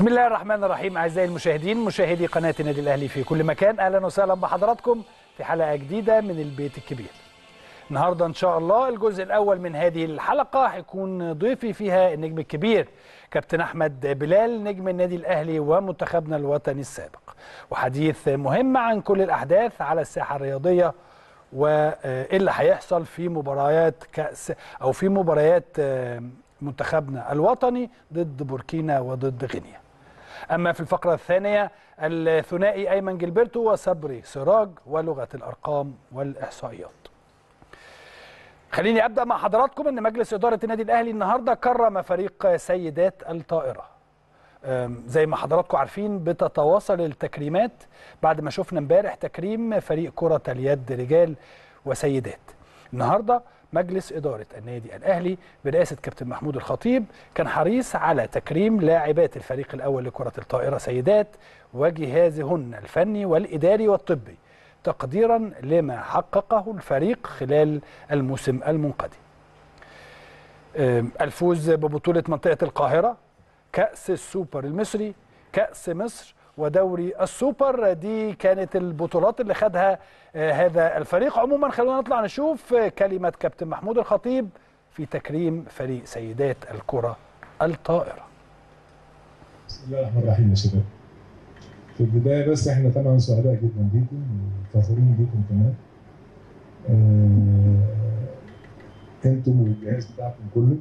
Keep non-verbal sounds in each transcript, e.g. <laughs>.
بسم الله الرحمن الرحيم أعزائي المشاهدين مشاهدي قناه النادي الاهلي في كل مكان أهلا وسهلا بحضراتكم في حلقة جديدة من البيت الكبير. النهارده إن شاء الله الجزء الأول من هذه الحلقة هيكون ضيفي فيها النجم الكبير كابتن أحمد بلال نجم النادي الأهلي ومنتخبنا الوطني السابق. وحديث مهم عن كل الأحداث على الساحة الرياضية وايه اللي هيحصل في مباريات كأس أو في مباريات منتخبنا الوطني ضد بوركينا وضد غينيا. أما في الفقرة الثانية الثنائي أيمن جilberto وصبري سراج ولغة الأرقام والإحصائيات. خليني أبدأ مع حضراتكم أن مجلس إدارة النادي الأهلي النهاردة كرم فريق سيدات الطائرة. زي ما حضراتكم عارفين بتتواصل التكريمات بعد ما شفنا امبارح تكريم فريق كرة اليد رجال وسيدات. النهارده مجلس إدارة النادي الأهلي برئاسة كابتن محمود الخطيب كان حريص على تكريم لاعبات الفريق الأول لكرة الطائرة سيدات وجهازهن الفني والإداري والطبي تقديرا لما حققه الفريق خلال الموسم المنقضي الفوز ببطولة منطقة القاهرة كأس السوبر المصري كأس مصر ودوري السوبر. دي كانت البطولات اللي خدها هذا الفريق. عموما خلونا نطلع نشوف كلمة كابتن محمود الخطيب في تكريم فريق سيدات الكرة الطائرة. بسم الله الرحمن الرحيم يا شباب. في البداية بس إحنا طبعا سعداء جدا بيكم وفخورين بيكم كمان. آه أنتم والجهاز بتاعكم كله.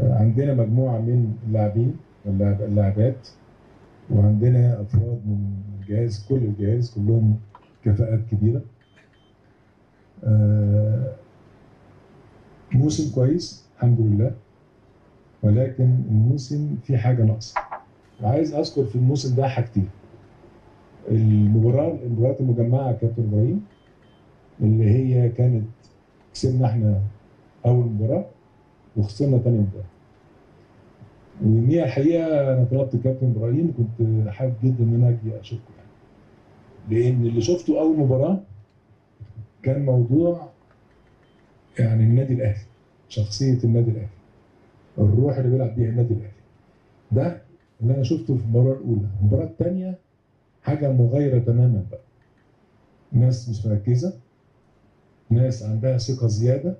آه عندنا مجموعة من اللاعبين واللاعبات وعندنا أفراد من الجهاز كل الجهاز كلهم كفاءات كبيرة. آه موسم كويس الحمد لله. ولكن الموسم في حاجة ناقصة. وعايز أذكر في الموسم ده حاجتين. المباراة المباراة المجمعة كابتن إبراهيم اللي هي كانت كسبنا إحنا أول مباراة وخسرنا ثاني مباراة. ويوميها الحقيقة أنا طلبت الكابتن إبراهيم كنت حابب جدا إن أنا أجي أشوفكم يعني. لأن اللي شفته أول مباراة كان موضوع يعني النادي الأهلي شخصية النادي الأهلي الروح اللي بيلعب بيها النادي الأهلي. ده اللي أنا شفته في المباراة الأولى. المباراة الثانية حاجة مغايرة تماما بقى. ناس مش مركزة ناس عندها ثقة زيادة.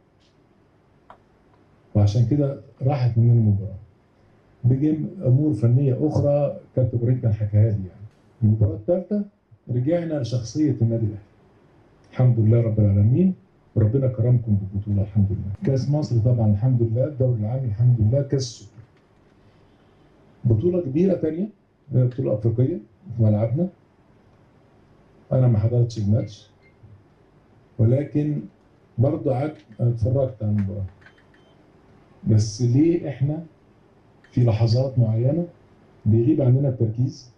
وعشان كده راحت مننا المباراة. بجم أمور فنية أخرى كابتن إبراهيم كان حكاها لي يعني. المباراة الثالثه رجعنا لشخصية النادي الأهلي. الحمد لله رب العالمين. وربنا كرمكم بالبطوله الحمد لله. كأس مصر طبعا الحمد لله. الدوري العام الحمد لله. كأس السوبر. بطولة كبيرة ثانية بطولة أفريقية في ملعبنا. أنا ما حضرتش الماتش ولكن برضه قعدت اتفرجت على المباراة. بس ليه إحنا في لحظات معينة بيغيب عننا التركيز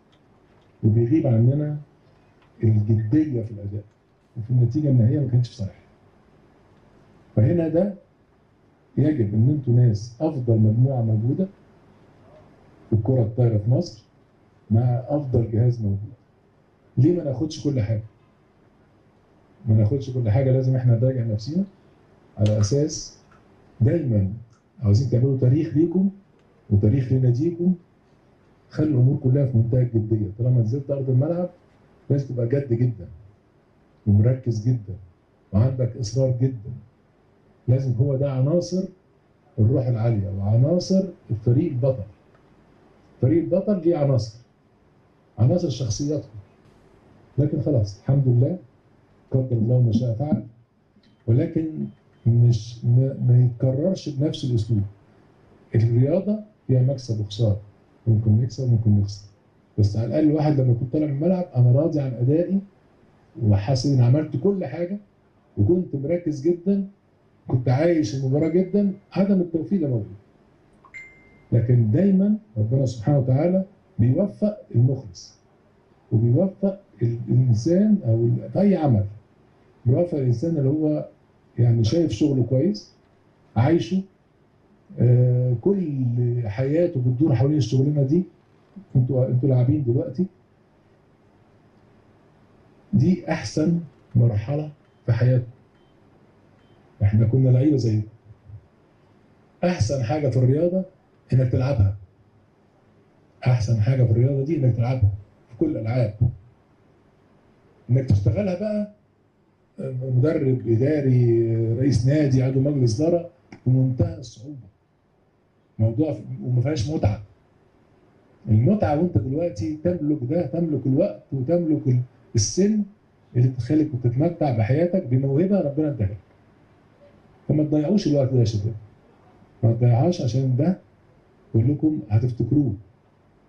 وبيغيب عننا الجدية في الأداء وفي النتيجة النهائية ما كانتش صالحنا. فهنا ده يجب إن أنتوا ناس أفضل مجموعة موجودة في الكرة الطايرة في مصر مع أفضل جهاز موجود. ليه ما ناخدش كل حاجة؟ ما ناخدش كل حاجة لازم إحنا نراجع نفسينا على أساس دايما عاوزين تعملوا تاريخ ليكم وتاريخ لناديكم خلي الأمور كلها في منتهى الجديه طالما نزلت أرض الملعب لازم تبقى جد جدا ومركز جدا وعندك إصرار جدا. لازم هو ده عناصر الروح العالية وعناصر الفريق البطل. فريق البطل ليه عناصر. عناصر شخصياتكم لكن خلاص الحمد لله قدر الله ما شاء فعل. ولكن مش ما, ما يتكررش بنفس الأسلوب. الرياضة فيها مكسب وخسارة. ممكن نكسب وممكن نخسر. بس على الأقل الواحد لما كنت طالع من الملعب أنا راضي عن أدائي وحاسس ان عملت كل حاجة وكنت مركز جدا كنت عايش المباراة جدا عدم التوفيق ده موجود لكن دايما ربنا سبحانه وتعالى بيوفق المخلص وبيوفق الإنسان أو أي عمل. بيوفق الإنسان اللي هو يعني شايف شغله كويس عايشه كل حياته بتدور حوالين الشغلانة دي. أنتوا أنتوا لاعبين دلوقتي. دي أحسن مرحلة في حياتكم إحنا كنا لعيبة زيكم أحسن حاجة في الرياضة إنك تلعبها. أحسن حاجة في الرياضة دي إنك تلعبها. في كل الألعاب. إنك تشتغلها بقى مدرب إداري رئيس نادي عضو مجلس إدارة بمنتهى الصعوبة. موضوع وما فيهاش متعة. المتعة وانت دلوقتي تملك ده تملك الوقت وتملك السن اللي تخليك وتتمتع بحياتك بموهبة ربنا اداها لك. فما تضيعوش الوقت ده يا شباب. ما تضيعهاش عشان ده كلكم هتفتكروه.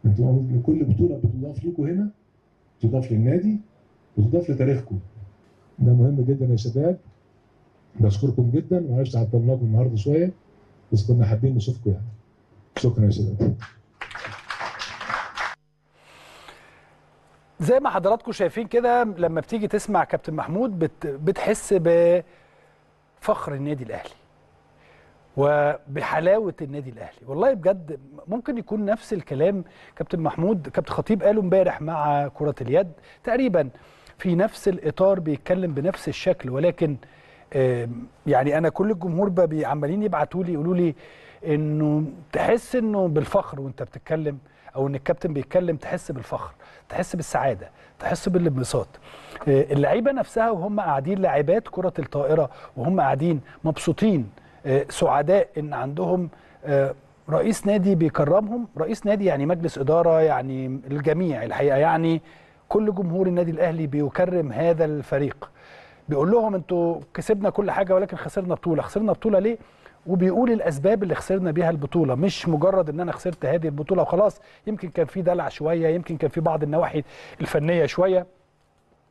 أنتوا كل بطولة بتضاف لكم هنا تضاف للنادي وتضاف لتاريخكم. ده مهم جدا يا شباب. بشكركم جدا. معلش عطلناكم النهارده شوية بس كنا حابين نشوفكم يعني. شكرا شباب زي ما حضراتكم شايفين كده لما بتيجي تسمع كابتن محمود بت بتحس بفخر النادي الأهلي وبحلاوة النادي الأهلي. والله بجد ممكن يكون نفس الكلام كابتن محمود كابتن خطيب قاله امبارح مع كرة اليد. تقريبا في نفس الإطار بيتكلم بنفس الشكل ولكن يعني أنا كل الجمهور بقى عمالين يبعتوا لي يقولوا لي إنه تحس إنه بالفخر وأنت بتتكلم أو إن الكابتن بيتكلم تحس بالفخر تحس بالسعادة تحس بالانبساط. اللعيبة نفسها وهم قاعدين لاعبات كرة الطائرة وهم قاعدين مبسوطين سعداء إن عندهم رئيس نادي بيكرمهم. رئيس نادي يعني مجلس إدارة يعني الجميع الحقيقة يعني كل جمهور النادي الأهلي بيكرم هذا الفريق. بيقول لهم أنتوا كسبنا كل حاجة ولكن خسرنا بطولة. خسرنا بطولة ليه؟ وبيقول الأسباب اللي خسرنا بيها البطولة. مش مجرد إن أنا خسرت هذه البطولة وخلاص يمكن كان في دلع شوية يمكن كان في بعض النواحي الفنية شوية.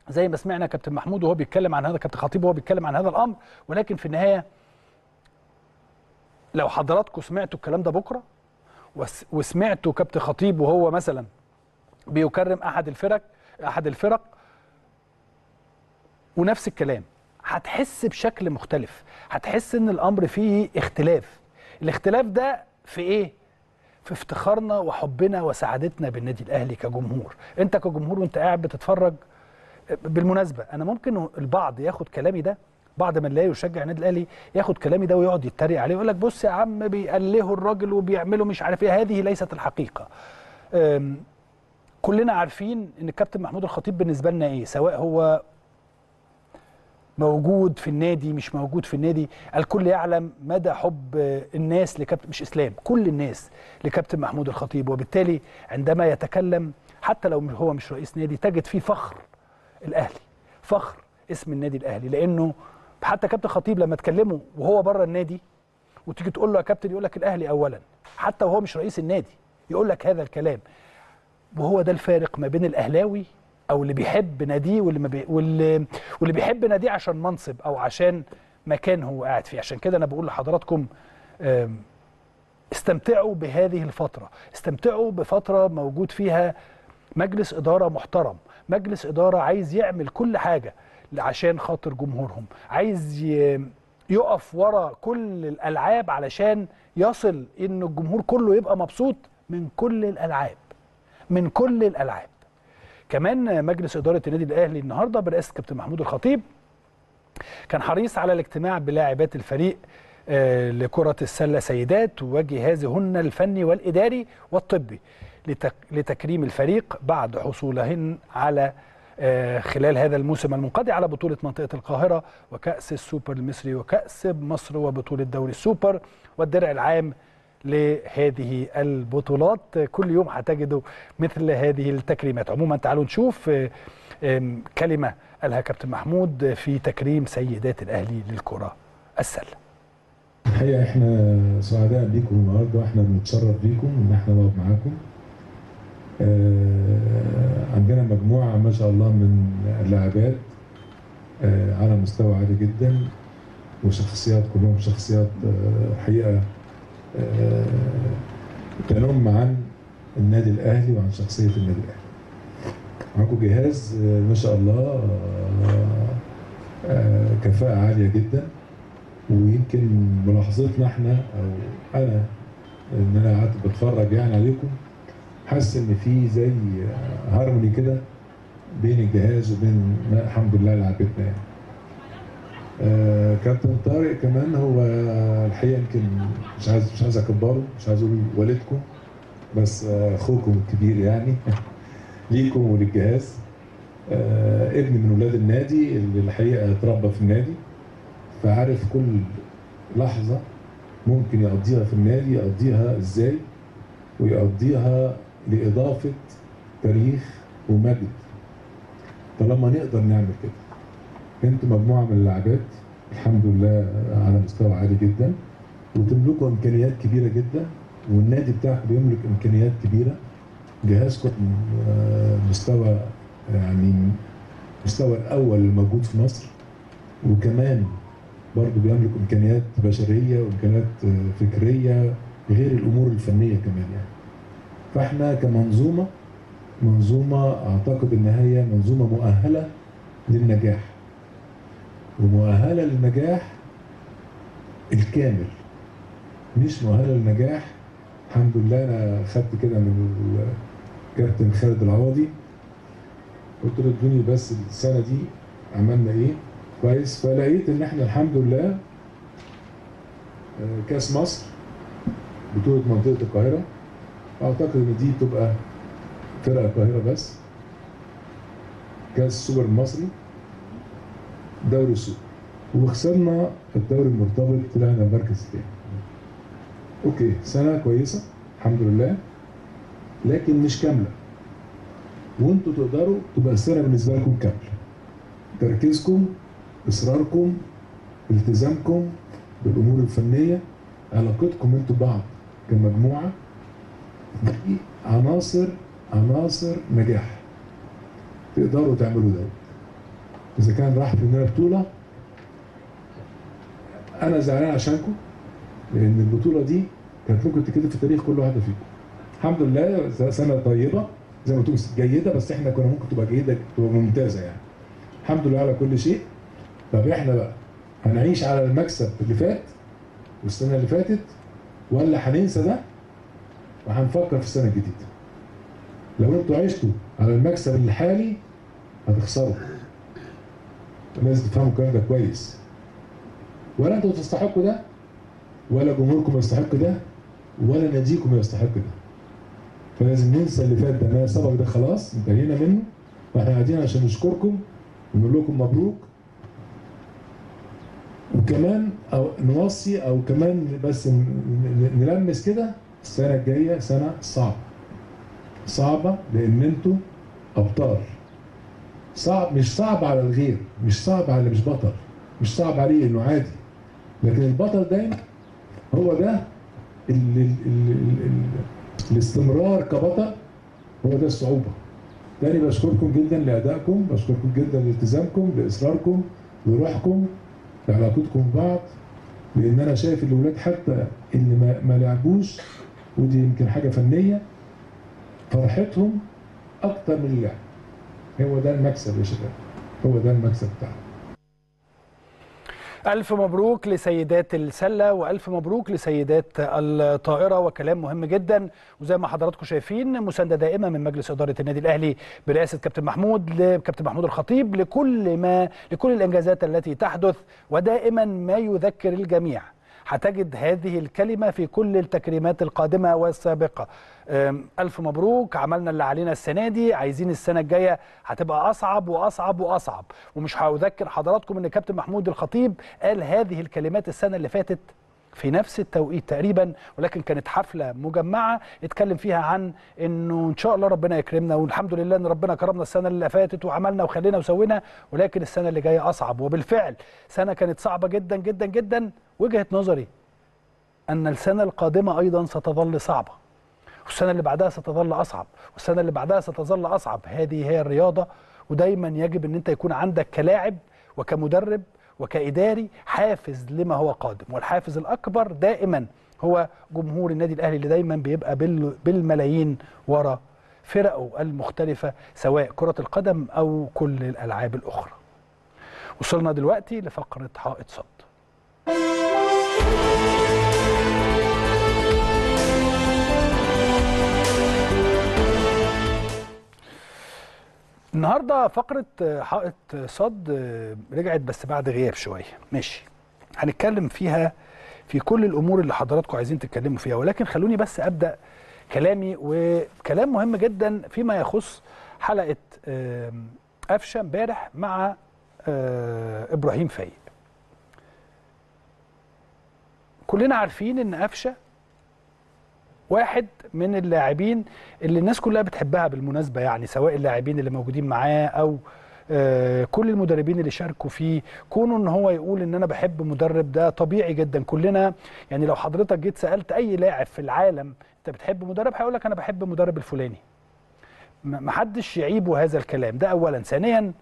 زي ما سمعنا كابتن محمود وهو بيتكلم عن هذا كابتن خطيب وهو بيتكلم عن هذا الأمر ولكن في النهاية لو حضراتكم سمعتوا الكلام ده بكرة وسمعتوا كابتن خطيب وهو مثلا بيكرم أحد الفرق أحد الفرق ونفس الكلام. هتحس بشكل مختلف. هتحس إن الأمر فيه اختلاف. الاختلاف ده في إيه؟ في افتخارنا وحبنا وسعادتنا بالنادي الأهلي كجمهور. أنت كجمهور وأنت قاعد بتتفرج بالمناسبة أنا ممكن البعض ياخد كلامي ده بعض من لا يشجع النادي الأهلي ياخد كلامي ده ويقعد يتريق عليه يقول لك بص يا عم بيألهوا الراجل وبيعملوا مش عارف إيه. هذه ليست الحقيقة. كلنا عارفين إن الكابتن محمود الخطيب بالنسبة لنا إيه؟ سواء هو موجود في النادي مش موجود في النادي. الكل يعلم مدى حب الناس لكابتن مش إسلام كل الناس لكابتن محمود الخطيب. وبالتالي عندما يتكلم حتى لو هو مش رئيس نادي تجد فيه فخر الأهلي فخر اسم النادي الأهلي. لأنه حتى كابتن خطيب لما تكلمه وهو بره النادي وتيجي تقول له يا كابتن يقول لك الأهلي اولا. حتى وهو مش رئيس النادي يقول لك هذا الكلام. وهو ده الفارق ما بين الأهلاوي أو اللي بيحب ناديه واللي ما بي... واللي واللي بيحب ناديه عشان منصب أو عشان مكان هو قاعد فيه. عشان كده أنا بقول لحضراتكم استمتعوا بهذه الفترة. استمتعوا بفترة موجود فيها مجلس إدارة محترم. مجلس إدارة عايز يعمل كل حاجة عشان خاطر جمهورهم. عايز ي... يقف ورا كل الألعاب علشان يصل إن الجمهور كله يبقى مبسوط من كل الألعاب. من كل الألعاب. كمان مجلس إدارة النادي الأهلي النهارده برئاسة كابتن محمود الخطيب كان حريص على الاجتماع بلاعبات الفريق آه لكرة السلة سيدات وجهازهن الفني والإداري والطبي لتك لتكريم الفريق بعد حصولهن على آه خلال هذا الموسم المنقضي على بطولة منطقة القاهرة وكأس السوبر المصري وكأس مصر وبطولة دوري السوبر والدرع العام لهذه البطولات. كل يوم هتجدوا مثل هذه التكريمات. عموما تعالوا نشوف كلمة قالها كابتن محمود في تكريم سيدات الأهلي للكرة السلة. الحقيقة إحنا سعداء بيكم النهاردة وإحنا بنتشرف بيكم إن إحنا نقعد معاكم. عندنا مجموعة ما شاء الله من اللاعبات على مستوى عالي جدا وشخصيات كلهم شخصيات حقيقة تنم عن النادي الأهلي وعن شخصية النادي الأهلي. معاكم جهاز ما شاء الله كفاءة عالية جدا ويمكن ملاحظتنا إحنا أو أنا إن أنا قعدت بتفرج يعني عليكم حاسس إن في زي هارموني كده بين الجهاز وبين الحمد لله لعبتنا يعني. آه كابتن طارق كمان هو الحقيقة يمكن مش عايز مش عايز أكبره مش عايز أقول والدكم بس آه، أخوكم الكبير يعني. <laughs> ليكم وللجهاز. آه، ابن من ولاد النادي اللي الحقيقة اتربى في النادي. فعارف كل لحظة ممكن يقضيها في النادي يقضيها إزاي؟ ويقضيها لإضافة تاريخ ومجد. طالما نقدر نعمل كده. أنتوا مجموعة من اللاعبات الحمد لله على مستوى عالي جدا. وتملكوا إمكانيات كبيرة جدا والنادي بتاعكم بيملك إمكانيات كبيرة. جهازكم مستوى يعني مستوى الأول الموجود في مصر. وكمان برضه بيملك إمكانيات بشرية وإمكانيات فكرية غير الأمور الفنية كمان يعني. فإحنا كمنظومة منظومة أعتقد إن هي منظومة مؤهلة للنجاح. ومؤهله للنجاح الكامل. مش مؤهله للنجاح الحمد لله أنا خدت كده من الكابتن خالد العوضي. قلت له ادوني بس السنة دي عملنا إيه؟ كويس. فلقيت إن إحنا الحمد لله آه، كأس مصر بطولة منطقة القاهرة. أعتقد إن دي تبقى فرق القاهرة بس كأس السوبر المصري دوري السوبر وخسرنا الدوري المرتبط طلعنا المركز الثاني أوكي سنة كويسة الحمد لله لكن مش كاملة. وأنتوا تقدروا تبقى السنة بالنسبة لكم كاملة. تركيزكم إصراركم التزامكم بالأمور الفنية علاقتكم أنتوا ببعض كمجموعة دي عناصر عناصر نجاح. تقدروا تعملوا ده. إذا كان راح مننا بطوله أنا زعلان عشانكم لأن البطولة دي كانت ممكن تكتب في تاريخ كل واحدة فيكم. الحمد لله سنة طيبة زي ما تقول جيدة بس إحنا كنا ممكن تبقى جيدة تبقى ممتازة يعني. الحمد لله على كل شيء. طب إحنا بقى هنعيش على المكسب اللي فات والسنة اللي فاتت ولا هننسى ده؟ وهنفكر في السنة الجديدة. لو أنتوا عشتوا على المكسب الحالي هتخسروا. لازم تفهموا الكلام ده كويس. ولا أنتوا تستحقوا ده ولا جمهوركم يستحق ده ولا ناديكم يستحق ده. فلازم ننسى اللي فات ده ما سبق ده خلاص انتهينا منه. وإحنا قاعدين عشان نشكركم ونقول لكم مبروك. وكمان أو نوصي أو كمان بس نلمس كده السنة الجاية سنة صعبة. صعبة لأن أنتوا أبطال. صعب مش صعب على الغير مش صعب على اللي مش بطل مش صعب عليه إنه عادي. لكن البطل دايما هو ده ال ال ال ال ال الاستمرار كبطل هو ده الصعوبة. تاني بشكركم جدا لأدائكم بشكركم جدا لالتزامكم لإصراركم لروحكم لعلاقتكم ببعض. لأن أنا شايف الأولاد حتى اللي ما, ما لعبوش ودي يمكن حاجة فنية فرحتهم أكتر من اللعب هو ده المكسب يا شباب. هو ده المكسب بتاعنا. ألف مبروك لسيدات السلة وألف مبروك لسيدات الطائرة وكلام مهم جدا. وزي ما حضراتكم شايفين مساندة دائمة من مجلس إدارة النادي الأهلي برئاسة كابتن محمود لكابتن محمود الخطيب لكل ما لكل الإنجازات التي تحدث ودائما ما يذكر الجميع. هتجد هذه الكلمة في كل التكريمات القادمة والسابقة. ألف مبروك عملنا اللي علينا السنة دي. عايزين السنة الجاية هتبقى أصعب وأصعب وأصعب. ومش هأذكر حضراتكم أن كابتن محمود الخطيب قال هذه الكلمات السنة اللي فاتت في نفس التوقيت تقريبا ولكن كانت حفلة مجمعة اتكلم فيها عن إنه إن شاء الله ربنا يكرمنا والحمد لله إن ربنا كرمنا السنة اللي فاتت وعملنا وخلينا وسوينا ولكن السنة اللي جاية أصعب. وبالفعل سنة كانت صعبة جدا جدا جدا. وجهة نظري أن السنة القادمة أيضا ستظل صعبة والسنة اللي بعدها ستظل أصعب والسنة اللي بعدها ستظل أصعب. هذه هي الرياضة ودايما يجب إن أنت يكون عندك كلاعب وكمدرب وكإداري حافز لما هو قادم. والحافز الأكبر دائما هو جمهور النادي الأهلي اللي دايما بيبقى بال- بالملايين ورا فرقه المختلفة سواء كرة القدم أو كل الألعاب الأخرى. وصلنا دلوقتي لفقرة حائط صد. النهارده فقرة حائط صد رجعت بس بعد غياب شوية. ماشي. هنتكلم فيها في كل الأمور اللي حضراتكم عايزين تتكلموا فيها ولكن خلوني بس أبدأ كلامي وكلام مهم جدا فيما يخص حلقة قفشة امبارح مع آه، إبراهيم فايق. كلنا عارفين إن قفشة واحد من اللاعبين اللي الناس كلها بتحبها بالمناسبة يعني سواء اللاعبين اللي موجودين معاه أو آه، كل المدربين اللي شاركوا فيه. كونه إن هو يقول إن أنا بحب مدرب ده طبيعي جدا. كلنا يعني لو حضرتك جيت سألت أي لاعب في العالم أنت بتحب مدرب هيقول لك أنا بحب مدرب الفلاني. محدش يعيبه هذا الكلام ده اولا. ثانيا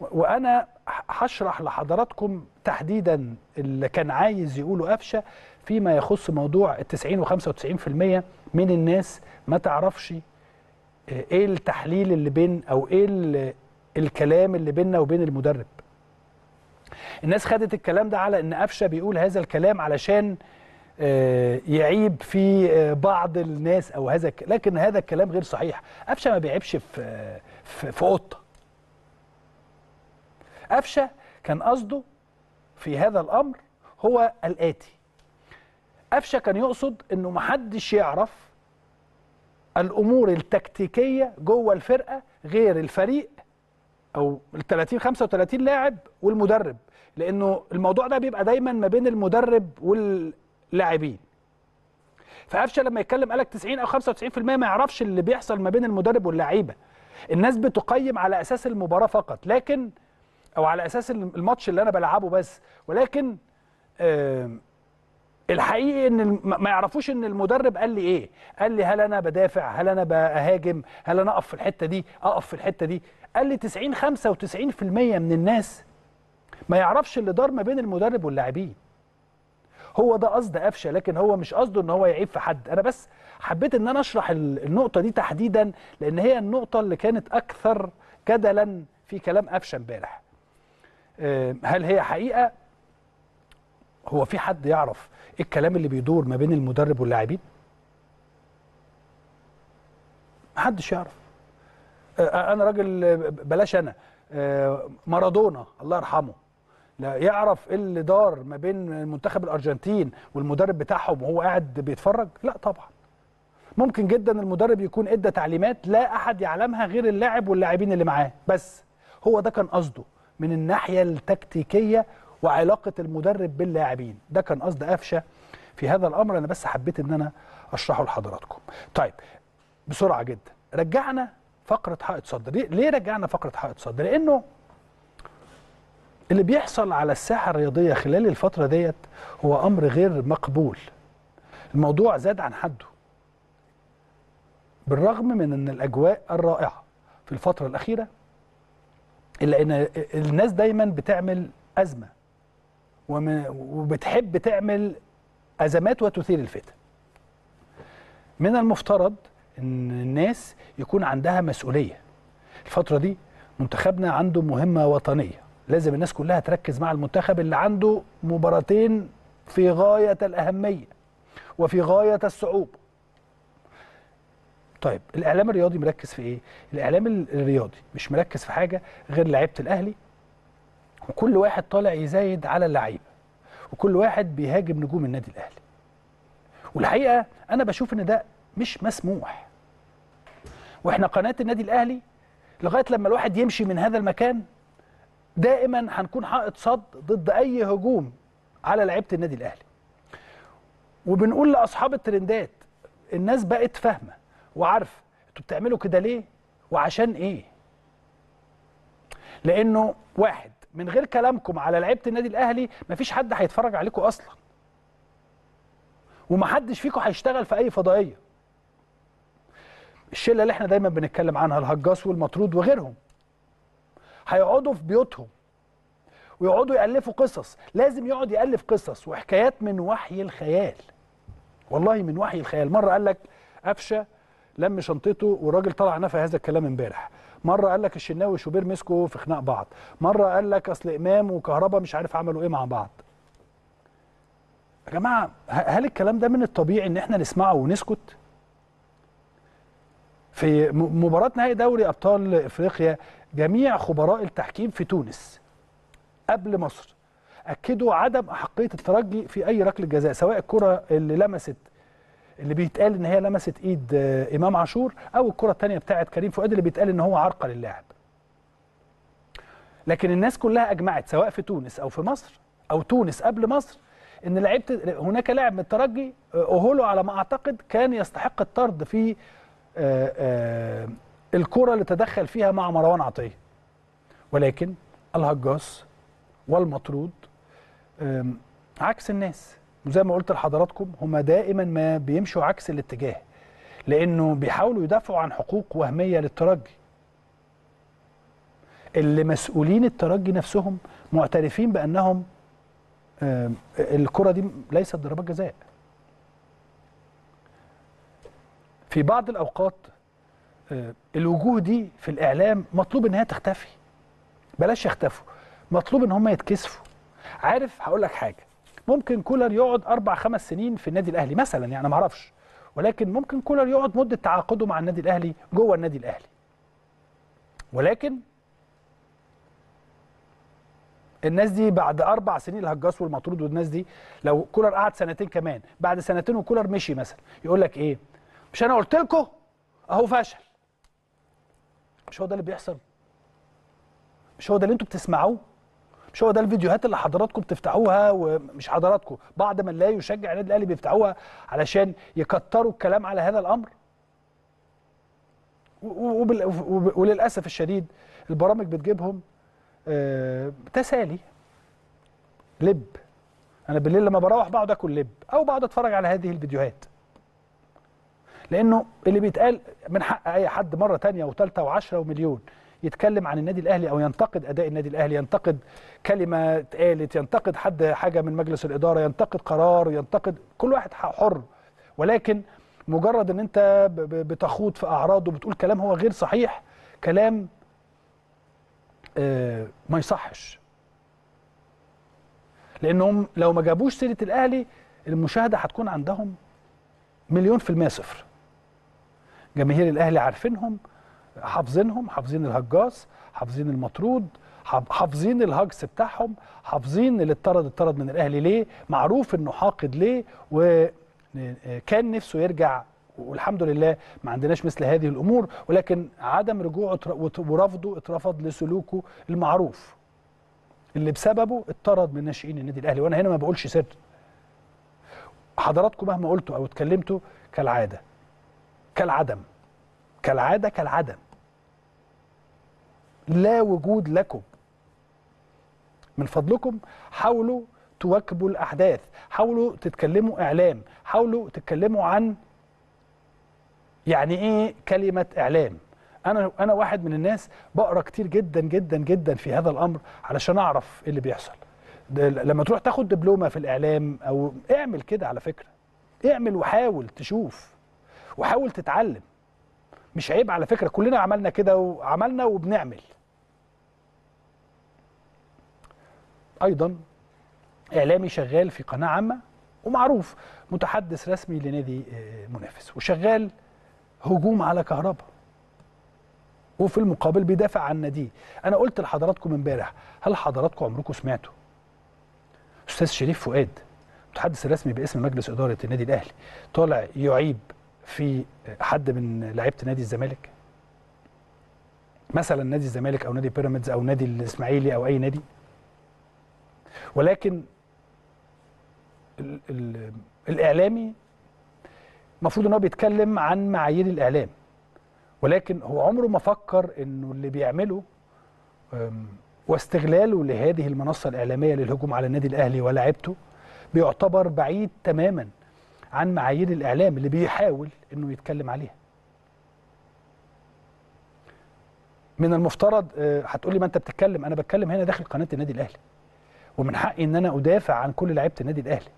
وأنا هشرح لحضراتكم تحديدا اللي كان عايز يقوله قفشة. فيما يخص موضوع ال 90 و95% من الناس ما تعرفش آه، إيه التحليل اللي بين أو إيه ال- الكلام اللي بيننا وبين المدرب. الناس خدت الكلام ده على إن قفشة بيقول هذا الكلام علشان آه، يعيب في آه، بعض الناس أو هذا لكن هذا الكلام غير صحيح. قفشة ما بيعيبش في في في قطة. قفشة كان قصده في هذا الأمر هو الآتي. قفشه كان يقصد إنه محدش يعرف الأمور التكتيكية جوه الفرقة غير الفريق أو ال 30 35 لاعب والمدرب لأنه الموضوع ده بيبقى دايما ما بين المدرب واللاعبين. فقفشه لما يتكلم قالك 90 أو 95% ما يعرفش اللي بيحصل ما بين المدرب واللعيبه الناس بتقيم على أساس المباراة فقط لكن أو على أساس الماتش اللي أنا بلعبه بس ولكن آم، الحقيقي إن ما يعرفوش إن المدرب قال لي إيه؟ قال لي هل أنا بدافع؟ هل أنا بهاجم هل أنا أقف في الحتة دي؟ أقف في الحتة دي. قال لي 90 95% من الناس ما يعرفش اللي دار ما بين المدرب واللاعبين. هو ده قصد قفشة لكن هو مش قصده إن هو يعيب في حد. أنا بس حبيت إن أنا أشرح ال- النقطة دي تحديدا لأن هي النقطة اللي كانت أكثر جدلا في كلام قفشة امبارح. آه، هل هي حقيقة؟ هو في حد يعرف إيه الكلام اللي بيدور ما بين المدرب واللاعبين؟ محدش يعرف. أنا راجل بلاش أنا. مارادونا الله يرحمه لا يعرف إيه اللي دار ما بين منتخب الأرجنتين والمدرب بتاعهم وهو قاعد بيتفرج؟ لا طبعا. ممكن جدا المدرب يكون إدى تعليمات لا أحد يعلمها غير اللاعب واللاعبين اللي معاه. بس هو ده كان قصده من الناحية التكتيكية وعلاقة المدرب باللاعبين. ده كان قصد قفشة في هذا الأمر. أنا بس حبيت إن أنا أشرحه لحضراتكم. طيب بسرعة جدا. رجعنا فقرة حائط صدر. ليه- رجعنا فقرة حائط صدر؟ لأنه اللي بيحصل على الساحة الرياضية خلال الفترة ديت هو أمر غير مقبول. الموضوع زاد عن حده. بالرغم من إن الأجواء الرائعة في الفترة الأخيرة إلا إن الناس دايما بتعمل أزمة. وبتحب تعمل أزمات وتثير الفتن. من المفترض إن الناس يكون عندها مسؤولية. الفترة دي منتخبنا عنده مهمة وطنية. لازم الناس كلها تركز مع المنتخب اللي عنده مباراتين في غاية الأهمية وفي غاية الصعوبه طيب الإعلام الرياضي مركز في إيه؟ الإعلام الرياضي مش مركز في حاجة غير لعيبة الأهلي وكل واحد طالع يزايد على اللعيبه وكل واحد بيهاجم نجوم النادي الأهلي. والحقيقة أنا بشوف إن ده مش مسموح. وإحنا قناة النادي الأهلي لغاية لما الواحد يمشي من هذا المكان دائما هنكون حائط صد ضد أي هجوم على لعيبة النادي الأهلي. وبنقول لأصحاب الترندات الناس بقت فاهمة وعارفة أنتوا بتعملوا كده ليه؟ وعشان إيه؟ لأنه واحد من غير كلامكم على لعيبة النادي الأهلي مفيش حد هيتفرج عليكم أصلا. ومحدش فيكم هيشتغل في أي فضائية. الشلة اللي إحنا دايما بنتكلم عنها الهجاص والمطرود وغيرهم هيقعدوا في بيوتهم ويقعدوا يألفوا قصص. لازم يقعد يألف قصص وحكايات من وحي الخيال. والله من وحي الخيال. مرة قال لك قفشة لم شنطته والراجل طلع نفى هذا الكلام امبارح. مرة قال لك الشناوي وشوبير مسكوا في خناق بعض مرة قال لك أصل إمام وكهربا مش عارف عملوا إيه مع بعض يا جماعة هل الكلام ده من الطبيعي إن إحنا نسمعه ونسكت؟ في م- مباراة نهائي دوري أبطال إفريقيا جميع خبراء التحكيم في تونس قبل مصر أكدوا عدم أحقية الترجي في أي ركلة جزاء سواء الكرة اللي لمست اللي بيتقال إن هي لمست إيد آه، إمام عاشور أو الكرة الثانية بتاعت كريم فؤاد اللي بيتقال إن هو عرقل اللاعب. لكن الناس كلها أجمعت سواء في تونس أو في مصر أو تونس قبل مصر إن لعيبه هناك لاعب من الترجي آه، أوهولو على ما أعتقد كان يستحق الطرد في آه، آه، الكرة اللي تدخل فيها مع مروان عطية. ولكن الهجاص والمطرود عكس الناس. وزي ما قلت لحضراتكم هما دائما ما بيمشوا عكس الاتجاه لأنه بيحاولوا يدافعوا عن حقوق وهمية للترجي. اللي مسؤولين الترجي نفسهم معترفين بأنهم آم، الكرة دي ليست ضربات جزاء. في بعض الأوقات آه، الوجوه دي في الإعلام مطلوب إن هي تختفي. بلاش يختفوا. مطلوب إن هم يتكسفوا. عارف هقول لك حاجة. ممكن كولر يقعد أربع خمس سنين في النادي الأهلي مثلا يعني ما أعرفش. ولكن ممكن كولر يقعد مدة تعاقده مع النادي الأهلي جوه النادي الأهلي. ولكن الناس دي بعد أربع سنين الهجاص والمطرود والناس دي لو كولر قعد سنتين كمان بعد سنتين وكولر مشي مثلا يقول لك إيه؟ مش أنا قلت لكم؟ أهو فشل. مش هو ده اللي بيحصل؟ مش هو ده اللي أنتوا بتسمعوه؟ مش هو ده الفيديوهات اللي حضراتكم بتفتحوها ومش حضراتكم بعض من لا يشجع النادي الأهلي بيفتحوها علشان يكتروا الكلام على هذا الأمر. وللأسف الشديد البرامج بتجيبهم آه، تسالي لب. أنا بالليل لما بروح بقعد آكل لب أو بقعد أتفرج على هذه الفيديوهات. لأنه اللي بيتقال من حق أي حد مرة تانية وثالثه وعشرة ومليون يتكلم عن النادي الأهلي أو ينتقد أداء النادي الأهلي ينتقد كلمة اتقالت ينتقد حد حاجة من مجلس الإدارة ينتقد قرار ينتقد كل واحد حر. ولكن مجرد إن أنت بتخوض في اعراض وبتقول كلام هو غير صحيح كلام آه، ما يصحش. لأنهم لو ما جابوش سيرة الأهلي المشاهدة هتكون عندهم مليون في المية صفر. جماهير الأهلي عارفينهم حافظينهم حافظين الهجاص حافظين المطرود حاف- حافظين الهجس بتاعهم حافظين اللي اتطرد اتطرد من الأهلي ليه معروف إنه حاقد ليه وكان نفسه يرجع والحمد لله ما عندناش مثل هذه الأمور ولكن عدم رجوعه ورفضه اترفض لسلوكه المعروف اللي بسببه اتطرد من ناشئين النادي الأهلي وأنا هنا ما بقولش سر. حضراتكم مهما قلتوا أو اتكلمتوا كالعادة كالعدم كالعادة كالعدم. لا وجود لكم. من فضلكم حاولوا تواكبوا الأحداث حاولوا تتكلموا إعلام حاولوا تتكلموا عن يعني إيه كلمة إعلام. أنا أنا واحد من الناس بقرأ كتير جدا جدا جدا في هذا الأمر علشان أعرف إيه اللي بيحصل. لما تروح تاخد دبلومة في الإعلام أو اعمل كده على فكرة. اعمل وحاول تشوف وحاول تتعلم. مش عيب على فكرة كلنا عملنا كده وعملنا وبنعمل. أيضا إعلامي شغال في قناة عامة ومعروف متحدث رسمي لنادي آه، منافس وشغال هجوم على كهرباء. وفي المقابل بيدافع عن ناديه. أنا قلت لحضراتكم امبارح هل حضراتكم عمركم سمعتوا؟ أستاذ شريف فؤاد المتحدث الرسمي باسم مجلس إدارة النادي الأهلي طالع يعيب في حد من لعيبة نادي الزمالك؟ مثلا نادي الزمالك أو نادي بيراميدز أو نادي الإسماعيلي أو أي نادي؟ ولكن ال ال الإعلامي المفروض إن هو بيتكلم عن معايير الإعلام ولكن هو عمره ما فكر إنه اللي بيعمله واستغلاله لهذه المنصة الإعلامية للهجوم على النادي الأهلي ولاعيبته بيعتبر بعيد تماما عن معايير الإعلام اللي بيحاول إنه يتكلم عليها. من المفترض آه، هتقولي ما أنت بتتكلم أنا بتكلم هنا داخل قناة النادي الأهلي. ومن حقي إن أنا أدافع عن كل لعيبة النادي الأهلي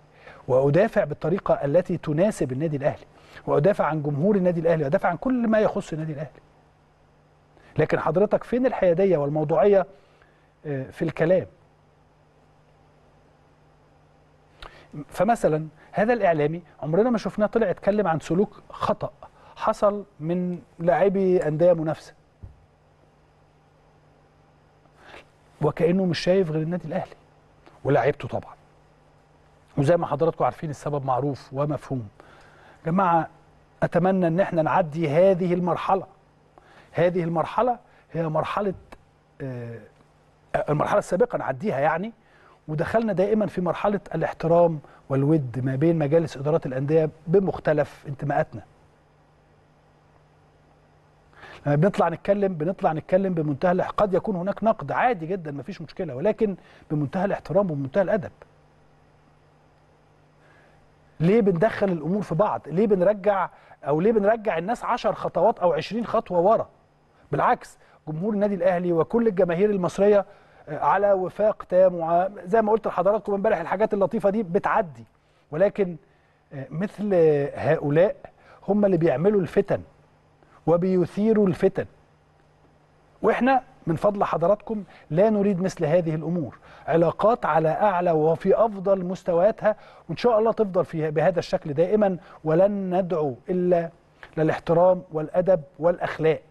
وأدافع بالطريقة التي تناسب النادي الأهلي وأدافع عن جمهور النادي الأهلي وأدافع عن كل ما يخص النادي الأهلي. لكن حضرتك فين الحيادية والموضوعية آه، في الكلام؟ فمثلا هذا الإعلامي عمرنا ما شفناه طلع يتكلم عن سلوك خطأ حصل من لاعبي أندية منافسة. وكأنه مش شايف غير النادي الأهلي. ولاعيبته طبعا. وزي ما حضراتكم عارفين السبب معروف ومفهوم. جماعة أتمنى إن إحنا نعدي هذه المرحلة. هذه المرحلة هي مرحلة آه، المرحلة السابقة نعديها يعني. ودخلنا دائما في مرحلة الاحترام والود ما بين مجالس إدارات الأندية بمختلف انتماءاتنا. لما بنطلع نتكلم بنطلع نتكلم بمنتهى قد يكون هناك نقد عادي جدا مفيش مشكلة ولكن بمنتهى الاحترام وبمنتهى الأدب. ليه بندخل الأمور في بعض؟ ليه بنرجع أو ليه بنرجع الناس عشر خطوات أو عشرين خطوة ورا؟ بالعكس جمهور النادي الأهلي وكل الجماهير المصرية آه، على وفاق تام زي ما قلت لحضراتكم امبارح الحاجات اللطيفة دي بتعدي. ولكن آه، مثل هؤلاء هم اللي بيعملوا الفتن. وبيثيروا الفتن. وإحنا من فضل حضراتكم لا نريد مثل هذه الأمور. علاقات على أعلى وفي أفضل مستوياتها وإن شاء الله تفضل فيها بهذا الشكل دائما ولن ندعو إلا للاحترام والأدب والأخلاق.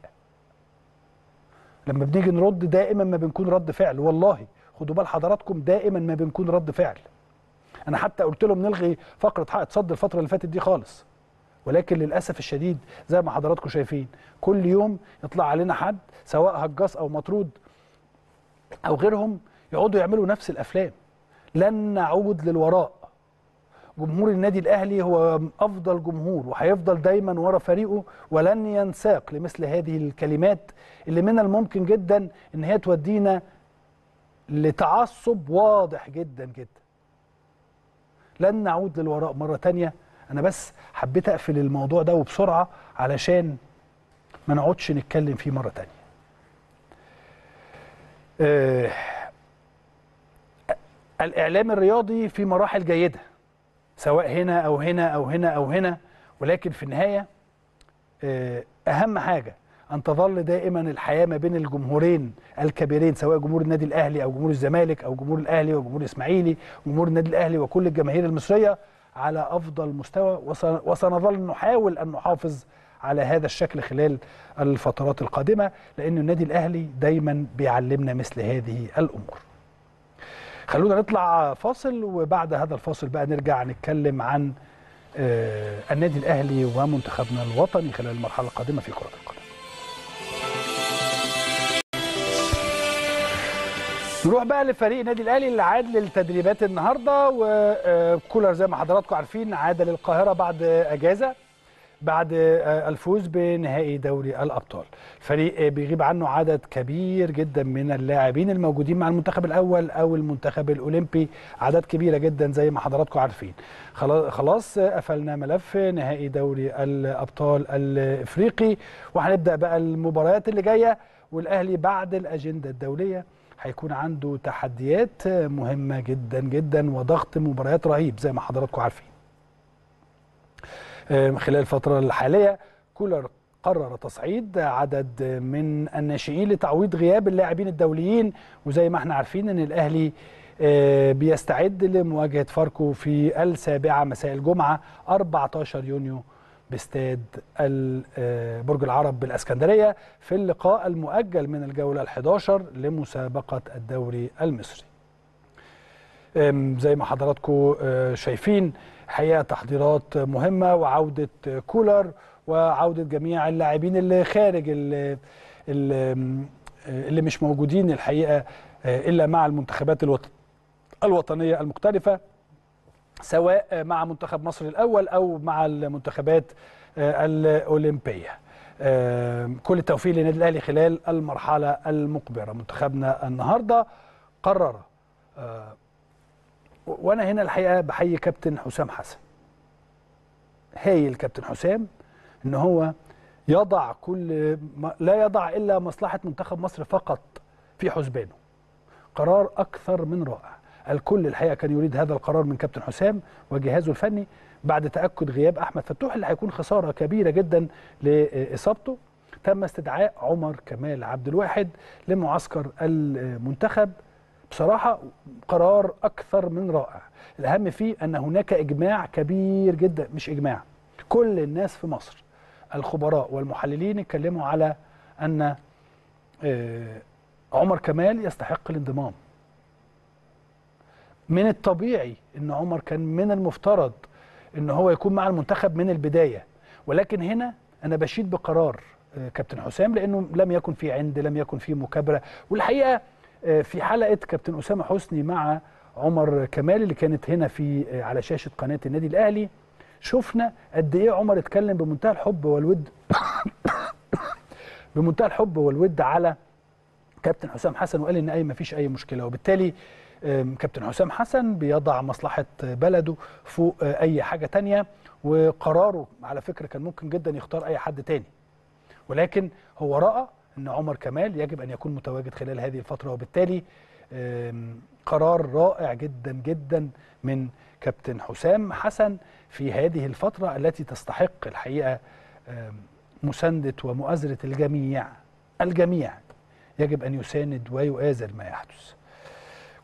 لما بنيجي نرد دائما ما بنكون رد فعل. والله خدوا بال حضراتكم دائما ما بنكون رد فعل. أنا حتى قلت لهم نلغي فقرة حق صد الفترة اللي فاتت دي خالص. ولكن للأسف الشديد زي ما حضراتكم شايفين كل يوم يطلع علينا حد سواء هجاص أو مطرود أو غيرهم يقعدوا يعملوا نفس الأفلام. لن نعود للوراء. جمهور النادي الأهلي هو أفضل جمهور وهيفضل دايما ورا فريقه ولن ينساق لمثل هذه الكلمات اللي من الممكن جدا إن هي تودينا لتعصب واضح جدا جدا. لن نعود للوراء مرة تانية. أنا بس حبيت أقفل الموضوع ده وبسرعة علشان ما نقعدش نتكلم فيه مرة تانية. آه الإعلام الرياضي في مراحل جيدة سواء هنا أو هنا أو هنا أو هنا ولكن في النهاية آه أهم حاجة أن تظل دائما الحياة ما بين الجمهورين الكبيرين سواء جمهور النادي الأهلي أو جمهور الزمالك أو جمهور الأهلي وجمهور الإسماعيلي وجمهور النادي الأهلي وكل الجماهير المصرية على أفضل مستوى وسن- وسنظل نحاول أن نحافظ على هذا الشكل خلال الفترات القادمة لأن النادي الأهلي دايما بيعلمنا مثل هذه الأمور. خلونا نطلع فاصل وبعد هذا الفاصل بقى نرجع نتكلم عن آه، النادي الأهلي ومنتخبنا الوطني خلال المرحلة القادمة في كرة القدم. نروح بقى لفريق النادي الأهلي اللي عاد للتدريبات النهارده وكولر زي ما حضراتكم عارفين عاد للقاهرة بعد أجازة بعد آه، الفوز بنهائي دوري الأبطال. الفريق بيغيب عنه عدد كبير جدا من اللاعبين الموجودين مع المنتخب الأول أو المنتخب الأولمبي. اعداد كبيرة جدا زي ما حضراتكم عارفين. خلاص قفلنا ملف نهائي دوري الأبطال الإفريقي. وهنبدأ بقى المباريات اللي جاية والأهلي بعد الأجندة الدولية هيكون عنده تحديات مهمة جدا جدا وضغط مباريات رهيب زي ما حضراتكم عارفين. آه، خلال الفترة الحالية كولر قرر تصعيد عدد من الناشئين لتعويض غياب اللاعبين الدوليين وزي ما إحنا عارفين إن الأهلي آه، بيستعد لمواجهة فاركو في السابعة مساء الجمعة 14 يونيو باستاد آه، برج العرب بالإسكندرية في اللقاء المؤجل من الجولة ال11 لمسابقة الدوري المصري. زي ما حضراتكم آه، شايفين حقيقة تحضيرات مهمة وعودة كولر وعودة جميع اللاعبين اللي خارج ال- ال- آم، آه، اللي مش موجودين الحقيقة إلا مع المنتخبات الوط- الوطنية المختلفة. سواء آه، مع منتخب مصر الأول أو مع المنتخبات آه، الأولمبية. آم، كل التوفيق للنادي الأهلي خلال المرحلة المقبلة. منتخبنا النهارده قرر آه، وأنا هنا الحقيقة بحيي كابتن حسام حسن. هايل كابتن حسام إن هو يضع كل ما لا يضع إلا مصلحة منتخب مصر فقط في حسبانه. قرار أكثر من رائع. الكل الحقيقة كان يريد هذا القرار من كابتن حسام وجهازه الفني بعد تأكد غياب أحمد فتوح اللي هيكون خسارة كبيرة جدا لإصابته. تم استدعاء عمر كمال عبد الواحد لمعسكر المنتخب. بصراحة قرار أكثر من رائع. الأهم فيه أن هناك إجماع كبير جدا مش إجماع كل الناس في مصر الخبراء والمحللين اتكلموا على أن آه، عمر كمال يستحق الانضمام. من الطبيعي أن عمر كان من المفترض إن هو يكون مع المنتخب من البداية. ولكن هنا أنا بشيد بقرار آه، كابتن حسام لأنه لم يكن في عند لم يكن في مكابرة. والحقيقة آه، في حلقة كابتن أسامة حسني مع عمر كمال اللي كانت هنا في آه، على شاشة قناة النادي الأهلي شفنا قد إيه عمر اتكلم بمنتهى الحب والود <coughs> بمنتهى الحب والود على كابتن حسام حسن وقال إن أي ما فيش أي مشكلة. وبالتالي كابتن حسام حسن بيضع مصلحة بلده فوق آه، أي حاجة تانية وقراره على فكرة كان ممكن جدا يختار أي حد تاني. ولكن هو رأى إن عمر كمال يجب أن يكون متواجد خلال هذه الفترة وبالتالي قرار رائع جدا جدا من كابتن حسام حسن في هذه الفترة التي تستحق الحقيقة آم، مساندة ومؤازرة الجميع الجميع. يجب أن يساند ويؤازر ما يحدث.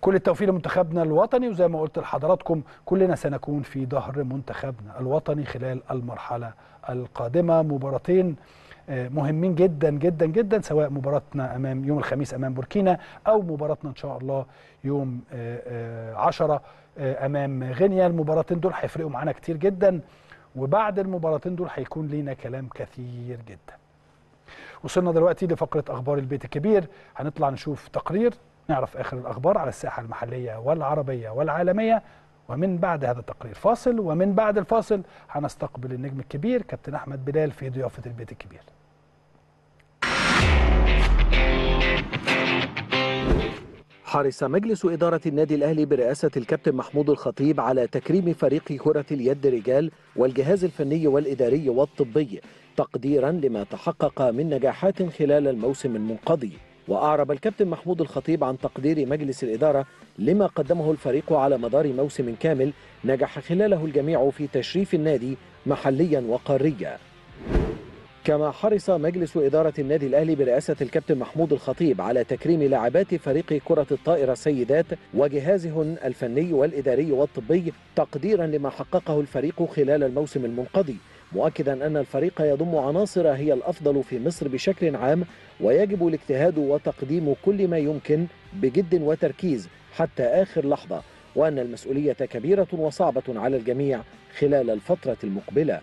كل التوفيق لمنتخبنا الوطني وزي ما قلت لحضراتكم كلنا سنكون في ظهر منتخبنا الوطني خلال المرحلة القادمة. مباراتين آه، مهمين جدا جدا جدا سواء مباراتنا أمام يوم الخميس أمام بوركينا أو مباراتنا إن شاء الله يوم 10 أمام غينيا. المباراتين دول هيفرقوا معانا كتير جدا وبعد المباراتين دول هيكون لينا كلام كثير جدا. وصلنا دلوقتي لفقرة أخبار البيت الكبير. هنطلع نشوف تقرير نعرف آخر الأخبار على الساحة المحلية والعربية والعالمية. ومن بعد هذا التقرير فاصل ومن بعد الفاصل هنستقبل النجم الكبير كابتن أحمد بلال في ضيافة البيت الكبير. حرص مجلس إدارة النادي الأهلي برئاسة الكابتن محمود الخطيب على تكريم فريق كرة اليد رجال والجهاز الفني والإداري والطبي تقديرا لما تحقق من نجاحات خلال الموسم المنقضي وأعرب الكابتن محمود الخطيب عن تقدير مجلس الإدارة لما قدمه الفريق على مدار موسم كامل نجح خلاله الجميع في تشريف النادي محليا وقاريا. كما حرص مجلس إدارة النادي الأهلي برئاسة الكابتن محمود الخطيب على تكريم لاعبات فريق كرة الطائرة السيدات وجهازهن الفني والإداري والطبي تقديرا لما حققه الفريق خلال الموسم المنقضي. مؤكدا أن الفريق يضم عناصر هي الأفضل في مصر بشكل عام ويجب الاجتهاد وتقديم كل ما يمكن بجد وتركيز حتى آخر لحظة وأن المسؤولية كبيرة وصعبة على الجميع خلال الفترة المقبلة.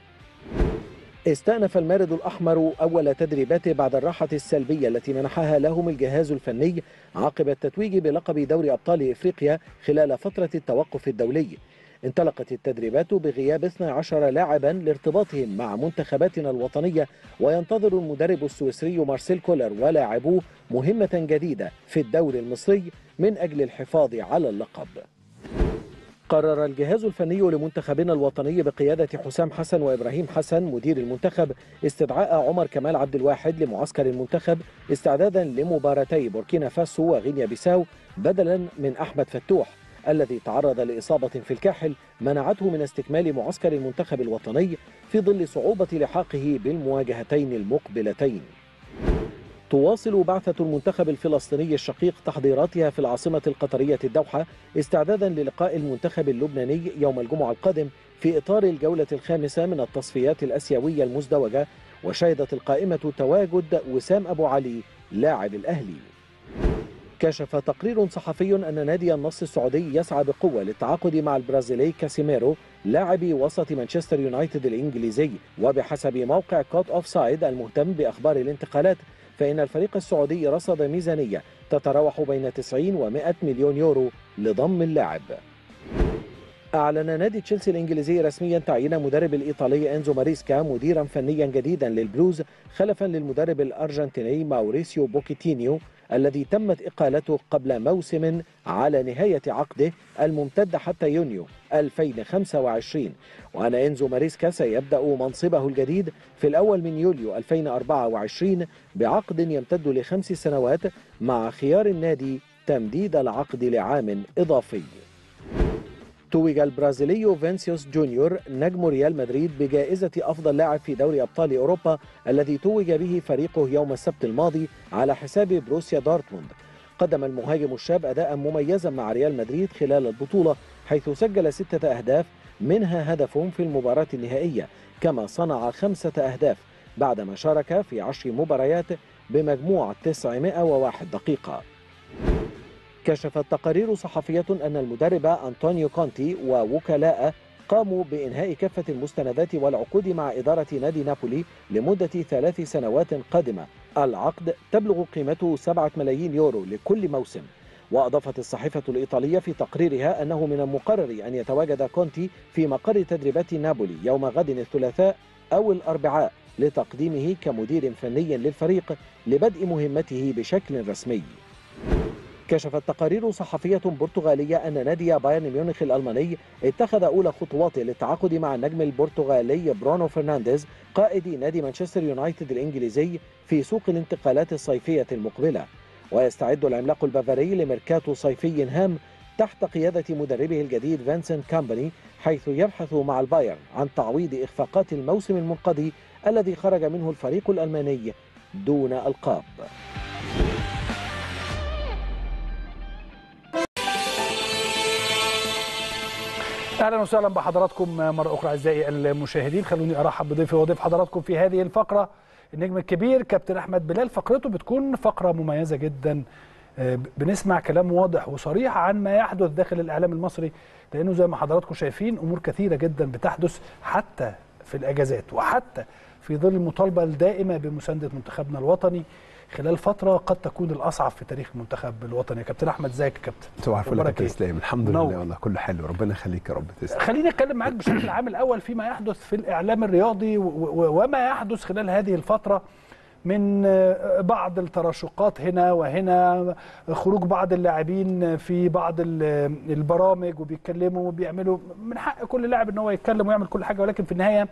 استأنف المارد الأحمر أول تدريباته بعد الراحة السلبية التي منحها لهم الجهاز الفني عقب التتويج بلقب دوري أبطال إفريقيا خلال فترة التوقف الدولي. انطلقت التدريبات بغياب 12 لاعبا لارتباطهم مع منتخباتنا الوطنية وينتظر المدرب السويسري مارسيل كولر ولاعبوه مهمة جديدة في الدوري المصري من أجل الحفاظ على اللقب. قرر الجهاز الفني لمنتخبنا الوطني بقيادة حسام حسن وإبراهيم حسن مدير المنتخب استدعاء عمر كمال عبد الواحد لمعسكر المنتخب استعدادا لمباراتي بوركينا فاسو وغينيا بيساو بدلا من أحمد فتوح. الذي تعرض لإصابة في الكاحل منعته من استكمال معسكر المنتخب الوطني في ظل صعوبة لحاقه بالمواجهتين المقبلتين. تواصل بعثة المنتخب الفلسطيني الشقيق تحضيراتها في العاصمة القطرية الدوحة استعدادا للقاء المنتخب اللبناني يوم الجمعة القادم في إطار الجولة الخامسة من التصفيات الأسيوية المزدوجة وشهدت القائمة تواجد وسام أبو علي لاعب الأهلي. كشف تقرير صحفي أن نادي النصر السعودي يسعى بقوة للتعاقد مع البرازيلي كاسيميرو لاعب وسط مانشستر يونايتد الإنجليزي. وبحسب موقع Caught Offside المهتم بأخبار الانتقالات فإن الفريق السعودي رصد ميزانية تتراوح بين 90 و 100 مليون يورو لضم اللاعب. أعلن نادي تشيلسي الإنجليزي رسميا تعيين مدرب الإيطالي أنزو ماريسكا مديرا فنيا جديدا للبلوز خلفا للمدرب الأرجنتيني ماوريسيو بوكيتينو. الذي تمت إقالته قبل موسم على نهاية عقده الممتد حتى يونيو 2025 وأن إنزو ماريسكا سيبدأ منصبه الجديد في الأول من يوليو 2024 بعقد يمتد لخمس سنوات مع خيار النادي تمديد العقد لعام إضافي. توج البرازيلي فينسيوس جونيور نجم ريال مدريد بجائزة أفضل لاعب في دوري أبطال أوروبا الذي توج به فريقه يوم السبت الماضي على حساب بروسيا دورتموند. قدم المهاجم الشاب أداء مميزا مع ريال مدريد خلال البطولة حيث سجل ستة أهداف منها هدف في المباراة النهائية كما صنع خمسة أهداف بعدما شارك في عشر مباريات بمجموع 901 دقيقة. كشفت تقارير صحفية أن المدرب أنطونيو كونتي ووكلاء قاموا بإنهاء كافة المستندات والعقود مع إدارة نادي نابولي لمدة ثلاث سنوات قادمة. العقد تبلغ قيمته 7 ملايين يورو لكل موسم. وأضافت الصحيفة الإيطالية في تقريرها أنه من المقرر أن يتواجد كونتي في مقر تدريبات نابولي يوم غد الثلاثاء أو الأربعاء لتقديمه كمدير فني للفريق لبدء مهمته بشكل رسمي. كشفت تقارير صحفية برتغالية أن نادي بايرن ميونخ الألماني اتخذ أولى خطواته للتعاقد مع النجم البرتغالي برونو فرنانديز قائد نادي مانشستر يونايتد الإنجليزي في سوق الانتقالات الصيفية المقبلة. ويستعد العملاق البافاري لميركاتو صيفي هام تحت قيادة مدربه الجديد فينسنت كومباني حيث يبحث مع البايرن عن تعويض إخفاقات الموسم المنقضي الذي خرج منه الفريق الألماني دون ألقاب. أهلا وسهلا بحضراتكم مرة أخرى أعزائي المشاهدين. خلوني أرحب بضيفي وضيف حضراتكم في هذه الفقرة. النجم الكبير كابتن أحمد بلال فقرته بتكون فقرة مميزة جدا. آه، بنسمع كلام واضح وصريح عن ما يحدث داخل الإعلام المصري لأنه زي ما حضراتكم شايفين أمور كثيرة جدا بتحدث حتى في الأجازات وحتى في ظل المطالبة الدائمة بمساندة منتخبنا الوطني. خلال فترة قد تكون الأصعب في تاريخ المنتخب الوطني. يا كابتن أحمد ازيك يا كابتن صباح الفل يا كابتن؟ اسلام الحمد. لله والله كله حلو. ربنا يخليك يا رب تسلم. خليني أتكلم معاك بشكل عام الأول فيما يحدث في الإعلام الرياضي وما يحدث خلال هذه الفترة من آه، بعض الترشقات هنا وهنا خروج بعض اللاعبين في بعض ال- البرامج وبيتكلموا وبيعملوا من حق كل لاعب إن هو يتكلم ويعمل كل حاجة. ولكن في النهاية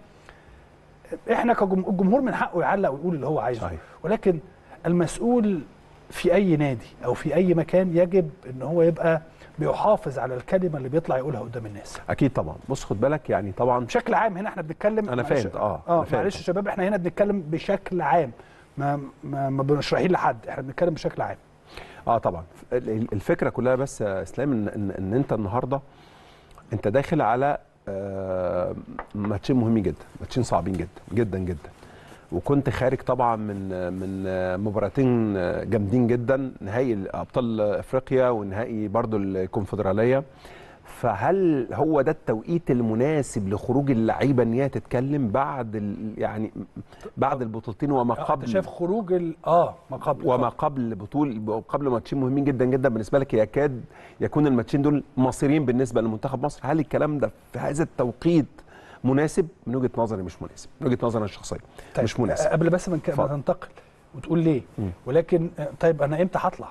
إحنا كجمهور من حقه يعلق ويقول اللي هو عايزه. صحيح. ولكن المسؤول في أي نادي أو في أي مكان يجب إن هو يبقى بيحافظ على الكلمة اللي بيطلع يقولها قدام الناس. أكيد طبعا. بص خد بالك يعني طبعا بشكل عام هنا إحنا بنتكلم معلش- فاهم، آه، آه فاهم. معلش يا شباب إحنا هنا بنتكلم بشكل عام. ما ما ما بنشرحين لحد إحنا بنتكلم بشكل عام. آه طبعا. ال- الفكرة كلها بس يا إسلام ان ان, إن أنت النهارده أنت داخل على آه، ماتشين مهمين جدا ماتشين صعبين جدا جدا جدا. وكنت خارج طبعا من من مباراتين جامدين جدا نهائي أبطال إفريقيا ونهائي برضو الكونفدرالية. فهل هو ده التوقيت المناسب لخروج اللعيبة إن هي تتكلم بعد ال- يعني بعد البطولتين وما آه، أنت قبل؟ شايف خروج ال... آه ما قبل. وما قبل بطول قبل ماتشين مهمين جدا جدا. بالنسبة لك يكاد يكون الماتشين دول مصيرين بالنسبة لمنتخب مصر؟ هل الكلام ده في هذا التوقيت مناسب؟ من وجهة نظري مش مناسب. من وجهة نظري الشخصية طيب مش مناسب. آه، قبل بس ما نك- ما. تنتقل وتقول ليه. مم. ولكن آه، طيب أنا إمتى هطلع؟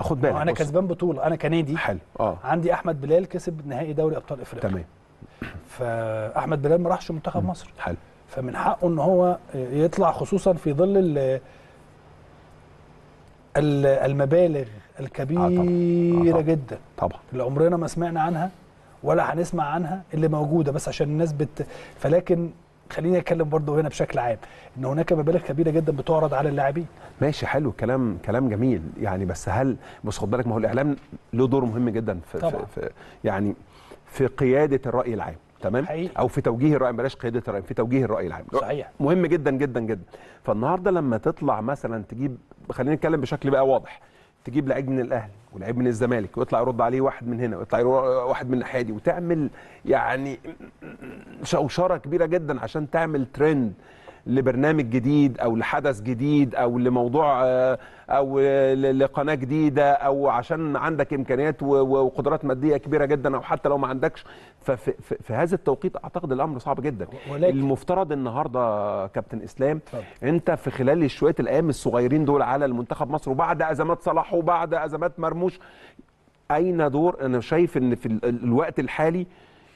خد بالك أنا. كسبان بطولة. أنا كنادي. حلو. آه. عندي أحمد بلال كسب نهائي دوري أبطال إفريقيا. تمام. فأحمد بلال ما راحش منتخب مصر. حلو. فمن حقه إن هو يطلع خصوصا في ظل ال- ال- المبالغ الكبيره آه طبعاً. جدا. طبعا. اللي عمرنا ما سمعنا عنها. ولا هنسمع عنها اللي موجودة بس عشان الناس بت فلكن خليني أتكلم برضه هنا بشكل عام إن هناك مبالغ كبيرة جدا بتعرض على اللاعبين. ماشي حلو كلام كلام جميل. يعني بس هل بص خد بالك ما هو الإعلام له دور مهم جدا في, طبعاً. في, في يعني في قيادة الرأي العام تمام؟ حقيقي. أو في توجيه الرأي بلاش قيادة الرأي في توجيه الرأي العام. صحيح. مهم جدا جدا جدا. فالنهاردة لما تطلع مثلا تجيب خلينا نتكلم بشكل بقى واضح. تجيب لعيب من الأهلي ولعيب من الزمالك ويطلع يرد عليه واحد من هنا ويطلع واحد من الناحية دي وتعمل يعني شوشرة كبيرة جدا عشان تعمل ترند. لبرنامج جديد أو لحدث جديد أو لموضوع آه، أو لقناة جديدة أو عشان عندك إمكانيات وقدرات مادية كبيرة جدا أو حتى لو ما عندكش. ففي في في هذا التوقيت أعتقد الأمر صعب جدا. ولكن المفترض النهارده كابتن إسلام اتفضل. أنت في خلال شوية الأيام الصغيرين دول على المنتخب مصر وبعد أزمات صلاح وبعد أزمات مرموش أين دور؟ أنا شايف إن في ال- ال- الوقت الحالي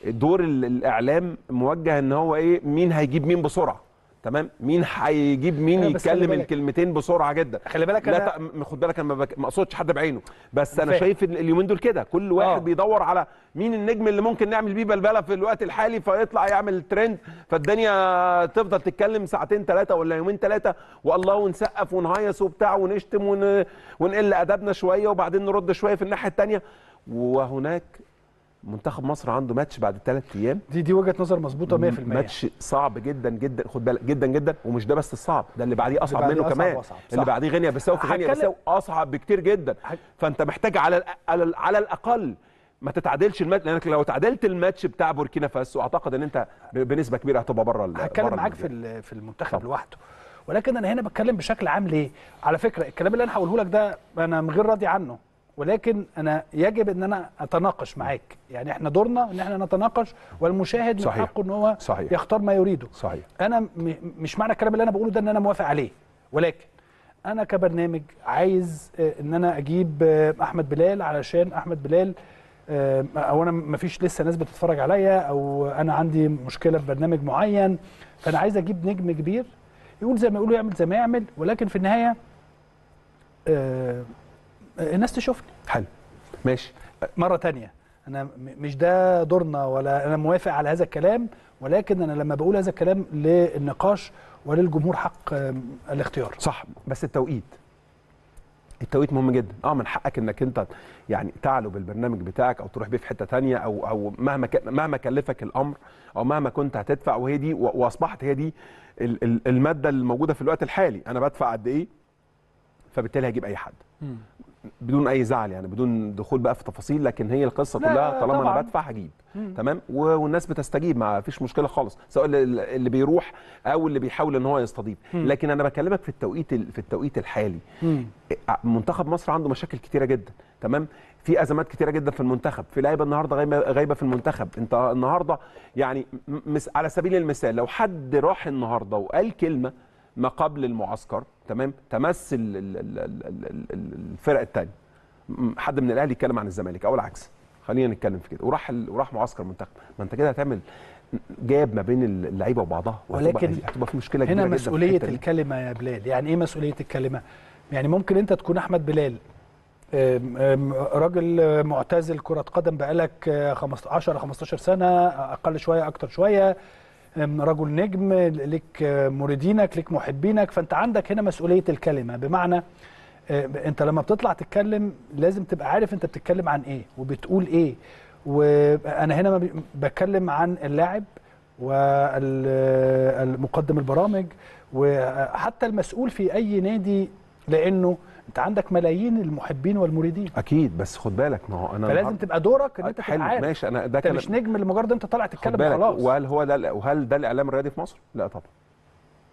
دور ال- الإعلام موجه إن هو إيه؟ مين هيجيب مين بسرعة. تمام مين هيجيب مين يتكلم. الكلمتين بسرعة جدا خلي بالك لا. م- خد بالك أنا ما أقصدش حد بعينه بس أنا فاهم. شايف اليومين دول كده كل واحد آه. بيدور على مين النجم اللي ممكن نعمل بيه بلبلة في الوقت الحالي فيطلع يعمل ترند فالدنيا تفضل تتكلم ساعتين ثلاثة ولا يومين ثلاثة والله ونسقف ونهيص وبتاع ونشتم ون... ونقل أدبنا شوية وبعدين نرد شوية في الناحية الثانية وهناك منتخب مصر عنده ماتش بعد ثلاث أيام. دي دي وجهة نظر مظبوطة 100% ماتش صعب جدا جدا. خد بالك جدا جدا. ومش ده بس الصعب ده اللي بعديه أصعب بعديه منه أصعب كمان. وأصعب. اللي. بعديه غينيا بيساو في غينيا بيساو أصعب بكتير جدا. فأنت محتاج على على, على الأقل ما تتعادلش الماتش لأنك لو تعادلت الماتش بتاع بوركينا فاسو أعتقد إن أنت بنسبة كبيرة هتبقى بره هتكلم معاك في في المنتخب طبعا. لوحده. ولكن أنا هنا بتكلم بشكل عام ليه؟ على فكرة الكلام اللي أنا هقوله لك ده أنا غير راضي عنه. ولكن أنا يجب إن أنا أتناقش معاك. يعني إحنا دورنا إن إحنا نتناقش والمشاهد من. حقه إن هو صحيح. يختار ما يريده. صحيح. أنا م- مش معنى الكلام اللي أنا بقوله ده إن أنا موافق عليه. ولكن أنا كبرنامج عايز آه، إن أنا أجيب آه، أحمد بلال علشان أحمد بلال آه، أو أنا مفيش لسه ناس بتتفرج عليا أو أنا عندي مشكلة في برنامج معين. فأنا عايز أجيب نجم كبير يقول زي ما يقولوا يعمل زي ما يعمل. ولكن في النهاية الناس تشوفني. حلو. ماشي. مرة تانية أنا مش ده دورنا ولا أنا موافق على هذا الكلام ولكن أنا لما بقول هذا الكلام للنقاش وللجمهور حق الاختيار. صح. بس التوقيت. التوقيت مهم جدا. آه من حقك إنك أنت يعني تعلو بالبرنامج بتاعك أو تروح بيه في حتة تانية أو أو مهما مهما كلفك الأمر أو مهما كنت هتدفع. وهي دي وأصبحت هي دي ال- ال- المادة الموجودة في الوقت الحالي. أنا بدفع قد إيه؟ فبالتالي هجيب أي حد. بدون أي زعل يعني بدون دخول بقى في تفاصيل لكن هي القصة كلها طالما طبعاً. أنا بدفع هجيب تمام؟ والناس بتستجيب ما فيش مشكلة خالص سواء اللي بيروح أو اللي بيحاول إن هو يستضيف. لكن أنا بكلمك في التوقيت ال- في التوقيت الحالي. مم. منتخب مصر عنده مشاكل كتيرة جدا تمام؟ في أزمات كتيرة جدا في المنتخب في لعيبة النهارده غايبة غايبة في المنتخب. أنت النهارده يعني على سبيل المثال لو حد راح النهارده وقال كلمة ما قبل المعسكر تمام؟ تمثل ال- ال- ال- ال- ال- ال- الفرق الثانية حد من الأهلي يتكلم عن الزمالك أو العكس. خلينا نتكلم في كده. وراح ال- وراح معسكر منتخب. ما أنت كده هتعمل جاب ما بين اللعيبة وبعضها ولكن هتبقى في مشكلة كبيرة هنا جدا مسؤولية دي. الكلمة يا بلال. يعني إيه مسؤولية الكلمة؟ يعني ممكن أنت تكون أحمد بلال راجل آه، معتزل كرة قدم بقالك آه، 15 15 سنة أقل شوية أكتر شوية آم، رجل نجم آه، مريدينك ليك محبينك فأنت عندك هنا مسؤولية الكلمة. بمعنى آه، أنت لما بتطلع تتكلم لازم تبقى عارف أنت بتتكلم عن إيه وبتقول إيه. وأنا هنا بتكلم عن اللاعب والمقدم البرامج وحتى المسؤول في أي نادي لأنه أنت عندك ملايين المحبين والمريدين أكيد بس خد بالك ما هو أنا فلازم تبقى دورك إن أنت حلو عارف ماشي أنا ده أنت مش نجم لمجرد أنت طالع تتكلم خلاص وهل هو ده وهل ده الاعلام الرياضي في مصر؟ لا طبعا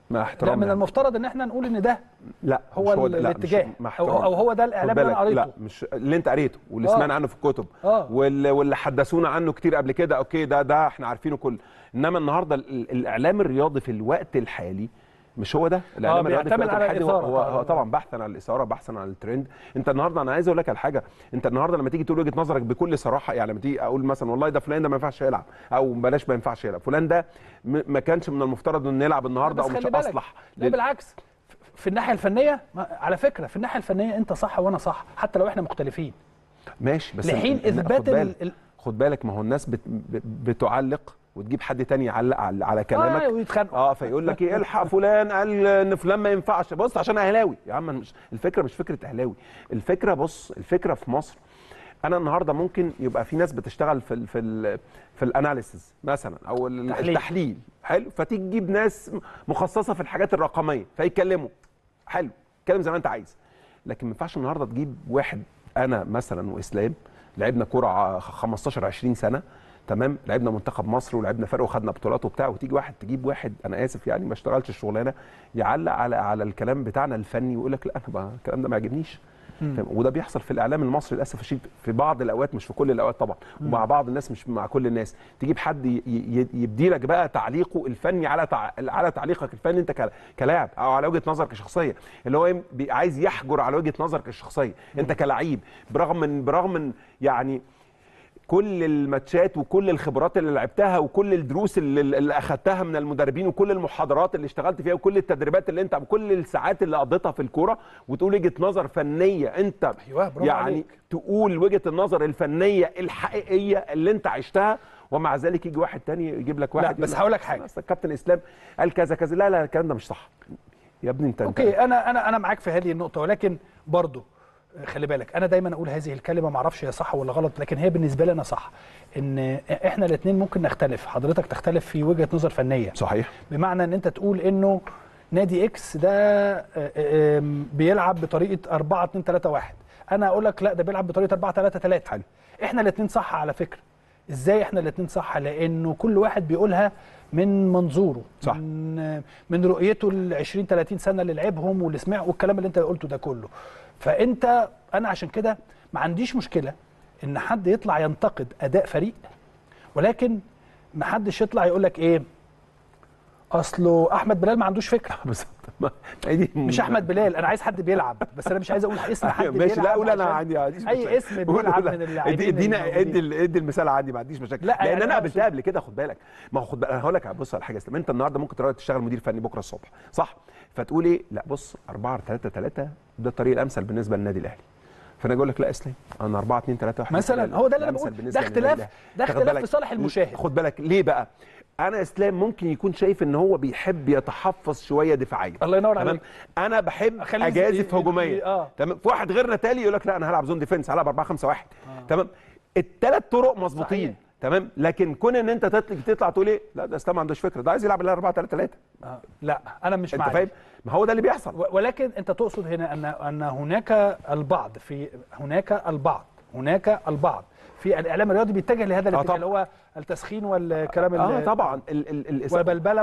مع لا احترامي من يعني. المفترض إن إحنا نقول إن ده لا هو. لا، مش- الاتجاه. مع أو-. أو هو ده خد الإعلام اللي أنا بالك، لا قريته. مش اللي أنت قريته واللي آه. سمعنا عنه في الكتب آه. واللي, واللي حدثونا عنه كتير قبل كده أوكي ده ده إحنا عارفينه كله إنما النهارده ال- الإعلام الرياضي في الوقت الحالي مش هو ده؟ الإعلام الرياضي في بيعتمد على الإثارة هو, طبعاً. هو طبعا. بحثا عن الإثارة بحثا عن الترند. أنت النهارده أنا عايز أقول لك على حاجة. أنت النهارده لما تيجي تقول وجهة نظرك بكل صراحة يعني لما تيجي أقول مثلا والله ده فلان ده ما ينفعش يلعب أو بلاش ما ينفعش يلعب. فلان ده ما كانش من المفترض إنه يلعب النهارده أو مش أصلح. لا لل- بالعكس. في الناحية الفنية على فكرة في الناحية الفنية أنت صح وأنا صح حتى لو إحنا مختلفين. ماشي بس لحين إثبات خد بالك, ما هو الناس بت بتعلق وتجيب حد تاني يعلق على, على كلامك. آه ويتخانقوا. آه فيقول لك إيه الحق فلان قال إن فلان ما ينفعش. بص عشان أهلاوي. يا عم مش الفكرة مش فكرة أهلاوي. الفكرة بص الفكرة في مصر. أنا النهارده ممكن يبقى في ناس بتشتغل في ال في ال في الاناليسز مثلا أو ال- تحليل. التحليل. حلو؟ فتيجي تجيب ناس مخصصة في الحاجات الرقمية فيتكلموا. حلو. اتكلم زي ما أنت عايز. لكن ما ينفعش النهارده تجيب واحد أنا مثلا وإسلام لعبنا كورة ع- 15 20 سنة. تمام لعبنا منتخب مصر ولعبنا فرق وخدنا بطولات وبتاع وتيجي واحد تجيب واحد أنا آسف يعني ما اشتغلش الشغلانه يعلق على على الكلام بتاعنا الفني ويقول لك لا أنا الكلام ده ما عجبنيش؟ وده بيحصل في الإعلام المصري للأسف الشديد في بعض الأوقات مش في كل الأوقات طبعا ومع بعض الناس مش مع كل الناس. تجيب حد ي- ي- يبدي لك بقى تعليقه الفني على تع... على تعليقك الفني انت كلاعب أو على وجهة نظرك الشخصيه اللي هو عايز يحجر على وجهة نظرك الشخصية. انت كلعيب برغم من برغم من يعني كل الماتشات وكل الخبرات اللي لعبتها وكل الدروس اللي, اللي أخدتها من المدربين وكل المحاضرات اللي اشتغلت فيها وكل التدريبات اللي انت وكل الساعات اللي قضيتها في الكورة وتقول وجهة نظر فنية انت أيوة، يعني عليك. تقول وجهة النظر الفنية الحقيقية اللي انت عشتها ومع ذلك يجي واحد تاني يجيب لك واحد بس يقول لك هقول لك حاجة. أصل الكابتن إسلام قال كذا كذا لا لا الكلام ده مش صح يا ابني انت انت okay أنا أنا أنا معاك في هذه النقطة ولكن برضو خلي بالك أنا دايما أقول هذه الكلمة ما أعرفش هي صح ولا غلط لكن هي بالنسبة لي أنا صح. إن إحنا الاثنين ممكن نختلف حضرتك تختلف في وجهة نظر فنية. صحيح. بمعنى إن أنت تقول إنه نادي X ده آه، آه، بيلعب بطريقة 4 2 3 1 أنا أقول لك لا ده بيلعب بطريقة 4 3 3 حلو. إحنا الاثنين صح على فكرة. إزاي إحنا الاثنين صح؟ لأنه كل واحد بيقولها من منظوره صح. من من رؤيته ال 20 30 سنة اللي لعبهم واللي سمع والكلام اللي أنت قلته ده كله. فانت أنا عشان كده ما عنديش مشكلة ان حد يطلع ينتقد اداء فريق ولكن ما حدش يطلع يقول لك إيه أصله أحمد بلال ما عندوش فكرة. <laughs> بالظبط. مش أحمد بلال أنا عايز حد بيلعب بس أنا مش عايز أقول اسم حد ماشي. لا بيلعب قول أنا عندي أي. اسم بيلعب من اللاعبين ادي- ادينا. ادي ادي المثال عندي ما عنديش مشاكل. لا، لأن أنا قابلتها قبل كده خد بالك. ما هو خد بالك أنا هقول لك بص على حاجة اسلام أنت النهارده ممكن تروح تشتغل مدير فني بكرة الصبح صح؟ فتقول إيه لا بص 4 3 3 ده الطريق الأمثل بالنسبة للنادي الأهلي. فأنا أقول لك لا اسلام أنا 4 2 3 1 مثلا هو ده اللي أنا بقول ده اختلاف ده اختلاف في صالح المشاهد. خد بالك. ليه بقى؟ أنا إسلام ممكن يكون شايف إن هو بيحب يتحفظ شوية دفاعيا الله ينور تمام؟ عليك. أنا بحب أجازف هجومية. آه. تمام؟ في واحد غيرنا تالي يقول لك لا أنا هلعب zone defense هلعب 4 5 1 تمام؟ الثلاث طرق مظبوطين. تمام؟ لكن كون إن أنت تطلع تقول إيه؟ لا ده إسلام ما عندوش فكرة. ده عايز يلعب 4 3 3 آه. لا أنا مش أنت معاك. فاهم؟ ما هو ده اللي بيحصل. ولكن أنت تقصد هنا ان أن هناك البعض في هناك البعض. هناك البعض. في الإعلام الرياضي بيتجه لهذا الاتجاه طبعا. اللي هو التسخين والكلام آه طبعا.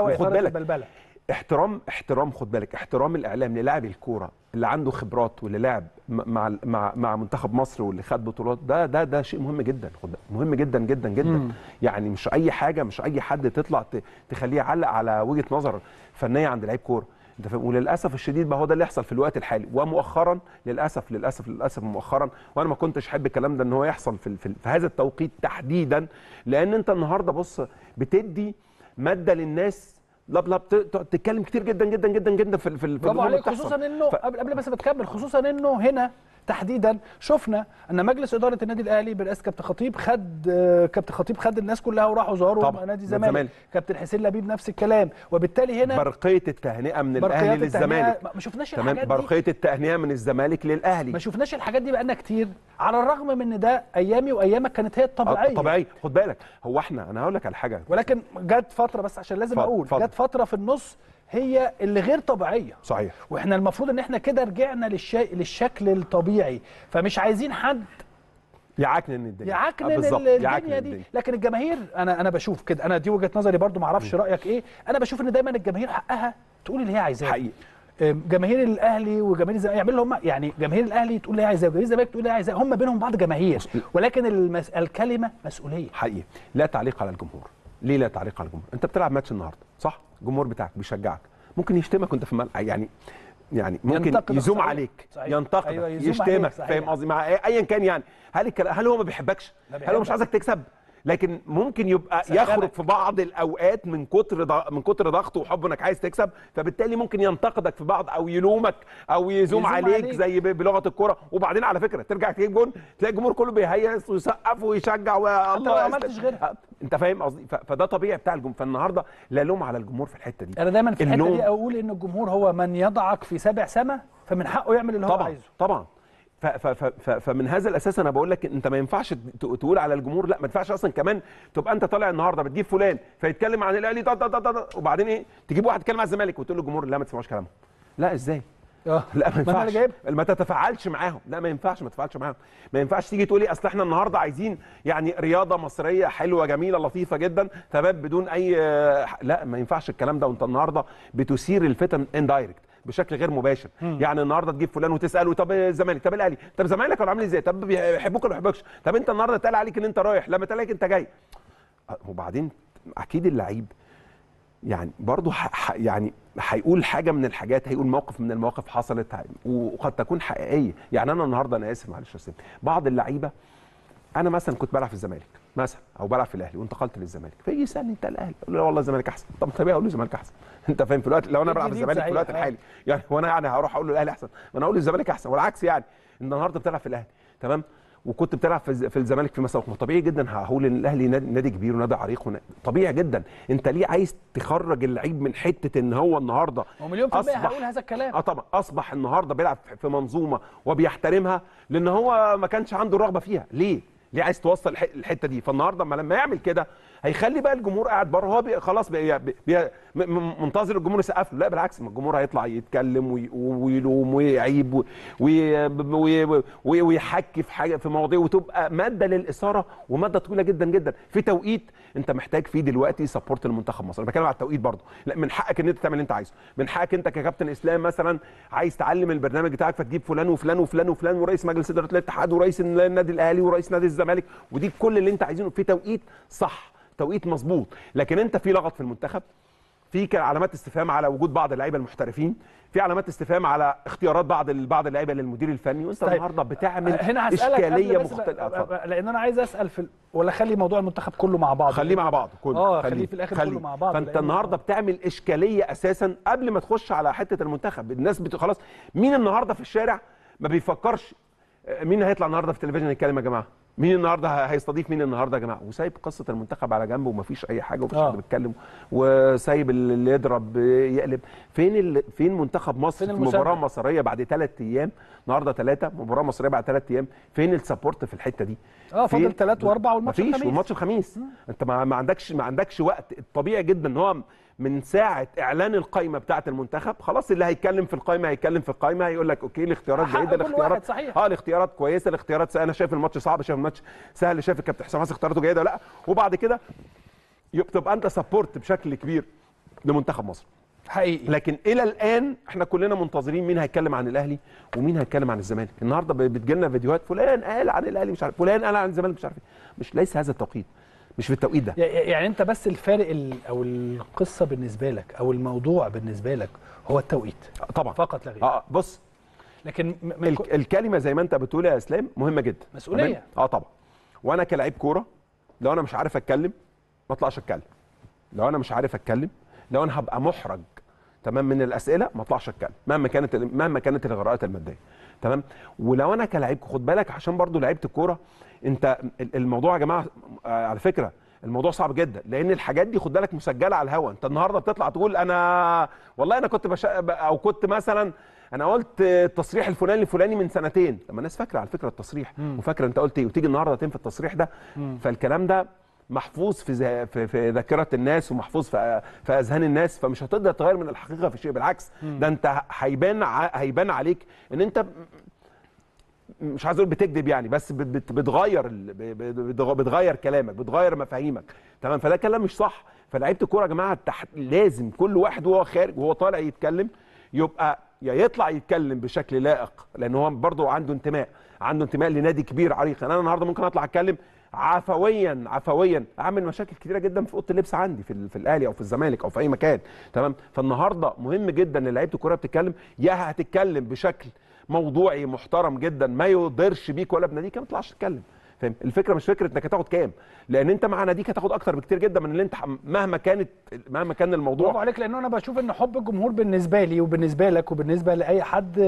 وخد واثاره البلبلة. احترام احترام خد بالك. احترام الإعلام للاعب الكورة اللي عنده خبرات واللي لعب مع مع مع منتخب مصر واللي خد بطولات ده ده ده شيء مهم جدا خد بالك. مهم جدا جدا جدا. مم. يعني مش أي حاجة مش أي حد تطلع تخليه يعلق على وجهة نظر فنيه عند لعيب كورة. انت فاهم وللأسف الشديد بقى هو ده اللي يحصل في الوقت الحالي. ومؤخرا للأسف للأسف للأسف مؤخرا وأنا ما كنتش أحب الكلام ده إن هو يحصل في, في, في هذا التوقيت تحديدا. لأن أنت النهارده بص بتدي مادة للناس ت- تقعد تتكلم كتير جدا جدا جدا جدا في في في. خصوصا إنه ف- قبل قبل بس بتكمل خصوصا إنه هنا تحديدا شفنا أن مجلس إدارة النادي الأهلي برئاسة كابتن خطيب خد آه، كابتن خطيب خد الناس كلها وراحوا زاروا نادي الزمالك. كابتن حسين لبيب نفس الكلام. وبالتالي هنا برقية التهنئة من الأهلي للزمالك. ما- شفناش تمام. الحاجات دي. برقية التهنئة من الزمالك للأهلي. ما شفناش الحاجات دي بقالنا كتير. على الرغم من إن ده أيامي وأيامك كانت هي الطبيعية. طبيعي. خد بالك. هو إحنا أنا هقول لك على حاجة. ولكن جت فترة بس عشان لازم اتفضل، أقول. جت فترة في النص هي اللي غير طبيعية. صحيح. وإحنا المفروض ان إحنا كده رجعنا للشيء للشكل الطبيعي. فمش عايزين حد يعكنن الدنيا. يعكنن آه، بالظبط، ال- يعكنن الدنيا دي. الدنيا. لكن الجماهير أنا أنا بشوف كده. أنا دي وجهة نظري برضو ما أعرفش رأيك إيه. أنا بشوف إن دايما الجماهير حقها تقول اللي هي عايزاه. حقيقي. أم، جماهير الأهلي وجماهير الزمالك يعملوا هم يعني جماهير الأهلي تقول اللي هي عايزاه وجماهير الزمالك تقول اللي هي عايزاه. هم بينهم بعض جماهير. ولكن المس... الكلمة مسؤولية. حقيقي. لا تعليق على الجمهور. ليه لا تعليق على الجمهور؟ أنت بتلعب ماتش النهارده. صح الجمهور بتاعك بيشجعك ممكن يشتمك وانت في الملعب يعني يعني ممكن يزوم صحيح. عليك صحيح. ينتقدك أيوة، يشتمك. فاهم قصدي مع ايا كان يعني هل الكلام هل هو ما بيحبكش هل هو مش. عايزك تكسب لكن ممكن يبقى سخنك. يخرج في بعض الأوقات من كتر من كتر ضغطه وحب إنك عايز تكسب فبالتالي ممكن ينتقدك في بعض أو يلومك أو يزوم, يزوم عليك, عليك. زي بلغة الكورة وبعدين على فكرة ترجع تجيب جون تلاقي الجمهور كله بيهيص ويسقف ويشجع والله يا عملتش. غيرها. أنت فاهم قصدي ف- فده طبيعي بتاع الجمهور فالنهاردة لا لوم على الجمهور في الحتة دي أنا دايما في الحتة اللوم- دي أقول إن الجمهور هو من يضعك في سبع سما فمن حقه يعمل اللي هو طبعا عايزه طبعا فمن هذا الأساس أنا بقول لك أنت ما ينفعش ت- تقول على الجمهور لا ما ينفعش أصلا كمان تبقى أنت طالع النهارده بتجيب فلان فيتكلم عن الأهلي وبعدين إيه؟ تجيب واحد يتكلم عن الزمالك وتقول للجمهور لا ما تسمعوش كلامه لا إزاي؟ آه. لا ما ينفعش. جايب؟ ما تتفاعلش معاهم. لا ما ينفعش ما تتفاعلش معاهم. ما ينفعش تيجي تقولي أصل إحنا النهارده عايزين يعني رياضة مصرية حلوة جميلة لطيفة جدا تمام بدون أي لا ما ينفعش الكلام ده. وأنت النهارده بتثير الفتن اندايركت بشكل غير مباشر. يعني النهارده تجيب فلان وتسأله طب الزمالك طب الأهلي طب زمايلك كانوا عاملين إزاي؟ طب بيحبوك ولا ما بيحبوكش؟ طب أنت النهارده اتقال عليك إن أنت رايح لما اتقال عليك أنت جاي. وبعدين أكيد اللعيب يعني برضه. يعني هيقول حاجة من الحاجات هيقول موقف من المواقف حصلت وقد تكون حقيقية. يعني أنا النهارده أنا آسف معلش يا. بعض اللعيبة أنا مثلا كنت بلعب في الزمالك. مثلا أو بلعب في الأهلي وانتقلت للزمالك. فيجي يسألني أنت الأهلي؟ أقول له والله الزمالك أحسن. طب طبيعي أقول له الزمالك أحسن. <laughs> أنت فاهم في الوقت؟ لو أنا بلعب في الزمالك في الوقت. الحالي. <laughs> يعني وأنا يعني هروح أقول له الأهلي أحسن. ما أنا أقول الزمالك أحسن. والعكس يعني النهارده بتلعب في الأهلي تمام؟ وكنت بتلعب في الز- في الزمالك في مساوك طبيعي جدا هقول إن الأهلي نادي كبير ونادي عريق ونادي طبيعي جدا. أنت ليه عايز تخرج اللعيب من حتة إن هو النهارده ومليون في المية هقول هذا الكلام. آه طبعا. أصبح النهارده بيلعب في- في منظومة وبيحترمها لأن هو ما كانش عنده الرغبة فيها. ليه؟ ليه عايز توصل الح- الحتة دي؟ فالنهاردة لما يعمل كده هيخلي بقى الجمهور قاعد بره. هو خلاص بي بي بي منتظر الجمهور يسقف له لا بالعكس ما الجمهور هيطلع يتكلم وي- ويلوم ويعيب ويحكي في حاجة في مواضيع وتبقى مادة للإثارة ومادة طويلة جدا جدا. في توقيت أنت محتاج فيه دلوقتي سبورت المنتخب مصر. أنا بتكلم على التوقيت برضه. لا من حقك إن أنت تعمل اللي أنت عايزه. من حقك أنت ككابتن إسلام مثلا عايز تعلم البرنامج بتاعك فتجيب فلان وفلان وفلان وفلان ورئيس مجلس إدارة الاتحاد ورئيس النادي الأهلي ورئيس نادي الزمالك. ودي كل اللي أنت عايزينه. في توقيت صح. توقيت مظبوط. لكن انت في لغط في المنتخب في علامات استفهام على وجود بعض اللعيبة المحترفين في علامات استفهام على اختيارات بعض بعض اللعيبة للمدير الفني. وانت طيب. النهارده بتعمل هنا هسألك إشكالية مختلفة. لأن أنا عايز أسأل في ولا خلي موضوع المنتخب كله مع بعض خليه مع بعض كله. آه خليه. في الآخر كله مع بعض فأنت النهارده بتعمل إشكالية أساسا قبل ما تخش على حتة المنتخب. الناس بت... خلاص مين النهارده في الشارع ما بيفكرش آه، مين هيطلع النهارده في التلفزيون يتكلم يا جماعة؟ مين النهارده هيستضيف مين النهارده يا جماعة؟ وسايب قصة المنتخب على جنب ومفيش أي حاجة ومفيش آه. حد بيتكلم وسايب اللي يضرب يقلب. فين ال... فين منتخب مصر فين في؟ مباراة مصرية بعد ثلاث أيام؟ النهارده ثلاثة مباراة مصرية بعد ثلاث أيام. فين ال support في الحتة دي؟ آه فاضل فين؟ ثلاث وأربع والماتش مفيش الخميس. والماتش الخميس. أنت ما, ما عندكش ما عندكش وقت. الطبيعي جدا إن هو من ساعة إعلان القائمه بتاعة المنتخب خلاص اللي هيتكلم في القائمه هيتكلم في القائمه هيقول لك okay الاختيارات جيده الاختيارات صحيح. آه الاختيارات كويسة الاختيارات سهلة. أنا شايف الماتش صعب شايف الماتش سهل شايف الكابتن حسام حسن اختياراته جيدة ولا لأ. وبعد كده تبقى أنت سبورت بشكل كبير لمنتخب مصر. حقيقي. لكن إلى الآن إحنا كلنا منتظرين مين هيتكلم عن الأهلي ومين هيتكلم عن الزمالك. النهارده بتجي لنا فيديوهات فلان قال عن الأهلي مش عارف فلان قال عن الزمالك مش عارف إيه. مش ليس هذا التوقيت. مش في التوقيت ده. يعني انت بس الفارق ال- أو القصة بالنسبة لك أو الموضوع بالنسبة لك هو التوقيت. طبعا. فقط لا غير. آه بص. لكن م- من ال- الكلمة زي ما انت بتقول يا اسلام مهمة جدا. مسؤولية. تمام؟ آه طبعا. وأنا كلاعب كورة لو أنا مش عارف أتكلم ما أطلعش أتكلم. لو أنا مش عارف أتكلم لو أنا هبقى محرج تمام من الأسئلة ما أطلعش أتكلم مهما كانت مهما كانت الاغراءات المادية. تمام؟ ولو أنا كلاعب خد بالك عشان برضو لعيبه الكوره انت ال- الموضوع يا جماعة آه، على فكرة الموضوع صعب جدا لأن الحاجات دي خد بالك مسجلة على الهوا. انت النهارده بتطلع تقول أنا والله أنا كنت بش... أو كنت مثلا أنا قلت التصريح الفلاني الفلاني من سنتين. لما الناس فاكرة على فكرة التصريح. وفاكرة انت قلت إيه؟ وتيجي النهارده تنفي التصريح ده. فالكلام ده محفوظ في ذا- في, في ذاكرة الناس ومحفوظ في, في أذهان الناس. فمش هتقدر تغير من الحقيقة في شيء بالعكس. ده انت هيبان ع- هيبان عليك إن انت مش عايز أقول بتكذب يعني بس بت- بت- بتغير بتغير كلامك بتغير مفاهيمك. تمام؟ فده كلام مش صح. فلعيبة الكورة يا جماعة تحت لازم كل واحد وهو خارج وهو طالع يتكلم يبقى يا يطلع يتكلم بشكل لائق لأن هو برضه عنده انتماء عنده انتماء لنادي كبير عريق. أنا النهارده ممكن أطلع أتكلم عفويا عفويا أعمل مشاكل كتيرة جدا في أوضة اللبس عندي في, في الأهلي أو في الزمالك أو في أي مكان. تمام؟ فالنهاردة مهم جدا إن لعيبة الكورة بتتكلم يا هتتكلم بشكل موضوعي محترم جدا ما يضرش بيك ولا بناديك ما تطلعش تتكلم. فاهم؟ الفكرة مش فكرة إنك هتاخد كام لأن أنت مع ناديك هتاخد أكتر بكتير جدا من اللي أنت مهما كانت مهما كان برافو الموضوع عليك لأن أنا بشوف إن حب الجمهور بالنسبة لي وبالنسبة لك وبالنسبة لأي حد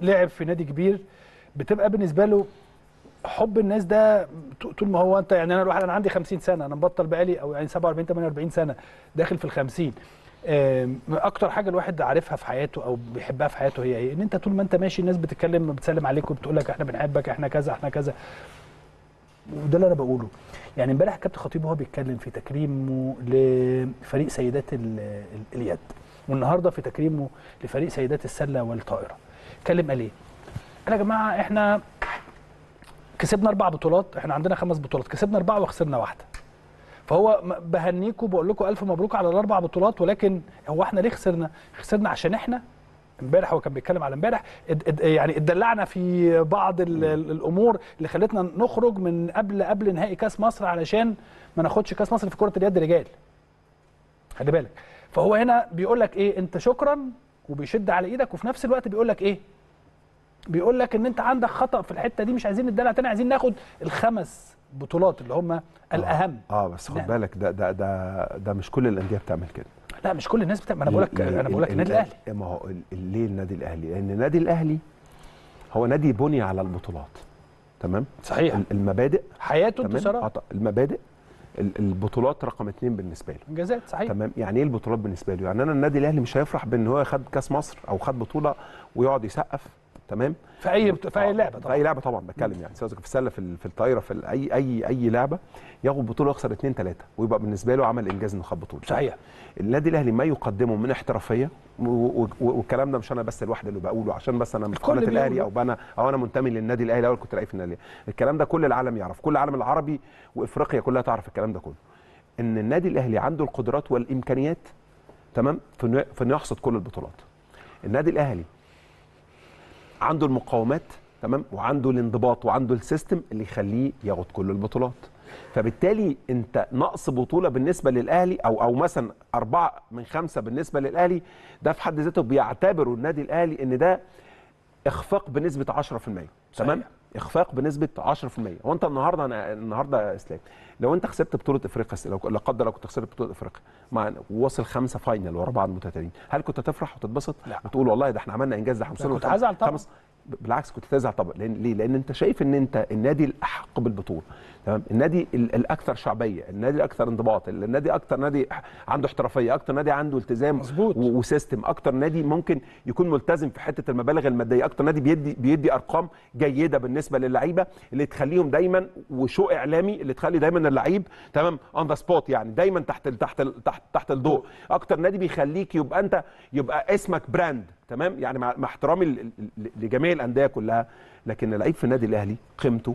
لعب في نادي كبير بتبقى بالنسبة له حب الناس ده طول ما هو أنت يعني أنا الواحد أنا عندي 50 سنة أنا مبطل بقالي أو يعني 47 48 سنة داخل في ال 50 آم، أكتر حاجة الواحد عارفها في حياته أو بيحبها في حياته هي إيه؟ إن أنت طول ما أنت ماشي الناس بتتكلم بتسلم عليك وبتقول لك إحنا بنحبك إحنا كذا إحنا كذا. وده اللي أنا بقوله. يعني إمبارح كابتن خطيب وهو بيتكلم في تكريمه لفريق سيدات ال- ال- اليد. والنهاردة في تكريمه لفريق سيدات السلة والطائرة. اتكلم قال إيه؟ قال يا جماعة إحنا كسبنا أربع بطولات إحنا عندنا خمس بطولات. كسبنا أربعة وخسرنا واحدة. فهو بهنيكم بقول لكم ألف مبروك على الأربع بطولات ولكن هو إحنا ليه خسرنا؟ خسرنا عشان إحنا؟ إمبارح هو كان بيتكلم على إمبارح يعني اتدلعنا في بعض ال- ال- الأمور اللي خلتنا نخرج من قبل قبل نهائي كأس مصر علشان ما ناخدش كأس مصر في كرة اليد رجال. خلي بالك. فهو هنا بيقول لك إيه؟ أنت شكرا وبيشد على إيدك وفي نفس الوقت بيقول لك إيه؟ بيقول لك إن أنت عندك خطأ في الحتة دي مش عايزين ندلع تاني عايزين ناخد الخمس بطولات اللي هم الأهم. آه بس خد نعم. بالك ده ده ده ده مش كل الأندية بتعمل كده. لا مش كل الناس بتعمل. أنا بقول لك أنا بقول لك ال- النادي ال- الاهلي ما هو ليه النادي الأهلي؟ لأن النادي الأهلي هو نادي بني على البطولات. تمام؟ صحيح. ال- المبادئ. حياته؟ انتصارات. آه،. المبادئ. ال- البطولات رقم اتنين بالنسبة له. انجازات صحيح. تمام؟ يعني إيه البطولات بالنسبة له؟ يعني أنا النادي الأهلي مش هيفرح بإن هو خد كأس مصر أو خد بطولة ويقعد يسقف. تمام؟ في أي في أي لعبة في طبعا. اي لعبة طبعا بتكلم يعني. سواء في السلة في في الطايرة في اي اي أي لعبة ياخد بطولة يخسر اثنين ثلاثة ويبقى بالنسبة له عمل إنجاز إنه خد بطولة. صحيح. النادي الأهلي ما يقدمه من احترافية والكلام ده مش أنا بس الواحد اللي بقوله عشان بس أنا من قناة الأهلي. أو أنا أو أنا منتمي للنادي الأهلي أو كنت لعيب في النادي. الكلام ده كل العالم يعرف كل العالم العربي وإفريقيا كلها تعرف الكلام ده كله. إن النادي الأهلي عنده القدرات والإمكانيات تمام في في إنه يحصد كل البطولات. النادي الأهلي عنده المقاومات تمام؟ وعنده الانضباط وعنده ال system اللي يخليه ياخد كل البطولات. فبالتالي انت نقص بطولة بالنسبة للأهلي أو أو مثلا أربعة من خمسة بالنسبة للأهلي ده في حد ذاته بيعتبروا النادي الأهلي إن ده إخفاق بنسبة 10% تمام؟ إخفاق بنسبة 10% هو أنت النهارده أنا النهارده يا إسلام لو أنت خسرت بطولة إفريقيا لو لا قدر الله كنت خسرت بطولة إفريقيا مع وواصل خمسة final ورا بعض متتاليين هل كنت تفرح وتتبسط لا. وتقول والله ده إحنا عملنا إنجاز ده إحنا وصلنا كنت هزعل طبعا. بالعكس كنت تزعل طبعا لأن ليه؟ لأن أنت شايف إن أنت النادي الأحق بالبطولة تمام؟ النادي ال- الأكثر شعبية النادي الأكثر انضباط النادي أكثر نادي عنده احترافية أكثر نادي عنده التزام مظبوط. و system أكتر نادي ممكن يكون ملتزم في حتة المبالغ المادية أكتر نادي بيدي بيدي أرقام جيدة بالنسبة للعيبة اللي تخليهم دايما و show إعلامي اللي تخلي دايما اللعيب تمام on the spot يعني دايما تحت ال- تحت ال- تحت تحت الضوء. أكتر نادي بيخليك يبقى انت يبقى اسمك براند تمام؟ يعني مع, احترامي لجميع الأندية كلها لكن اللعيب في النادي الأهلي قيمته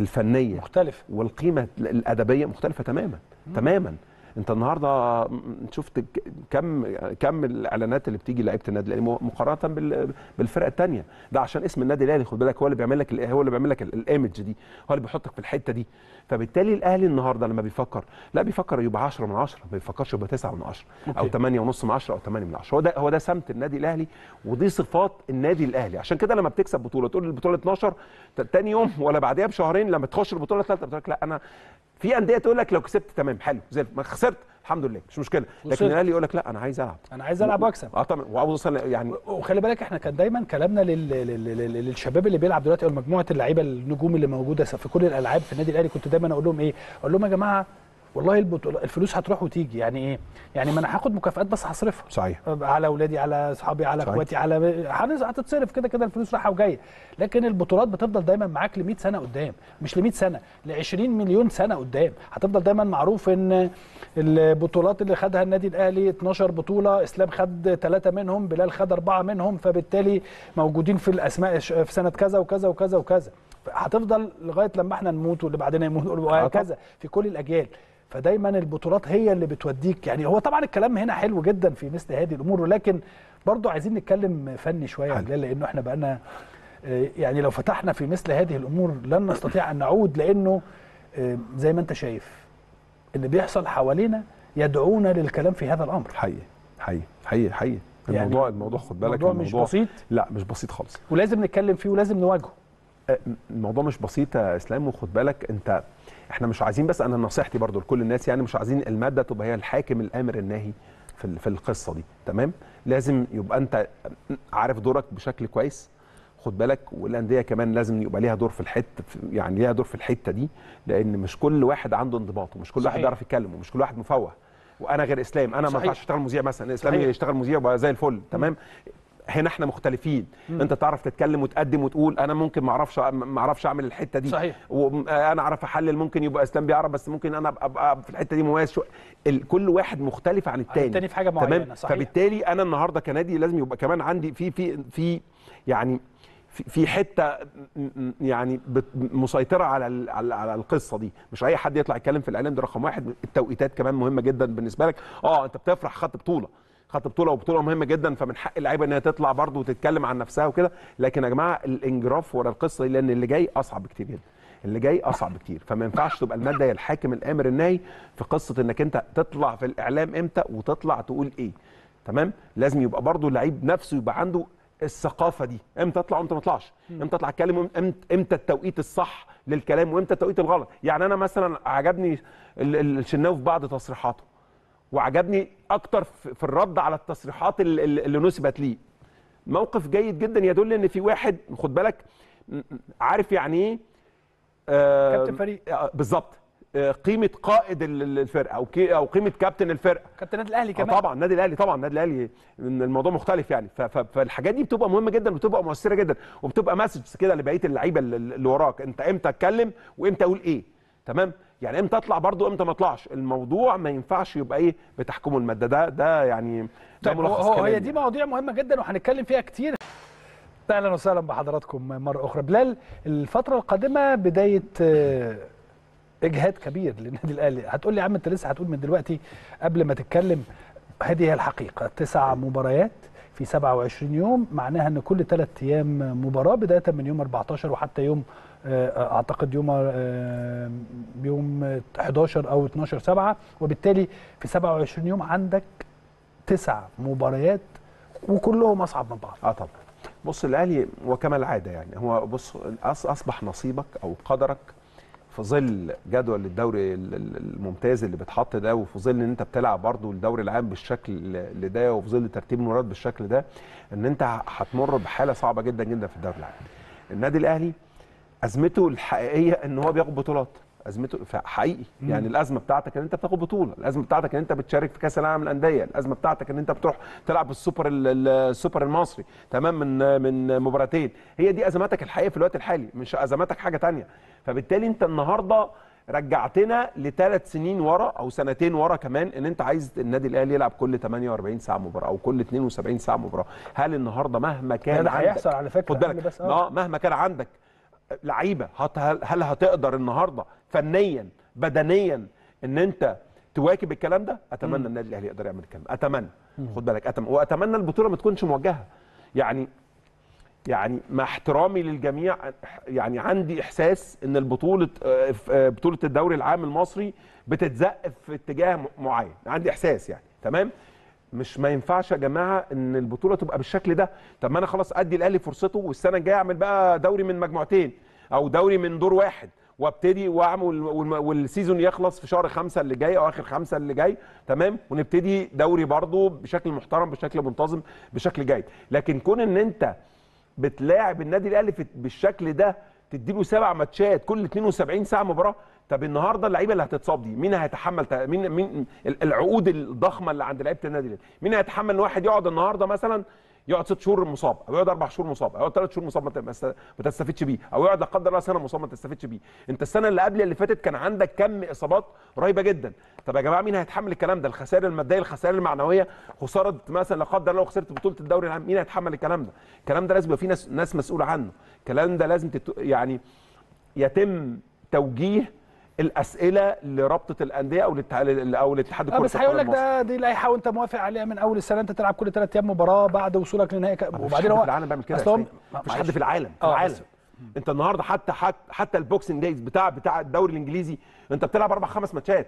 الفنية مختلف والقيمة الأدبية مختلفة تماما تماما. انت النهارده شفت كم كم الاعلانات اللي بتيجي لعيبه النادي الأهلي؟ مقارنة بال- بالفرق الثانية ده عشان اسم النادي الأهلي خد بالك هو اللي بيعمل لك هو اللي بيعمل لك ال- الإيمج دي. هو اللي بيحطك في الحتة دي. فبالتالي الأهلي النهارده لما بيفكر لا بيفكر يبقى 10 من 10 ما بيفكرش يبقى 9 من 10 أو أوكي. 8 ونص من 10 أو 8 من 10 هو ده هو ده سمت النادي الأهلي ودي صفات النادي الأهلي. عشان كده لما بتكسب بطولة تقول البطولة 12 ت- تاني يوم ولا بعديها بشهرين لما تخش البطولة الثالثة بتقول لك لا أنا في أندية تقول لك لو كسبت تمام حلو زي. ما خسرت الحمد لله مش مشكلة لكن. الأهلي يقول لك لا أنا عايز ألعب أنا عايز ألعب وأكسب آه طبعا وعاوز اوصل يعني وخلي بالك إحنا كان دايما كلامنا لل... لل... لل... للشباب اللي بيلعب دلوقتي أو مجموعه اللعيبة النجوم اللي موجودة في كل الألعاب في النادي الأهلي كنت دايما أقول لهم إيه؟ أقول لهم يا جماعة والله البطولة الفلوس هتروح وتيجي. يعني إيه؟ يعني ما أنا هاخد مكافآت بس هصرفها. صحيح. على أولادي على أصحابي على. إخواتي على هتتصرف كده كده الفلوس رايحة وجاية. لكن البطولات بتفضل دايما معاك ل 100 سنة قدام. مش ل 100 سنة ل 20 مليون سنة قدام. هتفضل دايما معروف إن البطولات اللي خدها النادي الأهلي 12 بطولة إسلام خد ثلاثة منهم بلال خد أربعة منهم فبالتالي موجودين في الأسماء في سنة كذا وكذا وكذا وكذا. هتفضل لغاية لما إحنا نموت واللي بعدين يموت وهكذا. في كل الأجيال. فدايما البطولات هي اللي بتوديك. يعني هو طبعا الكلام هنا حلو جدا في مثل هذه الأمور ولكن برضو عايزين نتكلم فني شوية يا. بلال لأنه إحنا بقالنا آه، يعني لو فتحنا في مثل هذه الأمور لن نستطيع أن نعود لأنه آه، زي ما أنت شايف اللي بيحصل حوالينا يدعونا للكلام في هذا الأمر. حقيقي حقيقي حقيقي حقيقي. يعني الموضوع الموضوع خد بالك الموضوع مش بسيط؟ لا مش بسيط خالص. ولازم نتكلم فيه ولازم نواجهه. آه، الموضوع مش بسيط يا إسلام وخد بالك أنت إحنا مش عايزين بس أنا نصيحتي برضو لكل الناس يعني مش عايزين المادة تبقى هي الحاكم الأمر الناهي في في القصة دي تمام لازم يبقى انت عارف دورك بشكل كويس خد بالك والأندية كمان لازم يبقى ليها دور في الحته يعني ليها دور في الحتة دي لأن مش كل واحد عنده انضباط ومش كل واحد صحيح. بيعرف يتكلم ومش كل واحد مفوه وأنا غير إسلام أنا ما صحيح. ينفعش أشتغل مذيع مثلا اسلام. يشتغل مذيع وبقى زي الفل تمام هنا إحنا مختلفين. انت تعرف تتكلم وتقدم وتقول أنا ممكن ما أعرفش ما أعرفش اعمل الحتة دي. صحيح. وأنا اعرف احلل ممكن يبقى اسلام بيعرف بس ممكن أنا أبقى, في الحتة دي مميز شوية. ال- كل واحد مختلف عن التاني. التاني في حاجة معينة، تمام؟ صحيح. فبالتالي أنا النهارده كنادي لازم يبقى كمان عندي في في في يعني في حتة يعني مسيطرة على على القصة دي. مش أي حد يطلع يتكلم في الإعلام ده رقم واحد. التوقيتات كمان مهمة جدا بالنسبة لك. آه أنت بتفرح خدت بطولة. خدت بطولة وبطولة مهمة جدا فمن حق اللعيبة ان هي تطلع برضه وتتكلم عن نفسها وكده. لكن يا جماعة الانجراف ورا القصة دي لأن اللي جاي أصعب بكتير جدا. اللي جاي أصعب بكتير فما ينفعش تبقى المادة هي الحاكم الآمر النهي في قصة إنك أنت تطلع في الإعلام إمتى وتطلع تقول إيه. تمام؟ لازم يبقى برضه اللعيب نفسه يبقى عنده الثقافة دي. إمتى أطلع وإمتى ما أطلعش؟ إمتى أطلع أتكلم؟ إمتى إمتى التوقيت الصح للكلام؟ وإمتى التوقيت الغلط؟ يعني أنا مثلا عجبني ال- ال- الشناوي في بعض تصريحاته. وعجبني أكتر في الرد على التصريحات ال- ال- اللي نسبت ليه. موقف جيد جدا يدل إن في واحد خد بالك عارف يعني إيه؟ آه، كابتن فريق. آه، بالظبط. آه، قيمة قائد ال- ال- الفرقة أو أو قيمة كابتن الفرقة. كابتن النادي الأهلي كمان. طبعا النادي الأهلي طبعا النادي الأهلي الموضوع مختلف يعني. فالحاجات دي بتبقى مهمة جدا وبتبقى مؤثرة جدا وبتبقى مسج كده لبقية اللعيبة اللي اللي وراك. أنت إمتى أتكلم وإمتى أقول إيه؟ تمام؟ يعني إمتى اطلع برضو إمتى ما اطلعش. الموضوع ما ينفعش يبقى إيه بتحكمه المادة. ده ده يعني ده طيب ملخص هو- هي دي. مواضيع مهمة جدا وهنتكلم فيها كتير. أهلا وسهلا بحضراتكم مرة أخرى. بلال الفترة القادمة بداية آه، إجهاد كبير للنادي الأهلي. هتقول لي يا عم أنت لسه هتقول من دلوقتي قبل ما تتكلم. هذه هي الحقيقة. تسع مباريات في 27 يوم. معناها إن كل ثلاث أيام مباراة بداية من يوم 14 وحتى يوم أعتقد يوم آه، يوم 11 أو 12 7 وبالتالي في 27 يوم عندك تسع مباريات وكلهم أصعب من بعض. آه طبعا. بص الأهلي وكما العاده يعني. هو بص أصبح نصيبك أو قدرك في ظل جدول الدوري ال- ال- الممتاز اللي بيتحط ده وفي ظل إن أنت بتلعب برضه الدوري العام بالشكل اللي ده وفي ظل ترتيب المباريات بالشكل ده إن أنت هتمر بحالة صعبة جدا جدا في الدوري العام. النادي الأهلي أزمته الحقيقية إن هو بياخد بطولات. أزمته حقيقي. يعني الأزمة بتاعتك إن أنت بتاخد بطولة. الأزمة بتاعتك إن أنت بتشارك في كأس العالم للأندية. الأزمة بتاعتك إن أنت بتروح تلعب السوبر ال- ال- السوبر المصري. تمام؟ من من مباراتين. هي دي أزماتك الحقيقية في الوقت الحالي مش أزماتك حاجة تانية. فبالتالي أنت النهارده رجعتنا لثلاث سنين ورا أو سنتين ورا كمان إن أنت عايز النادي الأهلي يلعب كل 48 ساعة مباراة أو كل 72 ساعة مباراة. هل النهارده مهما كان ده عندك- هيحصل على فكرة. خد بالك. قبل بس، آه. آه مهما كان عندك. لعيبة هل هتقدر النهارده فنيا بدنيا إن أنت تواكب الكلام ده؟ أتمنى النادي الأهلي يقدر يعمل الكلام. أتمنى. خد بالك. اتمنى وأتمنى البطولة ما تكونش موجهة. يعني يعني مع احترامي للجميع يعني عندي إحساس إن البطولة آه، آه، بطولة الدوري العام المصري بتتزق في اتجاه معين. عندي إحساس يعني. تمام؟ مش ما ينفعش يا جماعة إن البطولة تبقى بالشكل ده. طب ما أنا خلاص أدي الأهلي فرصته والسنة الجاية أعمل بقى دوري من مجموعتين أو دوري من دور واحد وأبتدي وأعمل والسيزون يخلص في شهر خمسة اللي جاي أو آخر خمسة اللي جاي تمام؟ ونبتدي دوري برضه بشكل محترم بشكل منتظم بشكل جيد. لكن كون إن أنت بتلاعب النادي الأهلي بالشكل ده تديله سبع ماتشات كل 72 ساعة مباراة طب النهارده اللعيبه اللي هتتصاب دي مين هيتحمل مين مين ال- العقود الضخمه اللي عند لعيبه النادي الاهلي مين هيتحمل إن واحد يقعد النهارده مثلا يقعد ست شهور مصاب أو يقعد أربع شهور مصاب أو يقعد ثلاث شهور مصاب ما تستفدش بيه أو يقعد لا قدر الله سنة مصاب ما تستفدش بيه؟ أنت السنة اللي قبل اللي فاتت كان عندك كم إصابات رهيبة جدا. طب يا جماعة مين هيتحمل الكلام ده؟ الخسائر المادية الخسائر المعنوية خسارة مثلا لا قدر الله خسرت بطولة الدوري العام مين هيتحمل الكلام ده؟ الكلام ده لازم يبقى في ناس ناس مسؤولة عنه. الكلام ده لازم تت... يعني يتم توجيه الأسئلة لرابطة الأندية أو للاتحاد أو لاتحاد آه كره بس هيقول لك. ده دي لائحه وانت موافق عليها من أول السنة أنت تلعب كل ثلاث أيام مباراة بعد وصولك لنهائي ك... مفيش وبعدين هو في العالم بيعمل كده سيد. مفيش. حد في العالم في آه، العالم بس- أنت النهارده حتى حتى حتى ال Boxing Days بتاع بتاع الدوري الإنجليزي أنت بتلعب أربع خمس ماتشات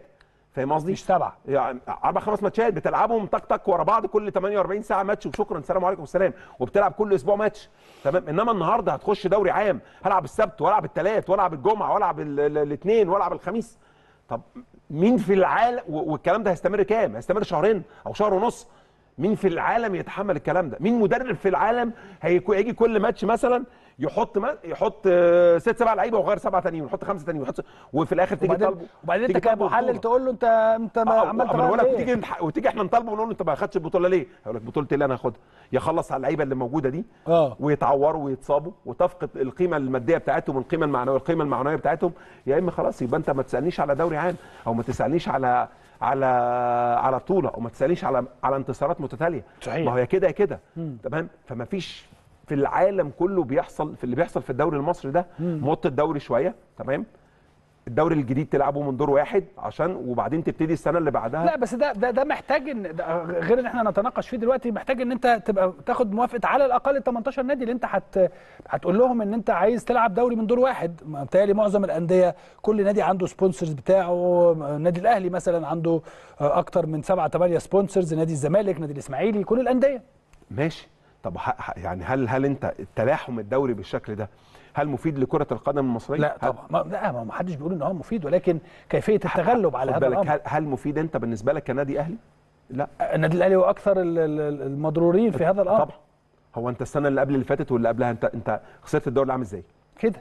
فاهم قصدي؟ مش سبعة. يعني أربع خمس ماتشات بتلعبهم تك تك ورا بعض كل 48 ساعة ماتش وشكرا سلام عليكم والسلام. وبتلعب كل أسبوع ماتش. تمام؟ إنما النهارده هتخش دوري عام. هلعب السبت وألعب الثلاث وألعب الجمعة وألعب الاثنين وألعب الخميس. طب مين في العالم والكلام ده هيستمر كام؟ هيستمر شهرين أو شهر ونص. مين في العالم يتحمل الكلام ده؟ مين مدرب في العالم هيجي كل ماتش مثلا يحط ما يحط آه، ست سبع لعيبة ويغير سبعة تانيين ويحط خمسة تانيين ويحط وفي الآخر تيجي وبعدين طالبه وبعدين انت كمحلل. تقول له انت انت ما آه، أنا بقول لك وتيجي وتيجي إحنا نطالبه ونقول له انت ما خدتش البطولة ليه؟ هيقول لك بطوله اللي أنا هاخدها. يخلص على اللعيبة اللي موجودة دي آه. ويتعوروا ويتصابوا وتفقد القيمة المادية بتاعتهم القيمه المعنويه القيمة المعنوية بتاعتهم. يا إما خلاص يبقى انت ما تسألنيش على دوري عام أو ما تسألنيش على على على بطولة أو ما تسألنيش على على انتصارات متتالية. صحيح. ما هو يا كده يا كده. تمام؟ فما فيش في العالم كله بيحصل في اللي بيحصل في الدوري المصري ده موط الدوري شوية تمام؟ الدوري الجديد تلعبه من دور واحد عشان وبعدين تبتدي السنة اللي بعدها. لا بس ده ده ده محتاج إن ده غير إن إحنا نتناقش فيه دلوقتي محتاج إن أنت تبقى تاخد موافقة على الأقل ال 18 نادي اللي أنت هت هتقول لهم إن أنت عايز تلعب دوري من دور واحد. بالتالي معظم الأندية كل نادي عنده sponsors بتاعه. النادي الأهلي مثلا عنده أكتر من سبعة ثمانية sponsors نادي الزمالك نادي الإسماعيلي كل الأندية. ماشي. طب يعني هل هل انت التلاحم الدوري بالشكل ده هل مفيد لكرة القدم المصرية؟ لا طبعا ما لا ما حدش بيقول إن هو مفيد ولكن كيفية التغلب على هذا الأمر هل, هل مفيد أنت بالنسبة لك كنادي أهلي؟ لا النادي الأهلي هو أكثر ال- ال- المضرورين في هذا الأمر طبعا هو أنت السنة اللي قبل اللي فاتت واللي قبلها أنت أنت خسرت الدوري العام إزاي؟ كده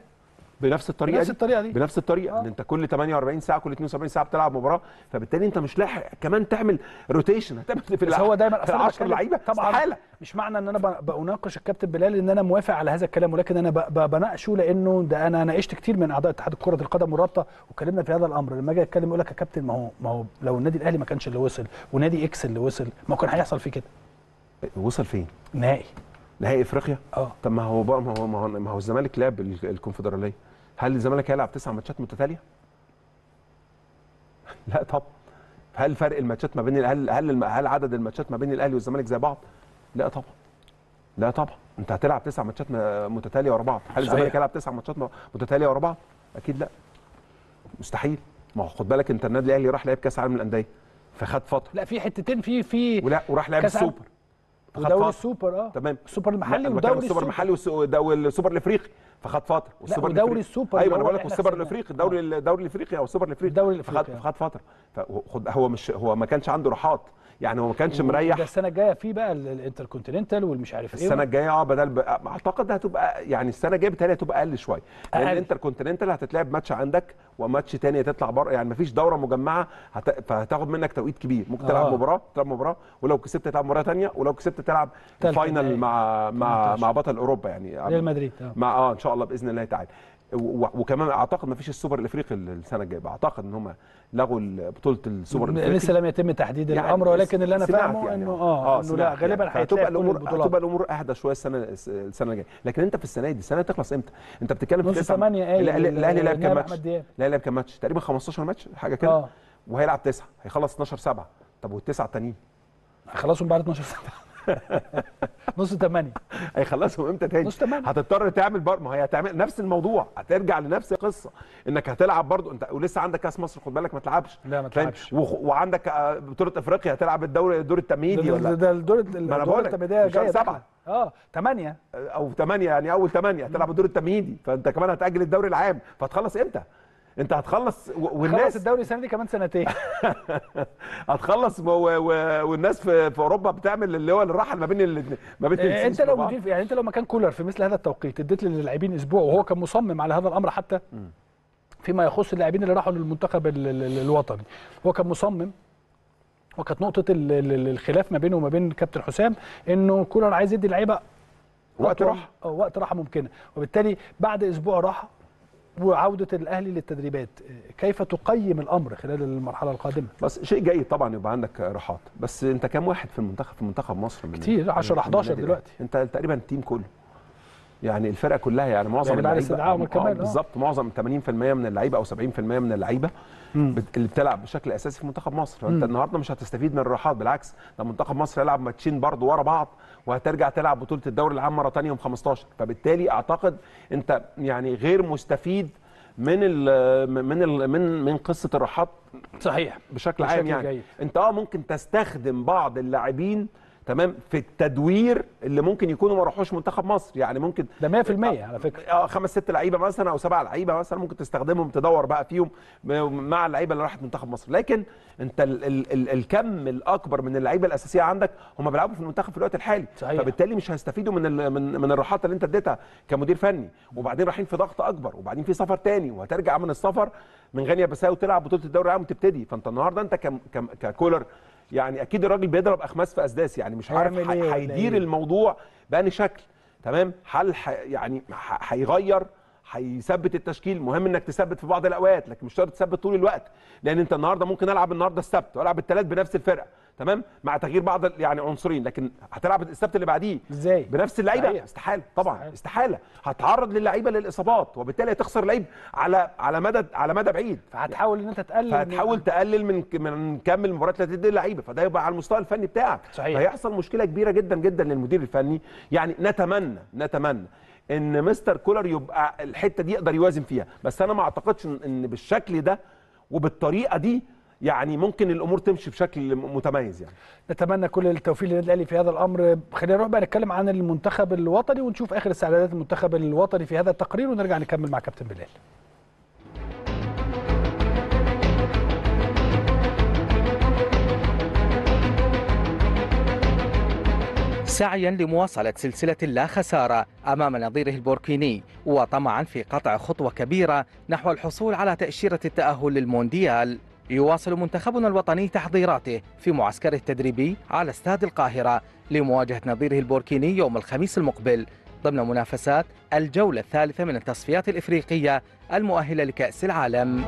بنفس الطريقة بنفس دي. الطريقة دي. بنفس الطريقة. آه. إن أنت كل 48 ساعة كل 72 ساعة بتلعب مباراة فبالتالي أنت مش لاحق كمان تعمل روتيشن هتعمل في بس هو دايما في أصل أنا 10 بتكلم- لعيبة. طبعا استحالة. مش معنى إن أنا بناقش الكابتن بلال إن أنا موافق على هذا الكلام ولكن أنا بناقشه لأنه ده أنا ناقشت كتير من أعضاء اتحاد كرة القدم والرابطة واتكلمنا في هذا الأمر. لما أجي أتكلم يقول لك يا كابتن ما هو ما هو لو النادي الأهلي ما كانش اللي وصل ونادي إكس اللي وصل ما كان هيحصل فيه كده. وصل فين؟ نهائي. نهائي إفريقيا؟ آه. طب ما هو بقى ما هو ما هو, ما هو الزمالك لعب ال- الكونفدرالية. هل الزمالك هيلعب تسع ماتشات متتالية؟ <laughs> لا طب هل فرق الماتشات ما بين هل هل هل عدد الماتشات ما بين الأهلي والزمالك زي بعض؟ لا طبعا لا طبعا انت هتلعب تسع ماتشات متتالية ورا بعض هل. الزمالك هيلعب تسع ماتشات متتالية ورا بعض؟ أكيد لا مستحيل ما هو خد بالك انت النادي الأهلي راح لعب كأس عالم الانديه فخد فترة لا في حتتين في في ولا وراح لعب. السوبر ودوري. السوبر آه تمام السوبر المحلي ودوري السوبر المحلي والسوبر الإفريقي فخد فتره والسوبر ودوري. السوبر أيوه أنا بقول لك والسوبر. الإفريقي الدوري الدوري الإفريقي أو السوبر الإفريقي الدوري فخد الإفريقي، فخد فتره فخد هو مش هو ما كانش عنده راحات يعني هو ما كانش ده مريح السنة الجاية في بقى ال- الانتركونتيننتال والمش عارف إيه السنة الجاية آه بدل ب... أعتقد هتبقى يعني السنة الجاية بالتالي هتبقى أقل شوية لأن أقل. الانتر كونتيننتال هتتلعب ماتش عندك وماتش تاني هتطلع بره يعني مفيش دورة مجمعة هت... فهتاخد منك توقيت كبير ممكن تلعب آه. مباراة تلعب مباراة ولو كسبت تلعب مباراة تانية ولو كسبت تلعب. ال final مع مع 18. مع بطل أوروبا يعني ريال مدريد آه مع آه إن شاء الله بإذن الله تعالى وكمان أعتقد ما فيش السوبر الإفريقي السنة الجاية. أعتقد إن هم لغوا بطولة السوبر الإفريقي. لسه لم يتم تحديد يعني الأمر ولكن اللي أنا فاهمه يعني. إنه آه إنه لا سمعت غالبا يعني. كل الأمور هتبقى الأمور أهدى شوية السنة السنة الجاية. لكن أنت في السنة دي السنة تخلص إمتى؟ أنت بتتكلم نص ثمانية قايل الأهلي- الأهلي لعب كام ماتش. الاهلي لعب كام ماتش؟ تقريبا 15 ماتش حاجة كده. آه. وهيلعب تسعة هيخلص 12 7 طب والتسعة التانيين؟ هيخلصوا بعد 12 سنه <laughs> نص 8 هيخلصهم إمتى تاني؟ نص تمانية. هتضطر تعمل بر... ما هي هتعمل نفس الموضوع. هترجع لنفس القصة. إنك هتلعب برضو. أنت ولسه عندك كأس مصر خد بالك ما تلعبش. لا، ما؟ تلعبش. وخ- وعندك آه، بطولة إفريقيا هتلعب الدوري الدور التمهيدي ولا؟ ده, الدور الدور التمهيدية جاية سبعة. داخلة. آه 8 أو ثمانية يعني أول ثمانية هتلعب الدور التمهيدي. فأنت كمان هتأجل الدوري العام. فهتخلص إمتى؟ انت هتخلص والناس الدوري السنة دي كمان سنتين. <laughs> هتخلص و... و... والناس في... في أوروبا بتعمل اللي هو الراحة ما بين الاثنين ما بين الاتنين انت لو مدير يعني انت لو مكان كولر في مثل هذا التوقيت اديت للاعبين أسبوع وهو كان مصمم على هذا الأمر حتى فيما يخص اللاعبين اللي راحوا للمنتخب ال- ال- ال- الوطني. هو كان مصمم وكانت نقطة ال- ال- الخلاف ما بينه وما بين كابتن حسام إنه كولر عايز يدي اللعيبه وقت. آه وقت راحة ممكنة. وبالتالي بعد أسبوع راحة وعودة الأهلي للتدريبات. كيف تقيم الأمر خلال المرحلة القادمة؟ بس شيء جيد طبعا يبقى عندك راحات. بس أنت كام واحد في المنتخب في منتخب مصر من كتير، 10 من 11 النادي دلوقتي. أنت تقريبا التيم كله. يعني الفرقة كلها يعني معظم يعني استدعائهم آه، آه. بالظبط. معظم 80% من اللعيبة أو 70% من اللعيبة اللي بتلعب بشكل أساسي في منتخب مصر. فأنت النهارده مش هتستفيد من الراحات. بالعكس ده منتخب مصر هيلعب ماتشين برضه ورا بعض. وهترجع تلعب بطولة الدوري العام مرة ثانية يوم 15 فبالتالي أعتقد أنت يعني غير مستفيد من ال من ال من من قصة الراحات صحيح. بشكل بشكل عام يعني. جيد. أنت آه ممكن تستخدم بعض اللاعبين تمام؟ في التدوير اللي ممكن يكونوا ما راحوش منتخب مصر. يعني ممكن ده 100% على فكرة. آه خمس ست لعيبة مثلا أو سبع لعيبة مثلا ممكن تستخدمهم تدور بقى فيهم مع اللعيبة اللي راحت منتخب مصر. لكن أنت ال ال ال الكم الأكبر من اللعيبة الأساسية عندك هم بيلعبوا في المنتخب في الوقت الحالي. صحيح. فبالتالي مش هيستفيدوا من ال من من الراحات اللي أنت اديتها كمدير فني. وبعدين رايحين في ضغط أكبر. وبعدين في سفر تاني. وهترجع من السفر من غينيا بساو تلعب بطولة الدوري العام وتبتدي. فأنت النهارده أنت كم كم ككولر يعني أكيد الراجل بيضرب أخماس في أسداس يعني مش عارف إيه هيدير إيه؟ الموضوع بأني شكل تمام هل. يعني ح- هيغير هيثبت التشكيل. مهم إنك تثبت في بعض الأوقات لكن مش شرط تثبت طول الوقت. لأن أنت النهارده ممكن ألعب النهارده السبت وألعب الثلاث بنفس الفرقة تمام؟ مع تغيير بعض يعني عنصرين لكن هتلعب السبت اللي بعديه إزاي؟ بنفس اللعيبة. استحالة طبعا استحالة. استحالة, هتعرض للعيبة للإصابات وبالتالي هتخسر لعيب على على مدى على مدى بعيد. فهتحاول إن أنت تقلل من- فهتحاول تقلل من من كم المباريات اللي تدي اللعيبة. فده يبقى على المستوى الفني بتاعك. صحيح. فهيحصل مشكلة كبيرة جدا جدا للمدير الفني. يعني نتمنى نتمنى إن مستر كولر يبقى الحتة دي يقدر يوازن فيها. بس أنا ما أعتقدش ان بالشكل ده وبالطريقة دي يعني ممكن الأمور تمشي بشكل متميز يعني. نتمنى كل التوفيق للنادي الاهلي في هذا الأمر. خلينا نروح بقى نتكلم عن المنتخب الوطني ونشوف آخر استعدادات المنتخب الوطني في هذا التقرير ونرجع نكمل مع كابتن بلال. سعيا لمواصلة سلسلة لا خسارة أمام نظيره البوركيني وطمعا في قطع خطوة كبيرة نحو الحصول على تأشيرة التأهل للمونديال. يواصل منتخبنا الوطني تحضيراته في معسكره التدريبي على استاد القاهرة لمواجهة نظيره البوركيني يوم الخميس المقبل ضمن منافسات الجولة الثالثة من التصفيات الإفريقية المؤهلة لكأس العالم.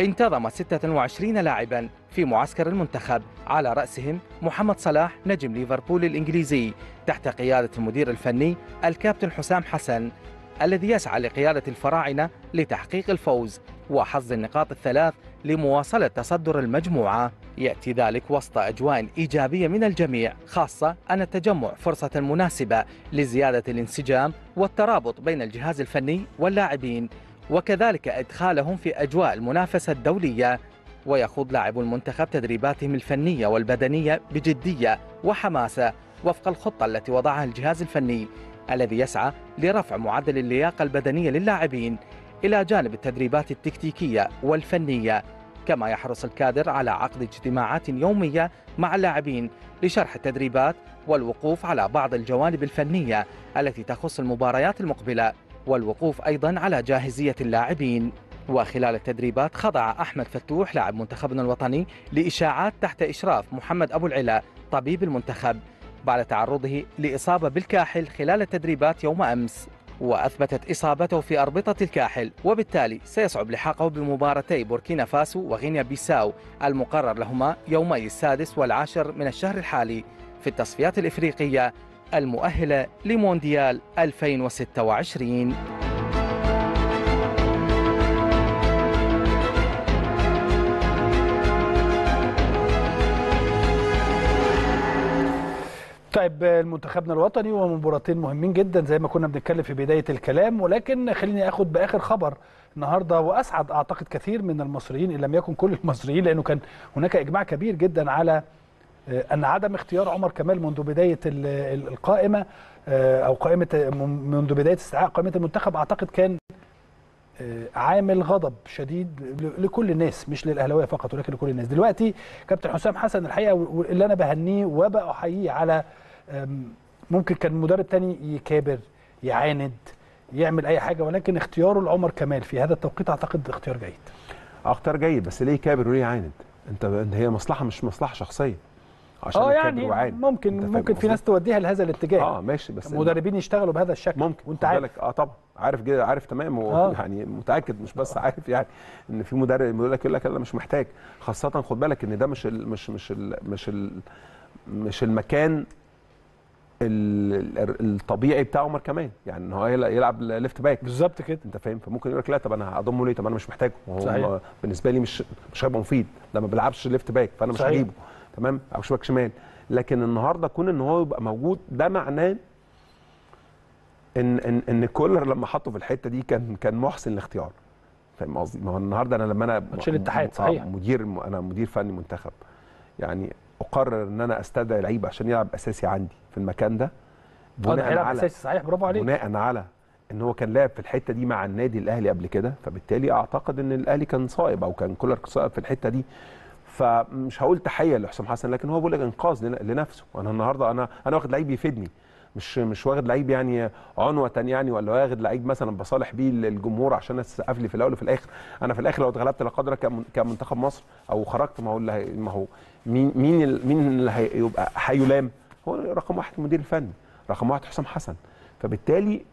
انتظم 26 لاعبا في معسكر المنتخب. على رأسهم محمد صلاح نجم ليفربول الإنجليزي تحت قيادة المدير الفني الكابتن حسام حسن الذي يسعى لقيادة الفراعنة لتحقيق الفوز وحصد النقاط الثلاث لمواصلة تصدر المجموعة. يأتي ذلك وسط أجواء إيجابية من الجميع خاصة أن التجمع فرصة مناسبة لزيادة الانسجام والترابط بين الجهاز الفني واللاعبين. وكذلك إدخالهم في أجواء المنافسة الدولية ويخوض لاعبو المنتخب تدريباتهم الفنية والبدنية بجدية وحماسة وفق الخطة التي وضعها الجهاز الفني الذي يسعى لرفع معدل اللياقة البدنية للاعبين إلى جانب التدريبات التكتيكية والفنية كما يحرص الكادر على عقد اجتماعات يومية مع اللاعبين لشرح التدريبات والوقوف على بعض الجوانب الفنية التي تخص المباريات المقبلة. والوقوف أيضا على جاهزية اللاعبين. وخلال التدريبات خضع أحمد فتوح لاعب منتخبنا الوطني لإشاعات تحت إشراف محمد أبو العلا طبيب المنتخب بعد تعرضه لإصابة بالكاحل خلال التدريبات يوم أمس وأثبتت إصابته في أربطة الكاحل. وبالتالي سيصعب لحاقه بمباراتي بوركينا فاسو وغينيا بيساو المقرر لهما يومي السادس والعاشر من الشهر الحالي. في التصفيات الإفريقية المؤهلة لمونديال 2026 طيب منتخبنا الوطني ومباراتين مهمين جدا زي ما كنا بنتكلم في بداية الكلام ولكن خليني آخد بآخر خبر النهارده وأسعد أعتقد كثير من المصريين إن لم يكن كل المصريين لأنه كان هناك إجماع كبير جدا على أن عدم اختيار عمر كمال منذ بداية القائمة أو قائمة منذ بداية استدعاء قائمة المنتخب أعتقد كان عامل غضب شديد لكل الناس مش للأهلاوية فقط ولكن لكل الناس. دلوقتي كابتن حسام حسن الحقيقة اللي أنا بهنيه وبأحييه على ممكن كان مدرب تاني يكابر يعاند يعمل أي حاجة ولكن اختياره لعمر كمال في هذا التوقيت أعتقد اختيار جيد. اختيار جيد بس ليه كابر وليه يعاند؟ أنت هي مصلحة مش مصلحة شخصية. عشان آه يعني ممكن ممكن في ناس توديها لهذا الاتجاه. آه ماشي بس مدربين يشتغلوا بهذا الشكل. ممكن وأنت عارف. آه طبعا. عارف جدا عارف تمام. آه. يعني متأكد مش بس عارف يعني إن في مدرب يقول لك يقول لك أنا مش محتاج. خاصة خد بالك إن ده مش ال مش مش ال مش ال مش المكان الطبيعي بتاع عمر كمان. يعني إن هو يلعب left back بالظبط كده. أنت فاهم؟ فممكن يقول لك لا طب أنا هضمه ليه؟ طب أنا مش محتاجه. صحيح. بالنسبة لي مش مش هيبقى مفيد. ده ما بيلعبش left back فأنا مش صحيح. هجيبه. تمام؟ أو back شمال. لكن النهارده كون إن هو يبقى موجود ده معناه إن إن إن كولر لما حطه في الحتة دي كان كان محسن الاختيار فاهم قصدي؟ ما هو النهارده أنا لما أنا ماتش الاتحاد صحيح. مدير أنا مدير فني منتخب. يعني أقرر إن أنا أستدعي لعيب عشان يلعب أساسي عندي في المكان ده. بناء على أساسي صحيح. برافو عليك. بناء على إن هو كان لعب في الحتة دي مع النادي الأهلي قبل كده. فبالتالي أعتقد إن الأهلي كان صائب أو كان كولر صائب في الحتة دي. فمش هقول تحية لحسام حسن لكن هو بيقول لك إنقاذ لنفسه. أنا النهارده أنا أنا واخد لعيب يفيدني مش مش واخد لعيب يعني عنوة يعني ولا واخد لعيب مثلا بصالح بيه الجمهور عشان تسقف لي في الأول وفي الآخر. أنا في الآخر لو اتغلبت لا قدر كمنتخب مصر أو خرجت ما هو اللي ما هو مين مين مين اللي هيبقى هيلام؟ هو رقم واحد المدير الفني رقم واحد حسام حسن. فبالتالي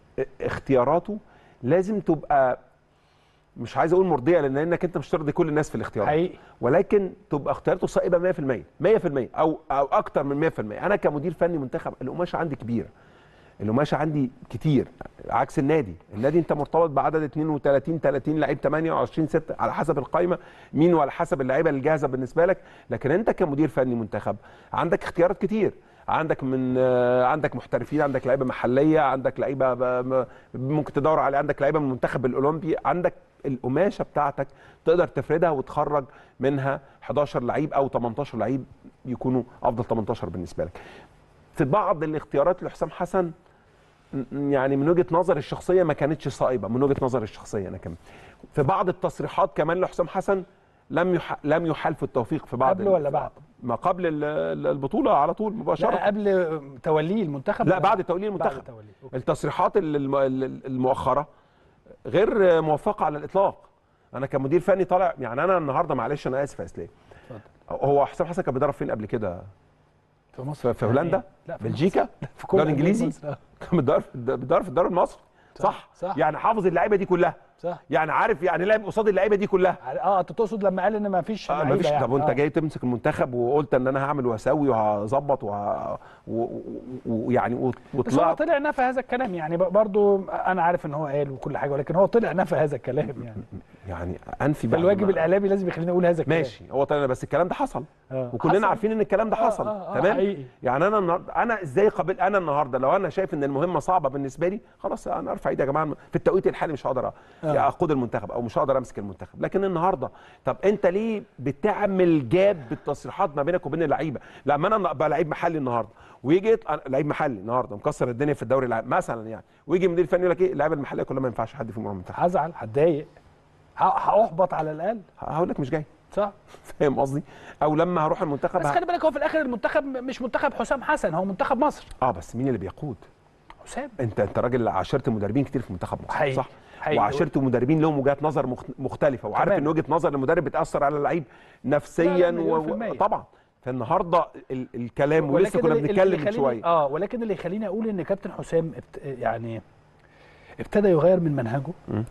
اختياراته لازم تبقى مش عايز أقول مرضية لانك أنت مش ترضي كل الناس في الاختيارات. حقيقي. ولكن تبقى اختياراته صائبة 100% 100% أو أو أكتر من 100% أنا كمدير فني منتخب القماشة عندي كبيرة. القماشة عندي كتير عكس النادي. النادي أنت مرتبط بعدد 32 30 لعيب 28 6 على حسب القائمه مين وعلى حسب اللعيبة اللي جاهزه بالنسبة لك. لكن أنت كمدير فني منتخب عندك اختيارات كتير. عندك من عندك محترفين عندك لعيبة محلية عندك لعيبة ممكن تدور عليه عندك لعيبة من المنتخب الأولمبي عندك القماشة بتاعتك تقدر تفردها وتخرج منها 11 لعيب أو 18 لعيب يكونوا أفضل 18 بالنسبة لك في بعض الاختيارات لحسام حسن يعني من وجهة نظري الشخصية ما كانتش صائبة من وجهة نظري الشخصية أنا كمان في بعض التصريحات كمان لحسام حسن لم يح... لم يحال في التوفيق في بعض قبل ولا بعد؟ ما قبل ال- ال- البطولة على طول مباشرة لا قبل توليه المنتخب لا بعد توليه بعد المنتخب توليه أوكي. التصريحات ال- الم- ال- المؤخرة غير موفقه على الإطلاق. أنا كمدير فني طالع يعني أنا النهارده معلش أنا آسف يا إسلام. هو حسام حسن كان بيدرب فين قبل كده؟ في مصر. في, هولندا؟ لا في بلجيكا. في كل الدوري الانجليزي. <laughs> كان بيدرب في الدوري المصري؟ صح, صح. يعني حافظ اللعيبة دي كلها. صح يعني عارف يعني لعب قصاد اللعيبة دي كلها آه أنت تقصد لما قال إن ما فيش آه مفيش يعني. طب وأنت آه. جاي تمسك المنتخب وقلت إن أنا هعمل وهسوي وهظبط وه- و- و- ويعني و- بس طلع نفى هذا الكلام يعني برضو أنا عارف إن هو قال وكل حاجة ولكن هو طلع نفى هذا الكلام <laughs> يعني يعني أنفي بعد فالواجب ما- الإعلامي لازم يخليني أقول هذا الكلام ماشي هو طلع بس الكلام ده حصل آه. وكلنا حصل. عارفين إن الكلام ده آه، حصل آه، آه، تمام حقيقي. يعني أنا النهارده أنا إزاي قابل أنا النهارده لو أنا شايف إن المهمة صعبة بالنسبة لي خلاص أنا أرفع إيدي يا جماعة في التوقيت الحالي مش هقدر. اقود المنتخب أو مش هقدر أمسك المنتخب. لكن النهارده طب أنت ليه بتعمل جاب بالتصريحات ما بينك وبين اللعيبة؟ لما أنا ابقى لعيب محلي النهارده ويجي لعيب محلي النهارده مكسر الدنيا في الدوري العام مثلا يعني ويجي مدير فني يقول لك إيه؟ اللعيبة المحلية كلها ما ينفعش حد فيهم يروح المنتخب. هزعل هتضايق. هأحبط على الأقل. هقول لك مش جاي. صح. <laughs> فاهم قصدي؟ أو لما هروح المنتخب بس خلي بالك هو في الآخر المنتخب مش منتخب حسام حسن هو منتخب مصر. آه بس مين اللي بيقود؟ حسام. أنت أنت راجل عاشرت مدربين كتير في منتخب مصر حقيقي. صح؟ حقيقي. وعاشرت مدربين لهم وجهات نظر مخت- مختلفة وعارف. إن وجهة نظر المدرب بتأثر على اللعيب نفسيا لا، لا، مليون في و... المية. و... طبعا فالنهاردة ال... الكلام ولسه كنا بنتكلم من شوية آه ولكن اللي يخليني أقول إن كابتن حسام ابت... يعني ابتدى يغير من منهجه مم.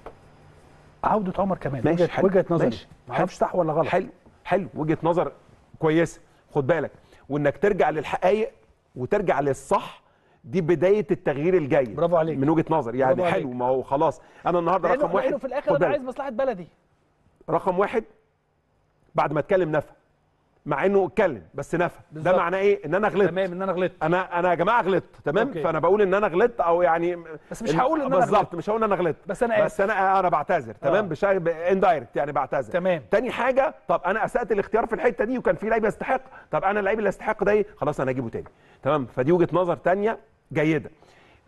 عودة عمر كمال ماشي، وجهه, حلو. وجهة نظري ماشي، ما أعرفش صح ولا غلط حلو حلو وجهة نظر كويسة خد بالك وإنك ترجع للحقائق وترجع للصح دي بداية التغيير الجيد. برافو عليك. من وجهة نظر. يعني حلو. ما هو خلاص. أنا النهارده رقم واحد في الآخر أنا. عايز مصلحة بلدي. رقم واحد بعد ما اتكلم نفى. مع إنه اتكلم بس نفى. ده. معناه إيه؟ إن أنا غلطت. تمام إن أنا غلطت. أنا أنا يا جماعة غلطت تمام؟ أوكي. فأنا بقول إن أنا غلطت أو يعني بس مش هقول إن أنا بالظبط. مش هقول إن أنا غلطت. بس أنا بس أنا أنا بعتذر تمام؟ بشكل indirect يعني بعتذر. تمام. تاني حاجة طب أنا أسأت الاختيار في الحتة دي وكان في لعيب يستحق. طب أنا اللعيب اللي يستحق ده إيه؟ خلاص أنا هجيبه تاني تمام؟ فدي وجهة نظر تانية. جيدة.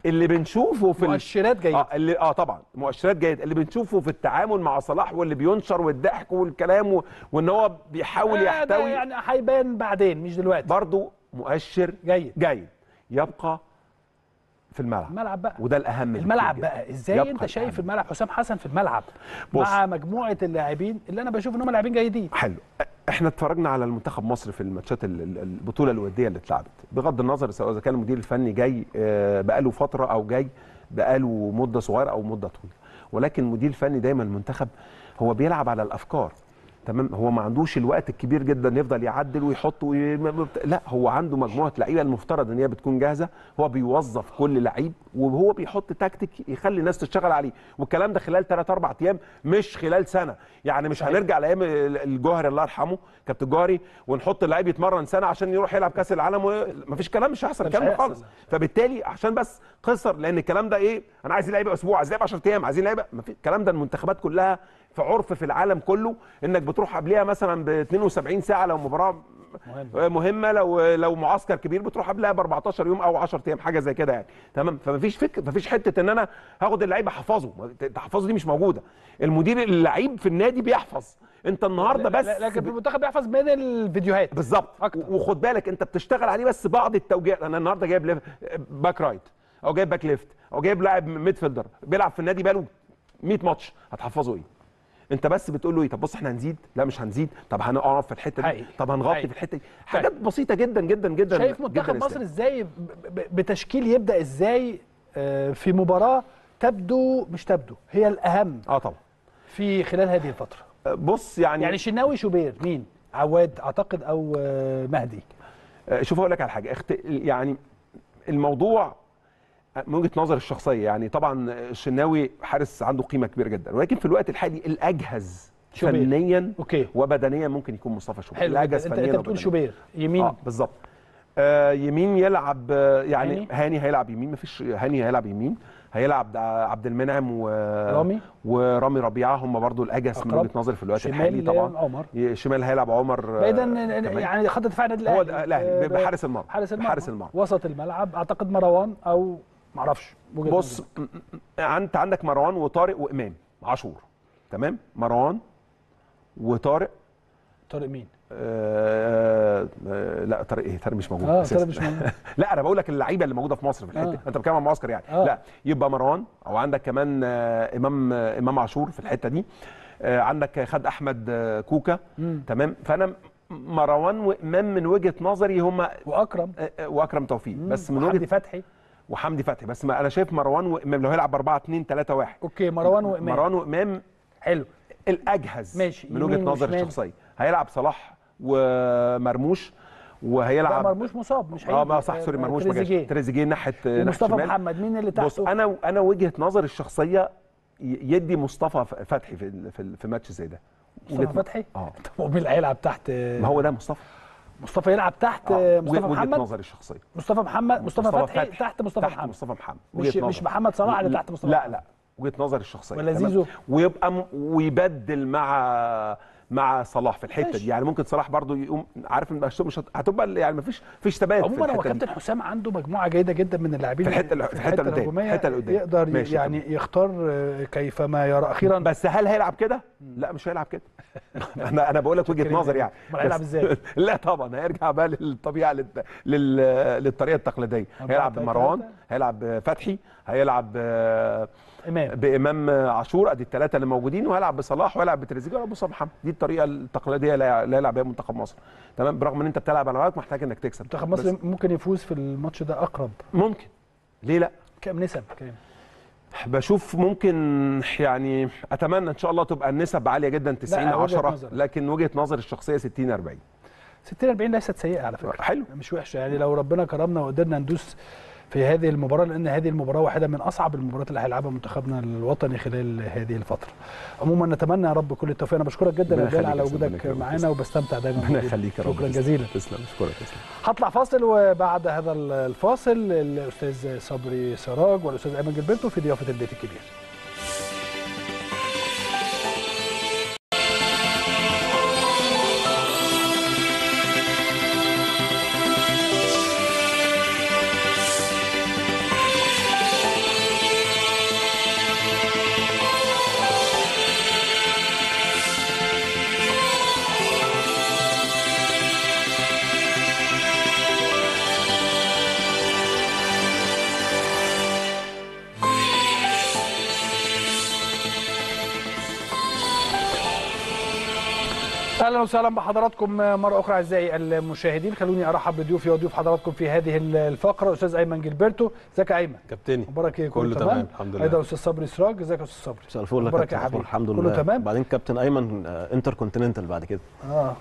اللي بنشوفه في مؤشرات جيدة. آه اللي آه طبعا مؤشرات جيدة. اللي بنشوفه في التعامل مع صلاح واللي بينشر والضحك والكلام و... وإن هو بيحاول آه، يحتوي يعني هيبان بعدين مش دلوقتي. برضه مؤشر جيد. جيد. يبقى في الملعب. الملعب بقى. وده الأهم الملعب. بقى. إزاي أنت شايف الأهم. الملعب؟ حسام حسن في الملعب بص. مع مجموعة اللاعبين اللي أنا بشوف إن هم لاعبين جيدين. حلو. إحنا اتفرجنا على المنتخب مصر في الماتشات ال- ال- البطولة الوديه اللي اتلعبت. بغض النظر سواء إذا كان المدير الفني جاي آه، بقاله فترة أو جاي بقاله مدة صغيرة أو مدة طويلة. ولكن المدير الفني دايما المنتخب هو بيلعب على الأفكار. تمام؟ هو ما عندوش الوقت الكبير جدا يفضل يعدل ويحط وي... لا هو عنده مجموعة لعيبة المفترض إن هي بتكون جاهزة. هو بيوظف كل لعيب وهو بيحط تكتيك يخلي الناس تشتغل عليه. والكلام ده خلال 3 4 أيام مش خلال سنة. يعني مش. هنرجع لأيام ال- الجوهري الله يرحمه كابتن الجوهري ونحط اللعيب يتمرن سنة عشان يروح يلعب كأس العالم و... مفيش كلام مش هيحصل الكلام. خالص. فبالتالي عشان بس قصر لأن الكلام ده إيه؟ أنا عايز لعيبة أسبوع عايز لعيبة 10 أيام عايزين لعيبة. الكلام ده المنتخبات كلها في عرف في العالم كله إنك بتروح قبلها مثلا ب 72 ساعة لو مباراة مهم. مهمة لو لو معسكر كبير بتروح قبلها ب 14 يوم أو 10 أيام حاجة زي كده يعني. تمام؟ فمفيش فكر مفيش حتة إن أنا هاخد اللعيب احفظه تحفظه دي مش موجودة. المدير اللعيب في النادي بيحفظ. أنت النهارده بس لكن في المنتخب بيحفظ من الفيديوهات. بالظبط. وخد بالك أنت بتشتغل عليه بس بعض التوجيهات. أنا النهارده جايب back right أو جايب back left أو جايب لاعب midfielder بيلعب في النادي بقاله 100 ماتش. هتحفظه إيه؟ انت بس بتقول له إيه؟ طب بص إحنا هنزيد. لا مش هنزيد. طب هنقف في الحتة دي؟ حقيقي. طب هنغطي حقيقي. في الحتة دي؟ حاجات بسيطة جدا جدا جدا شايف منتخب مصر. إزاي؟ بتشكيل يبدأ إزاي؟ آه، في مباراة تبدو مش تبدو هي الأهم. آه طبعا. في خلال هذه الفترة. بص يعني, يعني شناوي شوبير مين؟ عواد أعتقد أو آه، مهدي. آه، شوف أقول لك على حاجة. يعني الموضوع من وجهة نظري الشخصية يعني طبعا الشناوي حارس عنده قيمة كبيرة جدا ولكن في الوقت الحالي الأجهز شوبير. فنيا أوكي. وبدنيا ممكن يكون مصطفى شوبير. حلو. الأجهز انت فنيا انت بتقول. شوبير. يمين. آه بالظبط. آه يمين يلعب آه، يعني هاني؟ هاني, هيلعب يمين. مفيش هاني هيلعب يمين. هيلعب عبد المنعم و رامي؟ ورامي ربيعة. هم برضو الأجهز من. وجهة نظري في الوقت شمال الحالي طبعا. عمر. شمال هيلعب عمر آه، بعيدا كمان. يعني خط دفاع النادي هو الأهلي. ده- الأهلي آه، بحارس المرمى. حارس المرمى. بحارس المرمى. وسط الملعب. أعتقد مروان أو معرفش بص انت عندك مروان وطارق وامام عاشور تمام؟ مروان وطارق. طارق مين؟ آه آه لا طارق إيه؟ طارق مش موجود آه. طارق مش موجود. <laughs> لا أنا بقول لك اللعيبة اللي موجودة في مصر في الحتة. آه. أنت بتتكلم عن معسكر يعني. آه. لا يبقى مروان أو عندك كمان آه إمام آه إمام عاشور في الحتة دي. آه عندك خد أحمد آه كوكا مم. تمام؟ فأنا مروان وإمام من وجهة نظري هم وأكرم. وأكرم توفيق. بس من وجهة فتحي. وحمدي فتحي. بس ما أنا شايف مروان وإمام لو هيلعب 4 2 3 1 أوكي مروان وإمام. مروان وإمام حلو. الأجهز ماشي، من وجهة نظري. الشخصية. هيلعب صلاح ومرموش لا وهيلعب مرموش مصاب مش آه هيجي. ما صح سوري مرموش ما جاش. تريزيجيه. ناحية شمال. محمد مين اللي تحته؟ بص أنا أنا وجهة نظري الشخصية يدي مصطفى فتحي في في, في ماتش زي ده. مصطفى فتحي؟ آه. طب ومين اللي هيلعب تحت؟ ما هو ده مصطفى. مصطفى يلعب تحت آه. مصطفى محمد نظري الشخصية مصطفى محمد مصطفى, مصطفى فتحي, فتحي. تحت مصطفى تحت محمد مصطفى محمد مش مش. محمد صلاح اللي تحت مصطفى لا. لا وجهة نظري الشخصية ولا؟ زيزو؟ ويبقى. ويبدل مع مع صلاح في الحتة. دي يعني ممكن صلاح برضو يقوم عارف إن مش مش هت- هتبقى يعني مفيش مفيش ثبات عموما هو الحتة كابتن حسام عنده مجموعة جيدة جدا من اللاعبين في الحتة- في اللي قدام. يقدر ماشي، يعني يختار آه، كيفما يرى أخيرا بس هل هيلعب كده؟ لا مش هيلعب كده <laughs> أنا أنا بقول لك وجهة نظري يعني أمال هيلعب إزاي؟ <laughs> لا طبعا هيرجع بقى للطبيعه لل... لل... للطريقة التقليدية هيلعب بمروان. هيلعب فتحي هيلعب آه، امام بإمام عاشور أدي الثلاثه اللي موجودين وهيلعب بصلاح وهيلعب بتريزيجيه وهيلعب بمصطفى محمد. دي الطريقة التقليدية اللي هيلعب بيها منتخب مصر. تمام؟ برغم إن أنت بتلعب على محتاج إنك تكسب. منتخب مصر ممكن يفوز في الماتش ده أقرب. ممكن. ليه لأ؟ كام نسب؟ كام؟ بشوف ممكن يعني أتمنى إن شاء الله تبقى النسب عالية جدا 90 وجهة 10 نظر. لكن وجهة نظري الشخصية 60 40 60 40 ليست سيئة على فكرة. حلو. مش وحشة. يعني لو ربنا كرمنا وقدرنا ندوس في هذه المباراة لأن هذه المباراة واحدة من أصعب المباريات اللي هيلعبها منتخبنا الوطني خلال هذه الفترة. عموما نتمنى يا رب كل التوفيق أنا بشكرك جدا يا على وجودك. معانا وبستمتع دايما ربنا. يخليك يا رب شكرا جزيلا تسلم اشكرك تسلم هطلع فاصل وبعد هذا الفاصل الأستاذ صبري سراج والأستاذ أيمن جilberto في ضيافة البيت الكبير. وسهلا بحضراتكم مرة أخرى أعزائي المشاهدين. خلوني أرحب بضيوفي وضيوف حضراتكم في هذه الفقرة. أستاذ أيمن جيلبرتو ازيك يا أيمن؟ كابتن. أخبارك إيه؟ كله تمام؟ الحمد لله. أيضا أستاذ صبري سراج ازيك يا أستاذ صبري؟ مساء الفل يا كابتن حبيبي؟ الحمد كله لله. تمام؟ بعدين كابتن أيمن آه، انتر كونتيننتال بعد كده. آه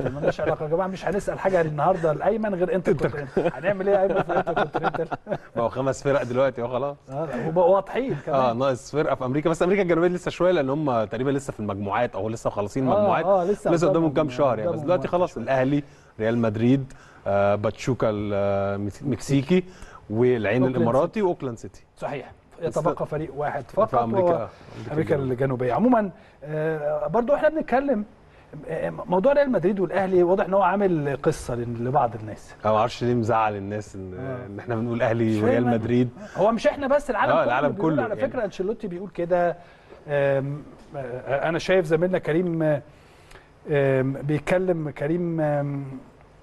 مالناش علاقة يا جماعة مش هنسأل حاجة النهارده لأيمن غير انت كنت هنعمل إيه يا أيمن في انت كنت بقوا خمس فرق دلوقتي اهو خلاص. آه واضحين آه كمان ناقص فرقة في أمريكا. بس أمريكا الجنوبية لسه شوية لأن هم تقريبا لسه في المجموعات أو لسه مخلصين آه، المجموعات آه، لسه لسه قدامهم كام شهر يعني. بس دلوقتي وقت خلاص. الأهلي ريال مدريد آه باتشوكا المكسيكي والعين أوكلاند الإماراتي وأوكلاند سيتي. صحيح. يتبقى فريق واحد فقط في أمريكا آه، أمريكا الجنوبية. عموما آه، برضو إحنا بنتكلم آه، موضوع ريال مدريد والأهلي واضح إن هو عامل قصة لبعض الناس. أنا ما أعرفش ليه مزعل الناس إن آه. إحنا بنقول أهلي وريال. مدريد. هو مش إحنا بس العالم آه، كله العالم كله على يعني. فكرة أنشيلوتي بيقول كده. آه، أنا شايف زميلنا كريم آه، بيتكلم كريم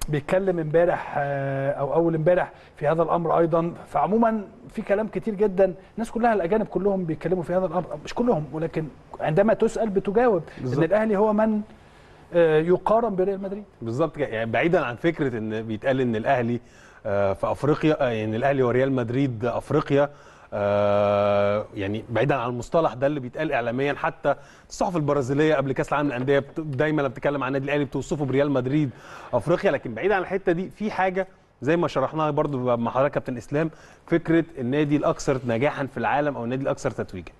بيتكلم امبارح آه، أو أول امبارح في هذا الأمر أيضا. فعموما في كلام كتير جدا. الناس كلها الأجانب كلهم بيتكلموا في هذا الأمر مش كلهم ولكن عندما تسأل بتجاوب إن بالظبط. الأهلي هو من آه، يقارن بريال مدريد. بالظبط. يعني بعيدا عن فكرة إن بيتقال إن الأهلي آه، في أفريقيا آه، يعني الأهلي وريال مدريد أفريقيا يعني بعيدا عن المصطلح ده اللي بيتقال اعلاميا. حتى الصحف البرازيلية قبل كأس العالم للأندية دايما بتتكلم عن النادي الأهلي بتوصفه بريال مدريد أفريقيا. لكن بعيدا عن الحتة دي في حاجة زي ما شرحناها برضو مع حضرتك كابتن إسلام فكرة النادي الاكثر نجاحا في العالم أو النادي الاكثر تتويجا.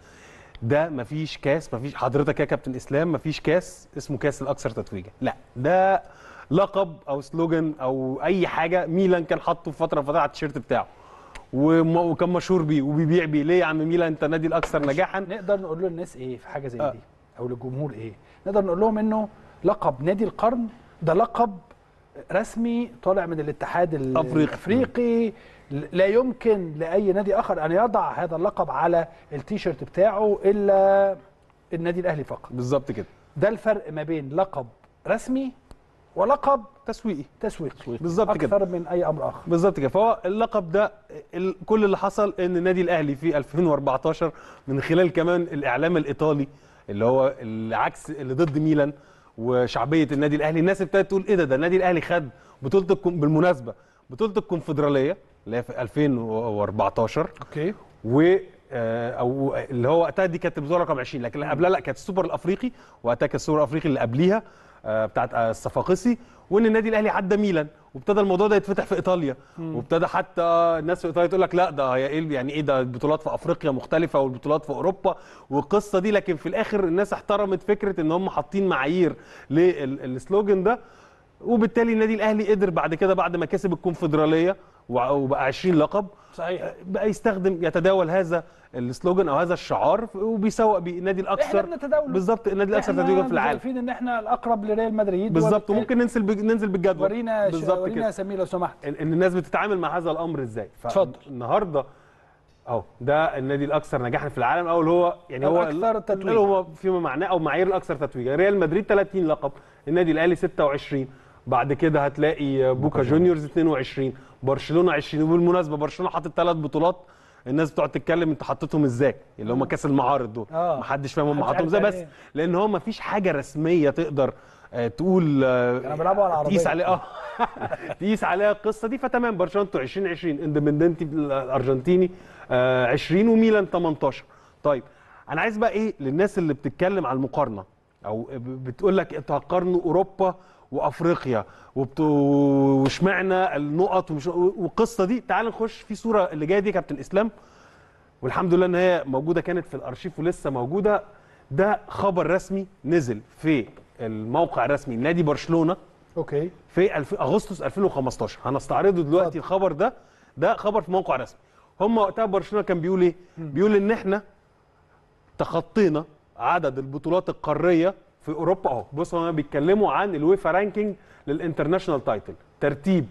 ده مفيش كاس مفيش حضرتك يا كابتن إسلام مفيش كاس اسمه كاس الاكثر تتويجا. لا ده لقب أو سلوجان أو أي حاجة ميلان كان حاطه في فترة الفترات على التيشيرت بتاعه. وكان مشهور بيه وبيبيع بيه. ليه يا عم ميلان انت النادي الأكثر نجاحا؟ نقدر نقول للناس إيه في حاجة زي آه. دي؟ أو للجمهور إيه؟ نقدر نقول لهم إنه لقب نادي القرن ده لقب رسمي طالع من الاتحاد ال- أفريقي. الأفريقي. لا يمكن لأي نادي آخر أن يضع هذا اللقب على التيشيرت بتاعه إلا النادي الأهلي فقط. بالظبط كده. ده الفرق ما بين لقب رسمي ولقب تسويقي. تسويقي بالظبط كده. أكثر من أي أمر آخر. بالظبط كده. فهو اللقب ده ال- كل اللي حصل إن النادي الأهلي في 2014 من خلال كمان الإعلام الإيطالي اللي هو العكس اللي ضد ميلان وشعبية النادي الأهلي. الناس ابتدت تقول إيه ده؟ ده النادي الأهلي خد بطولة بالمناسبة بطولة الكونفدرالية اللي هي في 2014 okay. و آه، أو اللي هو وقتها دي كانت البطولة رقم 20 لكن اللي قبلها لا كانت السوبر الأفريقي وقتها كان السوبر الأفريقي اللي قبليها. بتاعت آه، الصفاقسي وإن النادي الأهلي عدى ميلان وابتدى الموضوع ده يتفتح في إيطاليا. وابتدى حتى الناس في إيطاليا تقول لك لا ده هي إيه يعني إيه ده البطولات في أفريقيا مختلفة والبطولات في أوروبا والقصة دي. لكن في الآخر الناس احترمت فكرة إن هم حاطين معايير للسلوجن ده. وبالتالي النادي الأهلي قدر بعد كده بعد ما كسب الكونفدرالية وبقى 20 لقب صحيح. بقى يستخدم يتداول هذا السلوجن أو هذا الشعار وبيسوق بيه. النادي الاكثر بالظبط النادي الأكثر تتويجا في العالم. عارفين إن إحنا الأقرب لريال مدريد. بالظبط وممكن ننزل بج... ننزل بالجدول. ورينا بالظبط ورينا كده. سمير لو سمحت. ان الناس بتتعامل مع هذا الأمر إزاي. اتفضل. النهارده أهو ده النادي الأكثر نجاحا في العالم. أو اللي هو يعني هو الأكثر تتويجاً. هو فيما معناه أو معايير الأكثر تتويجا. ريال مدريد 30 لقب النادي الأهلي 26 بعد كده هتلاقي بوكا جونيورز 22 برشلونة 20 وبالمناسبة برشلونة حاطط ثلاث بطولات الناس بتقعد تتكلم انت حطيتهم إزاي؟ اللي هم كاس المعارض دول. آه. محدش فاهم هم حطهم إزاي بس يعني لأن هو ما فيش حاجة رسمية تقدر آه، تقول آه، كانوا بيلعبوا على العربية. تقيس عليه آه. <laughs> تقيس عليها القصة دي. فتمام برشلونة 2020 اندبندنتي الارجنتيني آه، 20 وميلان 18 طيب أنا عايز بقى إيه للناس اللي بتتكلم على المقارنة أو بتقول لك أنتوا هتقارنوا أوروبا وأفريقيا. وبت... واشمعنى النقط ومش... والقصة دي. تعال نخش في صورة اللي جاية دي كابتن إسلام. والحمد لله إن هي موجودة كانت في الأرشيف ولسه موجودة. ده خبر رسمي نزل في الموقع الرسمي نادي برشلونة. okay. في الف... أغسطس 2015 هنستعرضه دلوقتي الخبر ده. ده خبر في موقع رسمي. هم وقتها برشلونة كان بيقول إيه؟ بيقول إن إحنا تخطينا عدد البطولات القارية في أوروبا أهو. بصوا هما بيتكلموا عن الويفا ranking لل international title ترتيب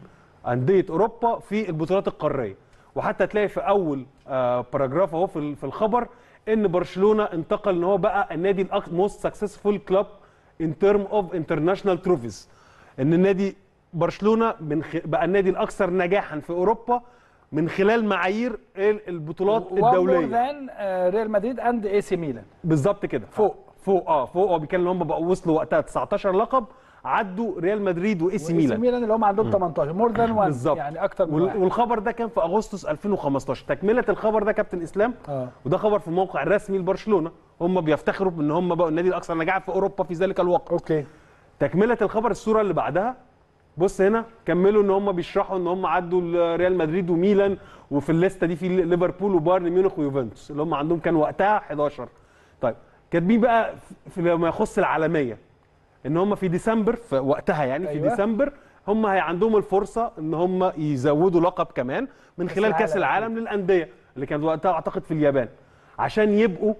أندية أوروبا في البطولات القارية. وحتى تلاقي في أول آه paragraph أهو في ال- في الخبر إن برشلونة انتقل إن هو بقى النادي ال most successful club in term of international trophies إن النادي برشلونة من خ... بقى النادي الأكثر نجاحا في أوروبا من خلال معايير ال- البطولات الدولية. than ريال مدريد and اي سي ميلان بالظبط كده. فوق. فوق آه فوق. هو بيتكلم إن هم بقوا وصلوا وقتها 19 لقب عدوا ريال مدريد وإي سي ميلان. ميلان اللي هم عندهم 18 more than 1 بالظبط. يعني أكتر من وال- واحد. والخبر ده كان في أغسطس 2015 تكملة الخبر ده كابتن إسلام آه. وده خبر في الموقع الرسمي لبرشلونة. هم بيفتخروا بإن هم بقوا النادي الاكثر نجاحا في أوروبا في ذلك الوقت. okay. تكملة الخبر الصورة اللي بعدها. بص هنا كملوا إن هم بيشرحوا إن هم عدوا ال- ريال مدريد وميلان وفي الليستة دي في ليفربول وبايرن ميونخ ويوفنتوس اللي هم عندهم كان وقتها 11 طيب كاتبين بقى في ما يخص العالمية إن هم في ديسمبر في وقتها يعني في أيوة. ديسمبر هم هي عندهم الفرصة إن هم يزودوا لقب كمان من خلال كأس العالم. العالم للأندية اللي كانت وقتها أعتقد في اليابان عشان يبقوا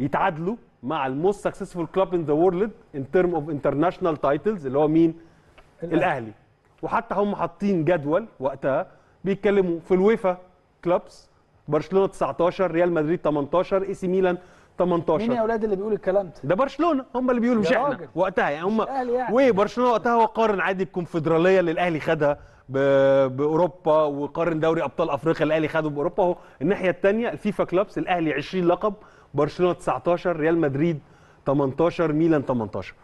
يتعادلوا مع ال most successful club in the world in term of international titles اللي هو مين؟ الأهلي وحتى هم حاطين جدول وقتها بيتكلموا في الويفا clubs برشلونة 19 ريال مدريد 18 إي سي ميلان مين يا 18 أولاد اللي بيقول الكلام ده؟ ده برشلونة هم اللي بيقولوا مش إحنا. وقتها يعني هم يعني. وبرشلونه وقتها هو قارن عادي الكونفدرالية اللي الأهلي خدها بأوروبا وقارن دوري أبطال أفريقيا اللي الأهلي خده بأوروبا. اهو الناحية الثانية الفيفا clubs الأهلي 20 لقب برشلونة 19 ريال مدريد 18 ميلان 18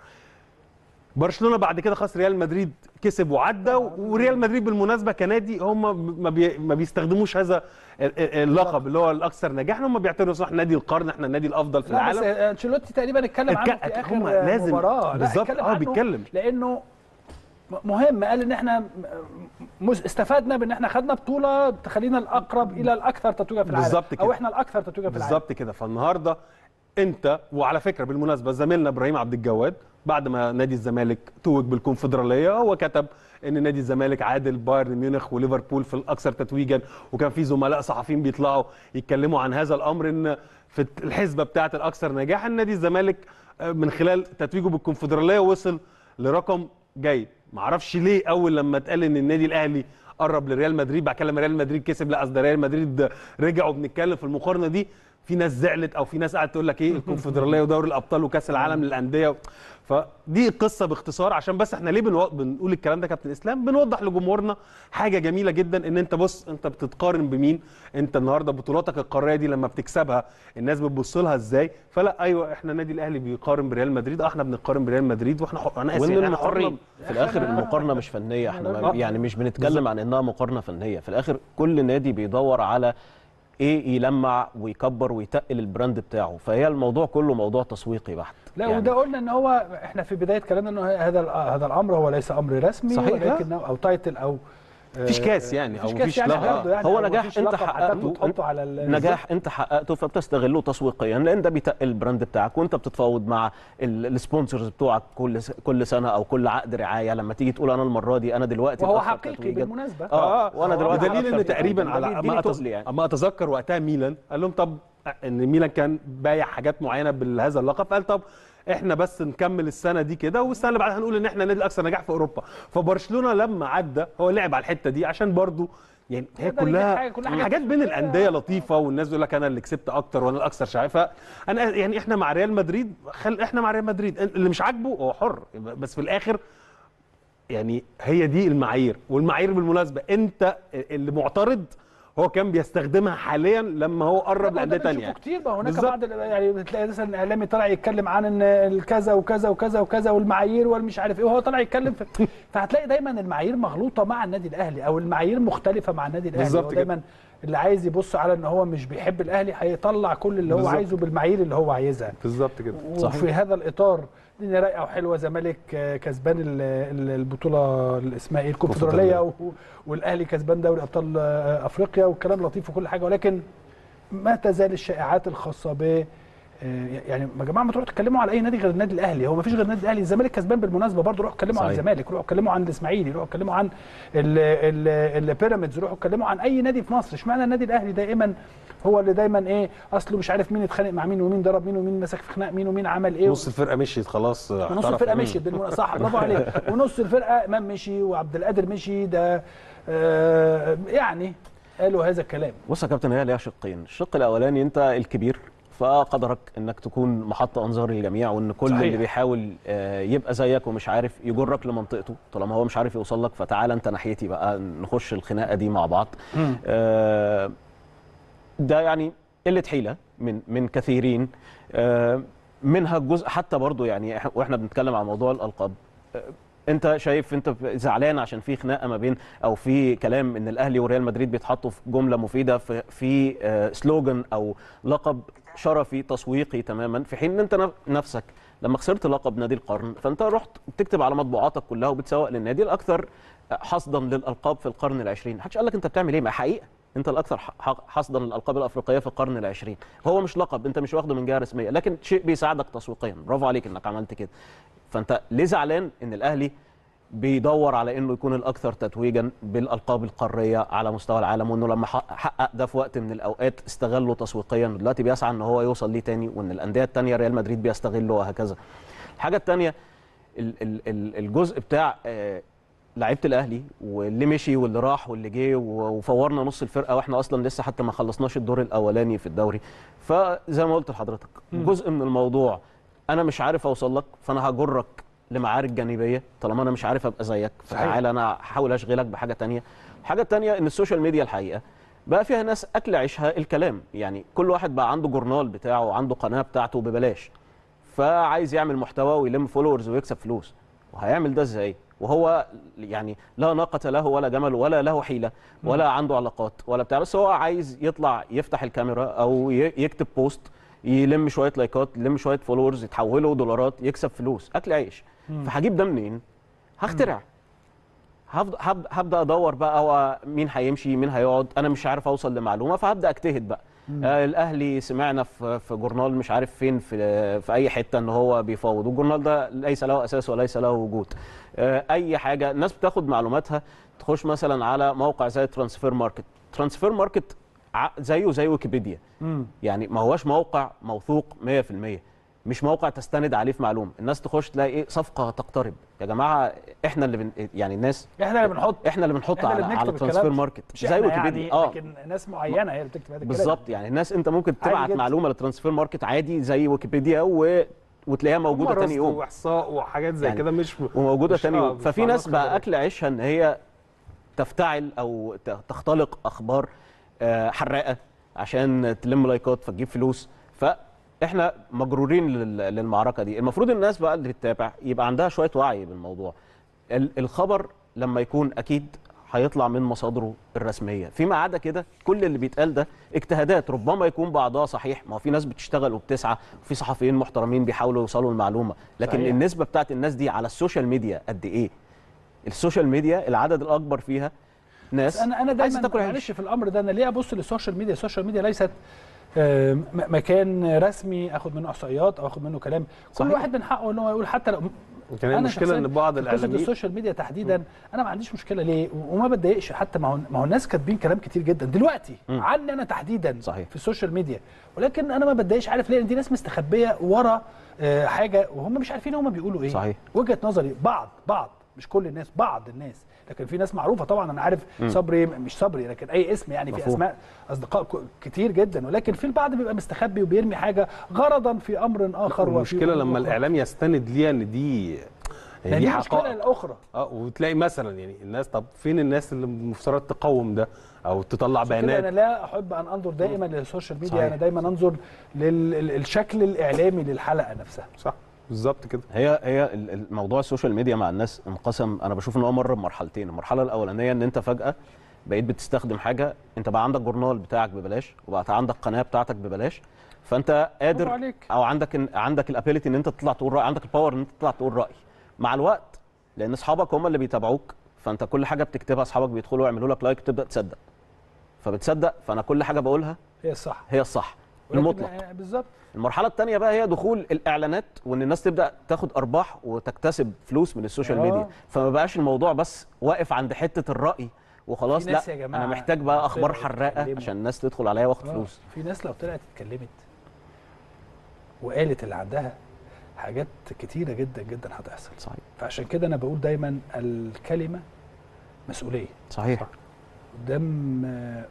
برشلونة بعد كده خلاص ريال مدريد كسب وعدى وريال مدريد بالمناسبة كنادي هم ما, بي ما بيستخدموش هذا ال- ال- اللقب اللي هو الأكثر نجاحا هم بيعتبروا صح نادي القرن إحنا النادي الأفضل في لا بس العالم. أنشيلوتي تقريبا اتكلم عنه في آخر هم لازم- بالظبط، آه بيتكلم. لأنه مهم قال إن إحنا استفدنا بإن إحنا خدنا بطولة تخلينا الأقرب إلى الأكثر تتويجا في العالم. بالظبط كده. أو إحنا الأكثر تتويجا في العالم. بالظبط كده. فالنهاردة انت وعلى فكرة بالمناسبة زميلنا إبراهيم عبد الجواد بعد ما نادي الزمالك توج بالكونفدرالية هو كتب إن نادي الزمالك عادل بايرن ميونخ وليفربول في الأكثر تتويجا وكان في زملاء صحفيين بيطلعوا يتكلموا عن هذا الأمر إن في الحسبة بتاعة الأكثر نجاحا نادي الزمالك آه، من خلال تتويجه بالكونفدرالية وصل لرقم جيد. معرفش ليه أول لما اتقال إن النادي الأهلي قرب لريال مدريد بعد كده لما ريال مدريد كسب لا ريال مدريد رجع وبنتكلم في المقارنة دي. في ناس زعلت أو في ناس قاعدة تقول لك إيه الكونفدرالية ودوري الأبطال وكأس العالم للأندية فدي قصة باختصار عشان بس إحنا ليه بنو... بنقول الكلام ده كابتن إسلام؟ بنوضح لجمهورنا حاجة جميلة جدا إن أنت بص أنت بتتقارن بمين؟ أنت النهارده بطولاتك القارية دي لما بتكسبها الناس بتبص لها إزاي؟ فلا أيوه إحنا النادي الأهلي بيقارن بريال مدريد. آه إحنا بنقارن بريال مدريد وإحنا حق... أنا اسف يعني إحنا حرين. في الآخر المقارنة مش فنية. إحنا ما- يعني مش بنتكلم عن إنها مقارنة فنية. في الآخر كل نادي بيدور على إيه يلمع ويكبر ويتقل ال brand بتاعه. فهي الموضوع كله موضوع تسويقي بحت. لا يعني وده قلنا إن هو إحنا في بداية كلامنا إنه هذا هذا الأمر هو ليس أمر رسمي صحيح، ولكنه أو title أو مفيش كاس يعني أو مفيش يعني يعني هو نجاح لقب حققته. على نجاح أنت حققته فبتستغله تسويقيا لأن ده بيتقل ال brand بتاعك وأنت بتتفاوض مع ال- ال sponsors بتوعك كل كل سنة أو كل عقد رعاية لما تيجي تقول أنا المرة دي أنا دلوقتي وهو حقيقي تتويجاً. بالمناسبة آه وأنا دلوقتي بدليل الأكثر ان تقريبا. على. تقل يعني أما أتذكر وقتها ميلان قال لهم طب إن ميلان كان بايع حاجات معينة بهذا اللقب قال طب إحنا بس نكمل السنة دي كده والسنة اللي بعدها هنقول إن إحنا النادي الأكثر نجاح في أوروبا. فبرشلونة لما عدى هو لعب على الحتة دي عشان برضو يعني هي كلها حاجة- كلها حاجات حاجات بين الأندية لطيفة والناس بيقول لك أنا اللي كسبت أكتر وأنا الأكثر شعبيه فانا يعني إحنا مع ريال مدريد خل إحنا مع ريال مدريد. اللي مش عاجبه هو حر بس في الآخر يعني هي دي المعايير. والمعايير بالمناسبة أنت اللي معترض هو كان بيستخدمها حاليا لما هو قرب ما ده لانديه بنشوفه ثانية كتير ما هناك. بعض يعني بتلاقي مثلا اعلامي طلع يتكلم عن إن الكذا وكذا وكذا وكذا والمعايير والمش عارف إيه وهو طلع يتكلم في <laughs> فهتلاقي دايما المعايير مغلوطة مع النادي الأهلي أو المعايير مختلفة مع النادي الأهلي بالظبط. دايما اللي عايز يبص على إن هو مش بيحب الأهلي هيطلع كل اللي هو بالظبط. عايزه بالمعايير اللي هو عايزها بالظبط كده وفي هذا الإطار الدنيا رايقة وحلوة. زمالك آه، كسبان ال- ال- البطولة اللي اسمها إيه؟ الكونفدراليه والأهلي كسبان دوري أبطال آه، أفريقيا والكلام لطيف وكل حاجة. ولكن ما تزال الشائعات الخاصة ب آه، يعني يا جماعة ما تروحوا تتكلموا على أي نادي غير النادي الأهلي. هو ما فيش غير النادي الأهلي. الزمالك كسبان بالمناسبة برضه. روحوا اتكلموا عن. الزمالك روحوا اتكلموا عن الإسماعيلي روحوا اتكلموا عن ال- ال- البيراميدز روحوا اتكلموا عن أي نادي في مصر. اشمعنى النادي الأهلي دائما هو اللي دايما إيه أصله مش عارف مين اتخانق مع مين ومين ضرب مين ومين مسك في خناق مين ومين عمل إيه نص الفرقة مشيت خلاص ونص احترف. الفرقة مم. مشيت صح <laughs> برافو عليك ونص الفرقة امام مشي وعبد القادر مشي ده آه يعني قالوا هذا الكلام بص يا كابتن هي ليها شقين الشق الأولاني أنت الكبير فقدرك إنك تكون محط أنظار الجميع وإن كل صحيح. اللي بيحاول آه، يبقى زيك ومش عارف يجرك لمنطقته طالما هو مش عارف يوصل لك فتعالى أنت ناحيتي بقى نخش الخناقة دي مع بعض آه، ده يعني قلة حيلة من من كثيرين. آه، منها جزء حتى برضو يعني وإحنا بنتكلم عن موضوع الألقاب. آه، أنت شايف أنت زعلان عشان في خناقة ما بين أو في كلام إن الأهلي وريال مدريد بيتحطوا في جملة مفيدة في في آه، سلوجان أو لقب شرفي تسويقي تماما. في حين إن أنت نف- نفسك لما خسرت لقب نادي القرن فأنت رحت بتكتب على مطبوعاتك كلها وبتسوق للنادي الأكثر حصدا للألقاب في القرن العشرين. محدش قال لك أنت بتعمل إيه؟ ما حقيقة. انت الاكثر حصدا للالقاب الافريقيه في القرن العشرين. هو مش لقب انت مش واخده من جهه رسميه لكن شيء بيساعدك تسويقيا. برافو عليك انك عملت كده. فانت ليه زعلان ان الاهلي بيدور على انه يكون الاكثر تتويجا بالالقاب القارية على مستوى العالم وانه لما حق- حقق ده في وقت من الاوقات استغله تسويقيا؟ ودلوقتي بيسعى ان هو يوصل ليه تاني وان الأندية التانية ريال مدريد بيستغله وهكذا. الحاجة التانية ال- ال- ال- الجزء بتاع آه، لعيبة الأهلي واللي مشي واللي راح واللي جه وفورنا نص الفرقة وإحنا أصلا لسه حتى ما خلصناش الدور الأولاني في الدوري. فزي ما قلت لحضرتك جزء من الموضوع أنا مش عارف أوصل لك فأنا هجرك لمعارك جانبية طالما أنا مش عارف أبقى زيك فتعالى أنا هحاول أشغلك بحاجة تانية. الحاجة التانية إن ال social media الحقيقة بقى فيها ناس أكل عيشها الكلام يعني كل واحد بقى عنده جورنال بتاعه وعنده قناة بتاعته ببلاش فعايز يعمل محتوى ويلم followers ويكسب فلوس. وهيعمل ده إزاي؟ وهو يعني لا ناقة له ولا جمل ولا له حيلة ولا عنده علاقات ولا بتاع. بس هو عايز يطلع يفتح الكاميرا أو ي- يكتب post يلم شوية likeات يلم شوية followers يتحولوا دولارات يكسب فلوس أكل عيش. فهجيب ده منين؟ هخترع. هبدأ أدور بقى مين هيمشي مين هيقعد أنا مش عارف أوصل لمعلومة فهبدأ أجتهد بقى. آه الأهلي سمعنا في في جورنال مش عارف فين في في أي حتة إن هو بيفاوض. والجورنال ده ليس له أساس وليس له وجود. آه أي حاجة الناس بتاخد معلوماتها تخش مثلا على موقع زي Transfermarkt Transfermarkt زيه زي ويكيبيديا. يعني ما هوش موقع موثوق 100% مش موقع تستند عليه في معلومة. الناس تخش تلاقي إيه؟ صفقة تقترب. يا جماعة إحنا اللي بن... يعني الناس إحنا اللي بنحط إحنا اللي بنحط على على الكلام. Transfermarkt مش زي ويكيبيديا. يعني آه. لكن ناس معينة هي اللي بتكتب هذا الكلام. بالظبط. يعني الناس أنت ممكن تبعت. معلومة لل Transfermarkt عادي زي ويكيبيديا و... وتلاقيها موجودة تاني يوم. وإحصاء وحاجات زي يعني كده مش وموجودة مش- تاني آه، يوم مش ففي ناس بقى. أكل عيشها إن هي تفتعل أو تختلق أخبار آه، حراقة عشان تلم likeات فتجيب فلوس. فاحنا مجرورين لل- للمعركة دي. المفروض الناس بقى اللي بتتابع يبقى عندها شوية وعي بالموضوع. ال- الخبر لما يكون أكيد هيطلع من مصادره الرسمية. فيما عدا كده كل اللي بيتقال ده اجتهادات. ربما يكون بعضها صحيح. ما في ناس بتشتغل وبتسعى وفي صحفيين محترمين بيحاولوا يوصلوا المعلومة. لكن صحيح. النسبة بتاعت الناس دي على ال social media قد إيه؟ ال social media العدد الأكبر فيها ناس أنا أنا دايما. معلش في الأمر ده أنا ليه أبص لل social media؟ ال social media ليست مكان رسمي آخد منه إحصائيات أو آخد منه كلام كل صحيح. واحد من حقه إن هو يقول حتى لو كان أنا المشكلة إن بعض الأعلاميين ال social media تحديدا أنا ما عنديش مشكلة ليه وما بتضايقش حتى ما هو ما هو الناس كاتبين كلام كتير جدا دلوقتي مم. عني أنا تحديدا صحيح. في ال social media ولكن أنا ما بتضايقش عارف ليه لأن دي ناس مستخبية ورا آه، حاجة وهم مش عارفين هم بيقولوا إيه صحيح. وجهة نظري بعض بعض مش كل الناس بعض الناس لكن في ناس معروفة طبعا أنا عارف صبري مش صبري لكن أي اسم يعني في. أسماء أصدقاء كتير جدا. ولكن في البعض بيبقى مستخبي وبيرمي حاجة غرضا في أمر آخر وفي المشكلة لما أخرى. الإعلام يستند ليها إن دي يعني دي حقائق. الاخرى آه وتلاقي مثلا يعني الناس طب فين الناس اللي المفترض تقوم ده؟ أو تطلع بيانات. أنا لا أحب أن أنظر دائما لل social media صحيح. أنا دايما انظر للشكل الإعلامي للحلقة نفسها. صح. بالظبط كده. هي هي ال- الموضوع ال social media مع الناس انقسم أنا بشوف إن هو مر بمرحلتين. المرحلة الأولانية إن أنت فجأة بقيت بتستخدم حاجة أنت بقى عندك جورنال بتاعك ببلاش وبقى عندك قناة بتاعتك ببلاش. فأنت قادر عليك. أو عندك عندك ال ability إن أنت تطلع تقول رأي عندك ال power إن أنت تطلع تقول رأي. مع الوقت لأن أصحابك هم اللي بيتابعوك فأنت كل حاجة بتكتبها أصحابك بيدخلوا يعملوا لك like تبدأ تصدق. فبتصدق فأنا كل حاجة بقولها هي الصح. هي الصح. المطلق. آه، بالظبط. المرحلة الثانية بقى هي دخول الإعلانات وإن الناس تبدأ تاخد أرباح وتكتسب فلوس من ال social آه. ميديا. فما بقاش الموضوع بس واقف عند حتة الرأي وخلاص لا أنا محتاج بقى أخبار حراقة. عشان الناس تدخل عليا واخد آه، فلوس. في ناس لو طلعت اتكلمت وقالت اللي عندها حاجات كتيرة جدا جدا هتحصل. صحيح. فعشان كده أنا بقول دايما الكلمة مسؤولية. صحيح. قدام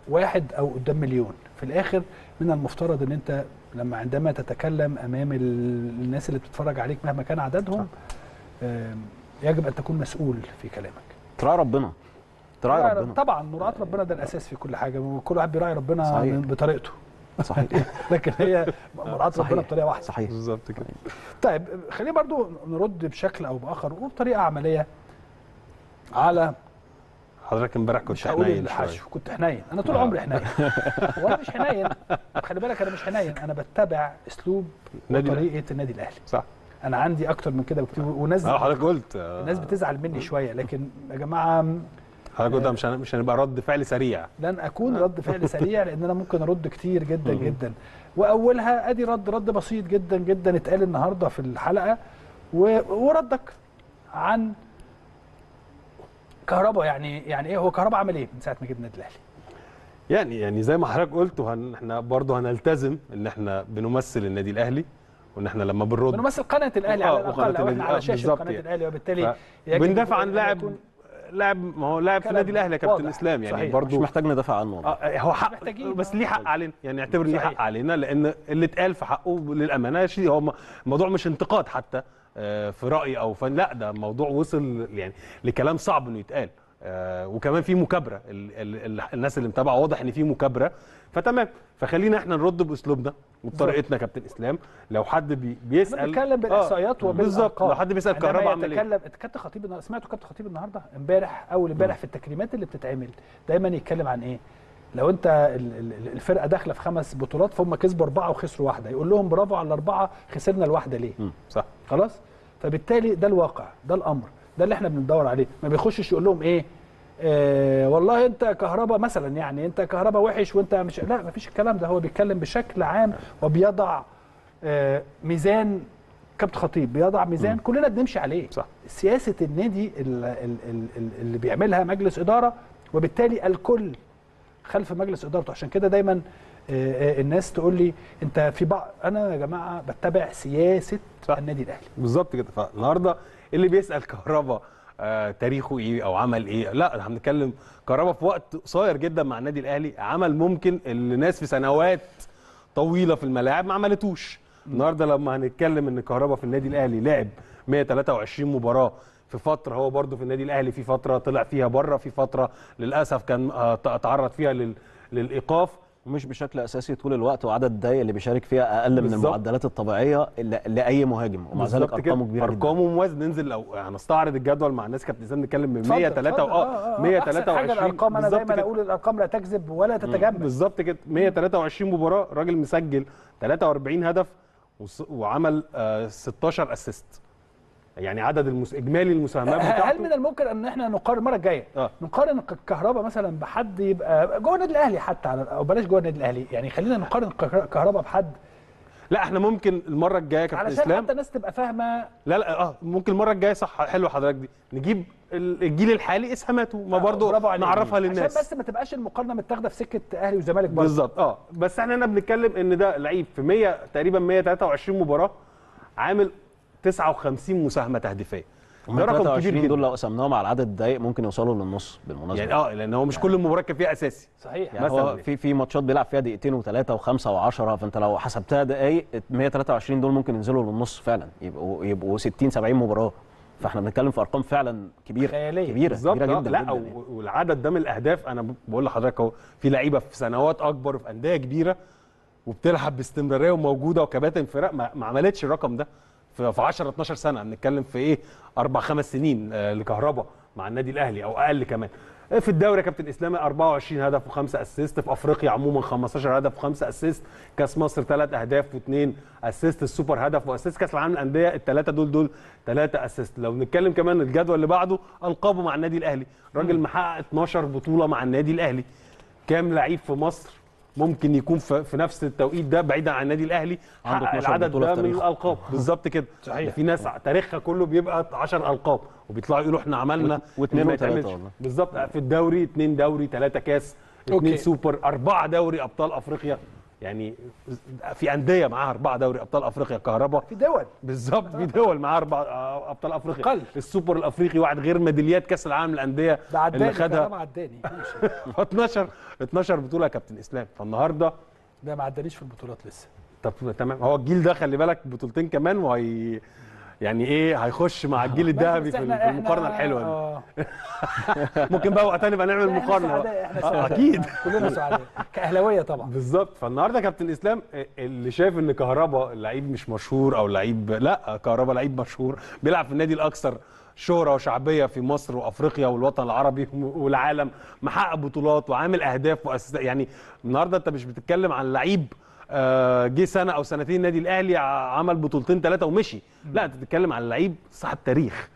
واحد أو قدام مليون. في الآخر من المفترض ان انت لما عندما تتكلم امام ال- الناس اللي بتتفرج عليك مهما كان عددهم يجب أن تكون مسؤول في كلامك. تراعي ربنا. تراعي طبعاً- ربنا. طبعا مراعاة ربنا ده الأساس في كل حاجة وكل واحد بيراعي ربنا صحيح. بطريقته. صحيح. <laughs> لكن هي مراعاة. ربنا بطريقة واحدة. صحيح. بالظبط كده. طيب خلينا برضو نرد بشكل أو بآخر وبطريقه عملية على حضرتك امبارح كنت مش حنين الحشو كنت حنين. أنا طول آه. عمري حنين. <laughs> وأنا مش حنين. خلي بالك أنا مش حنين. أنا بتبع أسلوب نادي وطريقة النادي الأهلي. صح. أنا عندي أكتر من كده بكتير. وناس آه حضرتك قلت. آه، الناس بتزعل مني شوية. لكن يا جماعة حضرتك قلت مش هن- مش هنبقى رد فعل سريع. لن أكون رد فعل سريع لأن أنا ممكن أرد كتير جدا جدا. وأولها أدي رد رد بسيط جدا جدا. اتقال النهارده في الحلقة. وردك عن كهربا يعني يعني إيه هو كهربا عمل إيه من ساعة ما جه النادي الاهلي يعني يعني زي ما حضرتك قلت وهن إحنا برضه هنلتزم إن إحنا بنمثل النادي الأهلي وإن إحنا لما بنرد بنمثل قناة الأهلي آه، على الأقل وقناة أو إحنا على آه، شاشة قناة يعني. الأهلي وبالتالي بندافع عن لاعب لاعب ما هو لاعب في النادي الأهلي يا كابتن واضح. إسلام يعني صحيح. مش برضه محتاج ندافع عنه والله. آه، هو حق محتاجين. بس ليه حق علينا يعني اعتبر ليه. حق علينا لأن اللي اتقال في حقه للأمانة شيء هو م- الموضوع مش انتقاد حتى آه، في رايي أو فن. لا ده موضوع وصل يعني لكلام صعب إنه يتقال. آه، وكمان في مكابرة. ال ال ال الناس اللي متابعة واضح إن في مكابرة. فتمام. فخلينا إحنا نرد بأسلوبنا وبطريقتنا كابتن إسلام. لو حد بي بيسأل بنتكلم بالاحصائيات آه، بالظبط وبالأرقام. لو حد بيسأل كهرباء عمل إيه؟ يتكلم كابتن خطيب النهارده سمعتوا كابتن خطيب النهارده؟ امبارح أول امبارح في التكريمات اللي بتتعمل. دايما يتكلم عن إيه؟ لو أنت ال- ال- الفرقة داخلة في خمس بطولات فهم كسبوا أربعة وخسروا واحدة. يقول لهم برافو على الأربعة خسرنا الواحدة ليه؟ صح. خلاص؟ فبالتالي ده الواقع ده الأمر ده اللي إحنا بندور عليه. ما بيخشش يقول لهم إيه؟ آه والله أنت كهربا مثلا يعني أنت كهربا وحش وأنت مش لا ما فيش الكلام ده. هو بيتكلم بشكل عام وبيضع آه ميزان كابتن خطيب بيضع ميزان كلنا بنمشي عليه. صح. سياسة النادي ال- ال- ال- ال- اللي بيعملها مجلس إدارة وبالتالي الكل خلف مجلس إدارته. عشان كده دايما الناس تقول لي أنت في بعض أنا يا جماعة بتبع سياسة صح. النادي الأهلي. بالظبط كده. فالنهاردة اللي بيسأل كهربا آه تاريخه إيه أو عمل إيه؟ لا إحنا بنتكلم كهربا في وقت قصير جدا مع النادي الأهلي. عمل ممكن اللي ناس في سنوات طويلة في الملاعب ما عملتوش. النهارده لما هنتكلم إن كهربا في النادي الأهلي لعب 123 مباراة في فترة هو برده في النادي الأهلي في فترة طلع فيها بره في فترة للأسف كان آه، تعرض فيها لل للإيقاف. ومش بشكل أساسي طول الوقت وعدد الدقائق اللي بيشارك فيها أقل من بالظبط. المعدلات الطبيعية ل- لأي مهاجم ومع ذلك. أرقامه كبيرة جدا أرقامه موازي ننزل لو هنستعرض الجدول مع الناس كابتن اسلام نتكلم ب اتفضل، 103 اتفضل. آه أحسن 123 حاجة الأرقام أنا دايما. أقول الأرقام لا تكذب ولا تتجمل بالظبط كده 123 مباراة راجل مسجل 43 هدف وص- وعمل آه 16 أسيست يعني عدد المس... إجمالي المساهمات هل بتاعته؟ من الممكن إن إحنا نقارن المرة الجاية؟ آه. نقارن كهربا مثلا بحد يبقى جوه النادي الأهلي حتى على أو بلاش جوه النادي الأهلي يعني خلينا نقارن كه- كهربا بحد. لا إحنا ممكن المرة الجاية كابتن علشان إسلام حتى الناس تبقى فاهمة. لا لا آه ممكن المرة الجاية صح حلو حضرتك دي. نجيب ال- الجيل الحالي اسهاماته ما برضه برافو عليك. نعرفها للناس. عشان بس ما تبقاش المقارنة متاخدة في سكة أهلي وزمالك برضه. بالظبط آه. بس إحنا هنا بنتكلم إن ده لعيب في 100 تقريبا 123 مباراة عامل 59 مساهمة تهديفية. ده رقم كبير 23 دول جدا. لو قسمناهم على عدد الدقائق ممكن يوصلوا للنص بالمناسبة. يعني آه لأن هو مش كل المباريات كان فيها أساسي. صحيح. يعني مثلاً هو يعني. في في ماتشات بيلعب فيها دقيقتين وثلاثه وخمسة وعشرة فأنت لو حسبتها دقائق 123 دول ممكن ينزلوا للنص فعلا. يبقوا يبقوا 60 70 مباراة. فإحنا بنتكلم في أرقام فعلا كبيرة. خيالية. كبيرة بالظبط. كبيرة آه، جدا لا جدا يعني. والعدد ده من الأهداف أنا بقول لحضرتك أهو في لعيبة في سنوات أكبر وفي أندية كبيرة وبتلعب باستمرارية وموجودة وكباتن فرق ما, ما عملتش الرقم ده. في في 10 12 سنة بنتكلم في إيه؟ أربع خمس سنين آه، لكهربا مع النادي الأهلي أو أقل كمان. آه، في الدوري كابتن إسلام 24 هدف وخمسة assist في أفريقيا عموما 15 هدف وخمسة assist كأس مصر ثلاث أهداف واثنين assist السوبر هدف و assist كأس العالم للأندية الثلاثه دول دول ثلاثة assist. لو نتكلم كمان الجدول اللي بعده ألقابه مع النادي الأهلي. راجل محقق 12 بطولة مع النادي الأهلي. كام لعيب في مصر ممكن يكون في, في نفس التوقيت ده بعيدا عن النادي الأهلي حقق 12 العدد ده من. الألقاب بالظبط كده صحيح. ده في ناس تاريخها كله بيبقى 10 ألقاب وبيطلعوا يقولوا إحنا عملنا ما يتعملش. والله. بالظبط في الدوري اثنين دوري ثلاثة كاس. اثنين سوبر أربعة دوري أبطال أفريقيا يعني في أندية معاها أربعة دوري أبطال أفريقيا كهربا في دول. بالظبط في دول معاها أربع آه، أبطال أفريقيا. أقل. السوبر الأفريقي واحد غير ميداليات كأس العالم للأندية ده اللي خدها. كهربا عداني. ماشي. <laughs> 12 12 بطولة يا كابتن إسلام. فالنهاردة ده ما عدانيش في البطولات لسه. طب تمام. هو الجيل ده خلي بالك بطولتين كمان وهي يعني إيه هيخش مع الجيل الذهبي في المقارنة الحلوة دي؟ آه. <laughs> ممكن بقى وقتها نبقى نعمل مقارنة آه، أكيد. كلنا سعداء. كأهلاوية طبعا. بالظبط. فالنهاردة كابتن إسلام اللي شايف إن كهربا لعيب مش مشهور أو لعيب لا كهربا لعيب مشهور بيلعب في النادي الأكثر شهرة وشعبية في مصر وأفريقيا والوطن العربي <laughs> والعالم محقق بطولات وعامل أهداف وأسس يعني النهارده أنت مش بتتكلم عن لعيب آه، جه سنة أو سنتين النادي الأهلي عمل بطولتين ثلاثة ومشي. لا أنت بتتكلم عن لعيب صاحب تاريخ.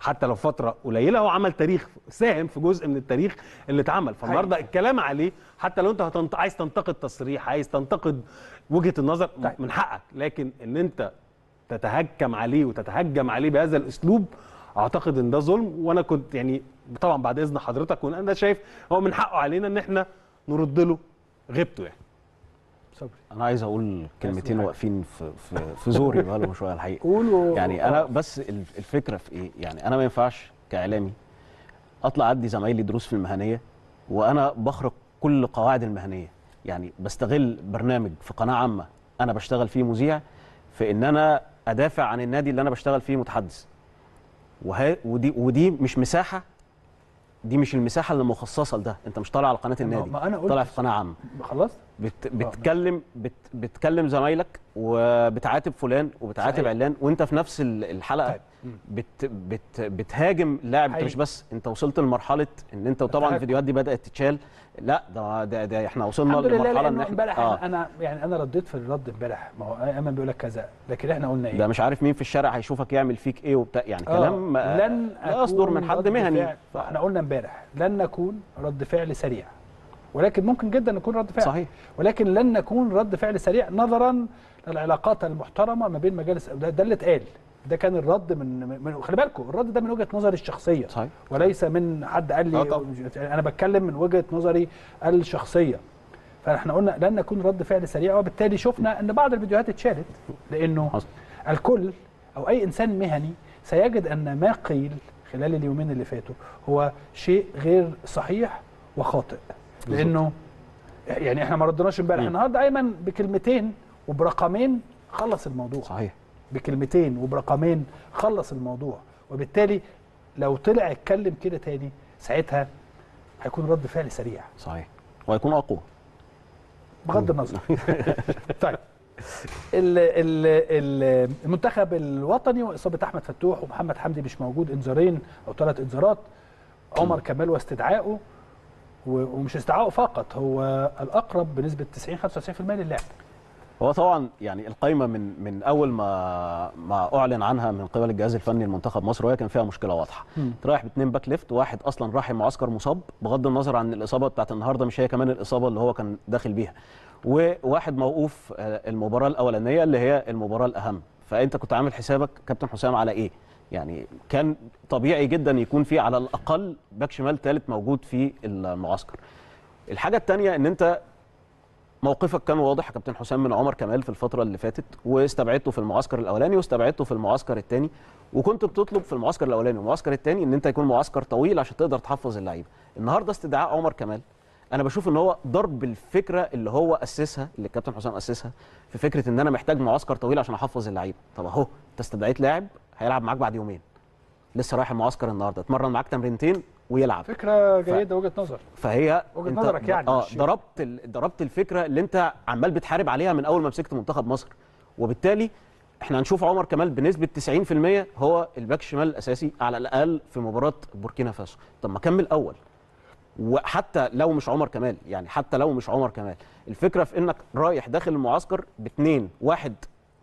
حتى لو فترة قليلة هو عمل تاريخ ساهم في جزء من التاريخ اللي اتعمل. فالنهارده الكلام عليه حتى لو أنت هتنت... عايز تنتقد تصريح عايز تنتقد وجهة النظر طيب. من حقك. لكن إن أنت تتهكم عليه وتتهجم عليه بهذا الأسلوب أعتقد إن ده ظلم. وأنا كنت يعني طبعا بعد إذن حضرتك وأنا شايف هو من حقه علينا إن إحنا نرد له غيبته يعني. صبري. أنا عايز أقول كلمتين واقفين في في, في زوري بقالهم شوية الحقيقة. قول و... يعني أنا بس الف- الفكرة في إيه؟ يعني أنا ما ينفعش كإعلامي أطلع أدي زمايلي دروس في المهنية وأنا بخرق كل قواعد المهنية. يعني بستغل برنامج في قناة عامة أنا بشتغل فيه مذيع في إن أنا أدافع عن النادي اللي أنا بشتغل فيه متحدث. وه... ودي ودي مش مساحة دي مش المساحة اللي مخصصة لده. انت مش طالع على قناة النادي. ما أنا قلت- طالع في قناة عامة. خلاص. بت بتكلم بت بتكلم زمايلك وبتعاتب فلان وبتعاتب صحيح. علان وانت في نفس ال- الحلقة. طيب. بت بت بتهاجم لاعب. انت. مش بس انت وصلت لمرحلة إن أنت وطبعا. الفيديوهات دي بدأت تتشال. لا ده ده, ده إحنا وصلنا لمرحلة إن إحنا امبارح آه. آه. أنا يعني أنا رديت في الرد امبارح. ما هو ايمن بيقول لك كذا لكن إحنا قلنا إيه؟ ده مش عارف مين في الشارع هيشوفك يعمل فيك إيه وبتاع. يعني آه، كلام ما- لن لا يصدر من حد مهني. فعل. إحنا قلنا امبارح لن نكون رد فعل سريع. ولكن ممكن جدا نكون رد فعل. صحيح. ولكن لن نكون رد فعل سريع نظرا للعلاقات المحترمة ما بين مجالس ده, ده اللي اتقال. ده كان الرد من, من خلي بالكم الرد ده من وجهة نظري الشخصية. صحيح. وليس من حد قال لي طبعا. أنا بتكلم من وجهة نظري الشخصية. فاحنا قلنا لن نكون رد فعل سريع وبالتالي شفنا إن بعض الفيديوهات اتشالت لأنه حصل. الكل أو أي إنسان مهني سيجد أن ما قيل خلال اليومين اللي فاتوا هو شيء غير صحيح وخاطئ. لأنه يعني إحنا ما ردناش امبارح. النهارده أيمن بكلمتين وبرقمين خلص الموضوع. صحيح. بكلمتين وبرقمين خلص الموضوع. وبالتالي لو طلع اتكلم كده تاني ساعتها هيكون رد فعل سريع. صحيح. وهيكون أقوى. بغض النظر. <laughs> طيب. ال- ال- ال- المنتخب الوطني وإصابة أحمد فتوح ومحمد حمدي مش موجود إنذارين أو ثلاث إنذارات. عمر كمال واستدعائه ومش استدعائه فقط هو الأقرب بنسبة 90 95% للعب هو طبعا يعني القايمة من من أول ما ما أعلن عنها من قبل الجهاز الفني لمنتخب مصر وهي كان فيها مشكلة واضحة. انت رايح باثنين back left واحد أصلا راح المعسكر مصاب بغض النظر عن الإصابة بتاعت النهارده مش هي كمان الإصابة اللي هو كان داخل بيها. وواحد موقوف آه، المباراة الأولانية اللي هي المباراة الأهم. فأنت كنت عامل حسابك كابتن حسام على إيه؟ يعني كان طبيعي جدا يكون في على الأقل باك شمال ثالث موجود في المعسكر. الحاجة الثانية إن أنت موقفك كان واضح كابتن حسام من عمر كمال في الفترة اللي فاتت واستبعدته في المعسكر الأولاني واستبعدته في المعسكر الثاني وكنت بتطلب في المعسكر الأولاني والمعسكر الثاني إن أنت يكون معسكر طويل عشان تقدر تحفظ اللعيبة. النهارده استدعاء عمر كمال. أنا بشوف إن هو ضرب الفكرة اللي هو أسسها اللي الكابتن حسام أسسها في فكرة إن أنا محتاج معسكر طويل عشان أحفظ اللعيبة. طب أهو أنت استدعيت لاعب هيلعب معاك بعد يومين. لسه رايح المعسكر النهارده. أتمرن معاك تمرينتين ويلعب. فكرة جيدة وجهة نظر. فهي انت نظرك يعني آه ضربت ال... ضربت الفكرة اللي انت عمال بتحارب عليها من أول ما مسكت منتخب مصر. وبالتالي إحنا هنشوف عمر كمال بنسبة 90% هو الباك الشمال الأساسي على الأقل في مباراة بوركينا فاسو. طب ما كمل أول. وحتى لو مش عمر كمال يعني حتى لو مش عمر كمال الفكرة في إنك رايح داخل المعسكر باثنين واحد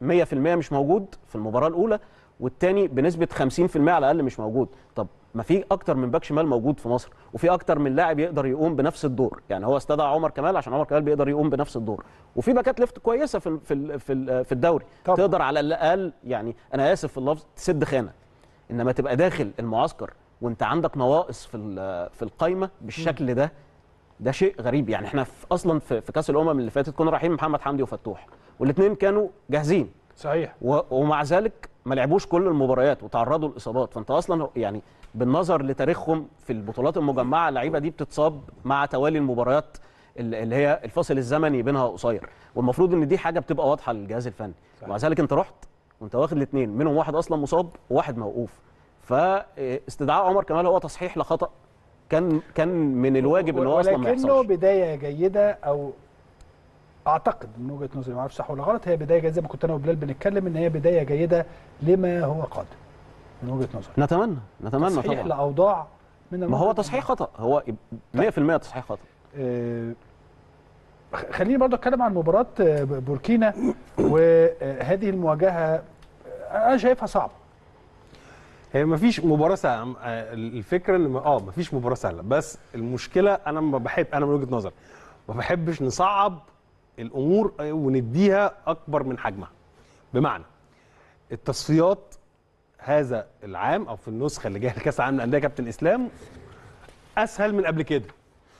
100% مش موجود في المباراة الأولى والتاني بنسبة 50% على الأقل مش موجود. طب ما في أكتر من باك شمال موجود في مصر وفي أكتر من لاعب يقدر يقوم بنفس الدور. يعني هو استدعى عمر كمال عشان عمر كمال بيقدر يقوم بنفس الدور. وفي باكات left كويسة في في في ال- في الدوري. طبعا. تقدر على الأقل يعني أنا آسف في اللفظ تسد خانة. إنما تبقى داخل المعسكر وأنت عندك نواقص في في القايمة بالشكل ده ده شيء غريب. يعني إحنا في أصلا في, في كأس الأمم اللي فاتت كنا رايحين محمد حمدي وفتوح والاثنين كانوا جاهزين. صحيح. و- ومع ذلك ما لعبوش كل المباريات وتعرضوا لاصابات فانت أصلا يعني بالنظر لتاريخهم في البطولات المجمعة اللعيبة دي بتتصاب مع توالي المباريات اللي هي الفاصل الزمني بينها قصير والمفروض إن دي حاجة بتبقى واضحة للجهاز الفني. ومع ذلك انت رحت وانت واخد الاثنين منهم واحد أصلا مصاب وواحد موقوف. فاستدعاء عمر كمال هو تصحيح لخطأ كان كان من الواجب إن هو أصلا ما ولكنه يحصلش. بداية جيدة أو أعتقد من وجهة نظري ما أعرفش صح ولا غلط هي بداية جيدة زي ما كنت أنا وبلال بنتكلم إن هي بداية جيدة لما هو قادم من وجهة نظري. نتمنى نتمنى تصحيح طبعا. لأوضاع من ما هو تصحيح خطأ هو 100% تصحيح خطأ. آه، خليني برضه أتكلم عن مباراة آه، بوركينا <coughs> وهذه المواجهة آه، أنا شايفها صعبة. هي مفيش مباراة سهلة. آه، الفكرة إن آه مفيش مباراة سهلة. بس المشكلة أنا ما بحب أنا من وجهة نظري ما بحبش نصعب الأمور آه، ونديها أكبر من حجمها. بمعنى التصفيات هذا العام أو في النسخة اللي جاية لكأس العالم للأندية كابتن إسلام أسهل من قبل كده.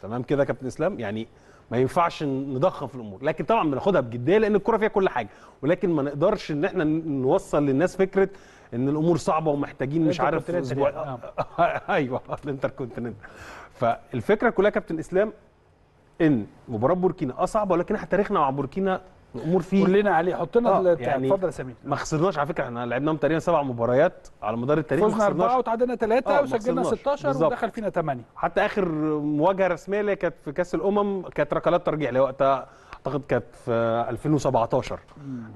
تمام كده كابتن إسلام؟ يعني ما ينفعش نضخم في الأمور. لكن طبعا بناخدها بجدية لأن الكرة فيها كل حاجة. ولكن ما نقدرش إن إحنا نوصل للناس فكرة إن الأمور صعبة ومحتاجين مش عارف الإنتركونتيننتال أسبوع. يعني، <laughs> أيوه الانتر كونتيننت فالفكرة كلها كابتن إسلام إن مباراة بوركينا صعبه ولكن إحنا تاريخنا مع بوركينا الأمور فيه. قول لنا عليه. حط لنا آه، يعني اتفضل يا سمير. ما خسرناش على فكرة إحنا لعبناهم تقريبا سبع مباريات على مدار التاريخ فزنا أربعة وتعادلنا ثلاثة آه، وسجلنا خسرناش. 16 بالظبط. ودخل فينا 8 حتى آخر مواجهة رسمية اللي كانت في كأس الأمم كانت ركلات ترجيح اللي وقتها أعتقد كانت في 2017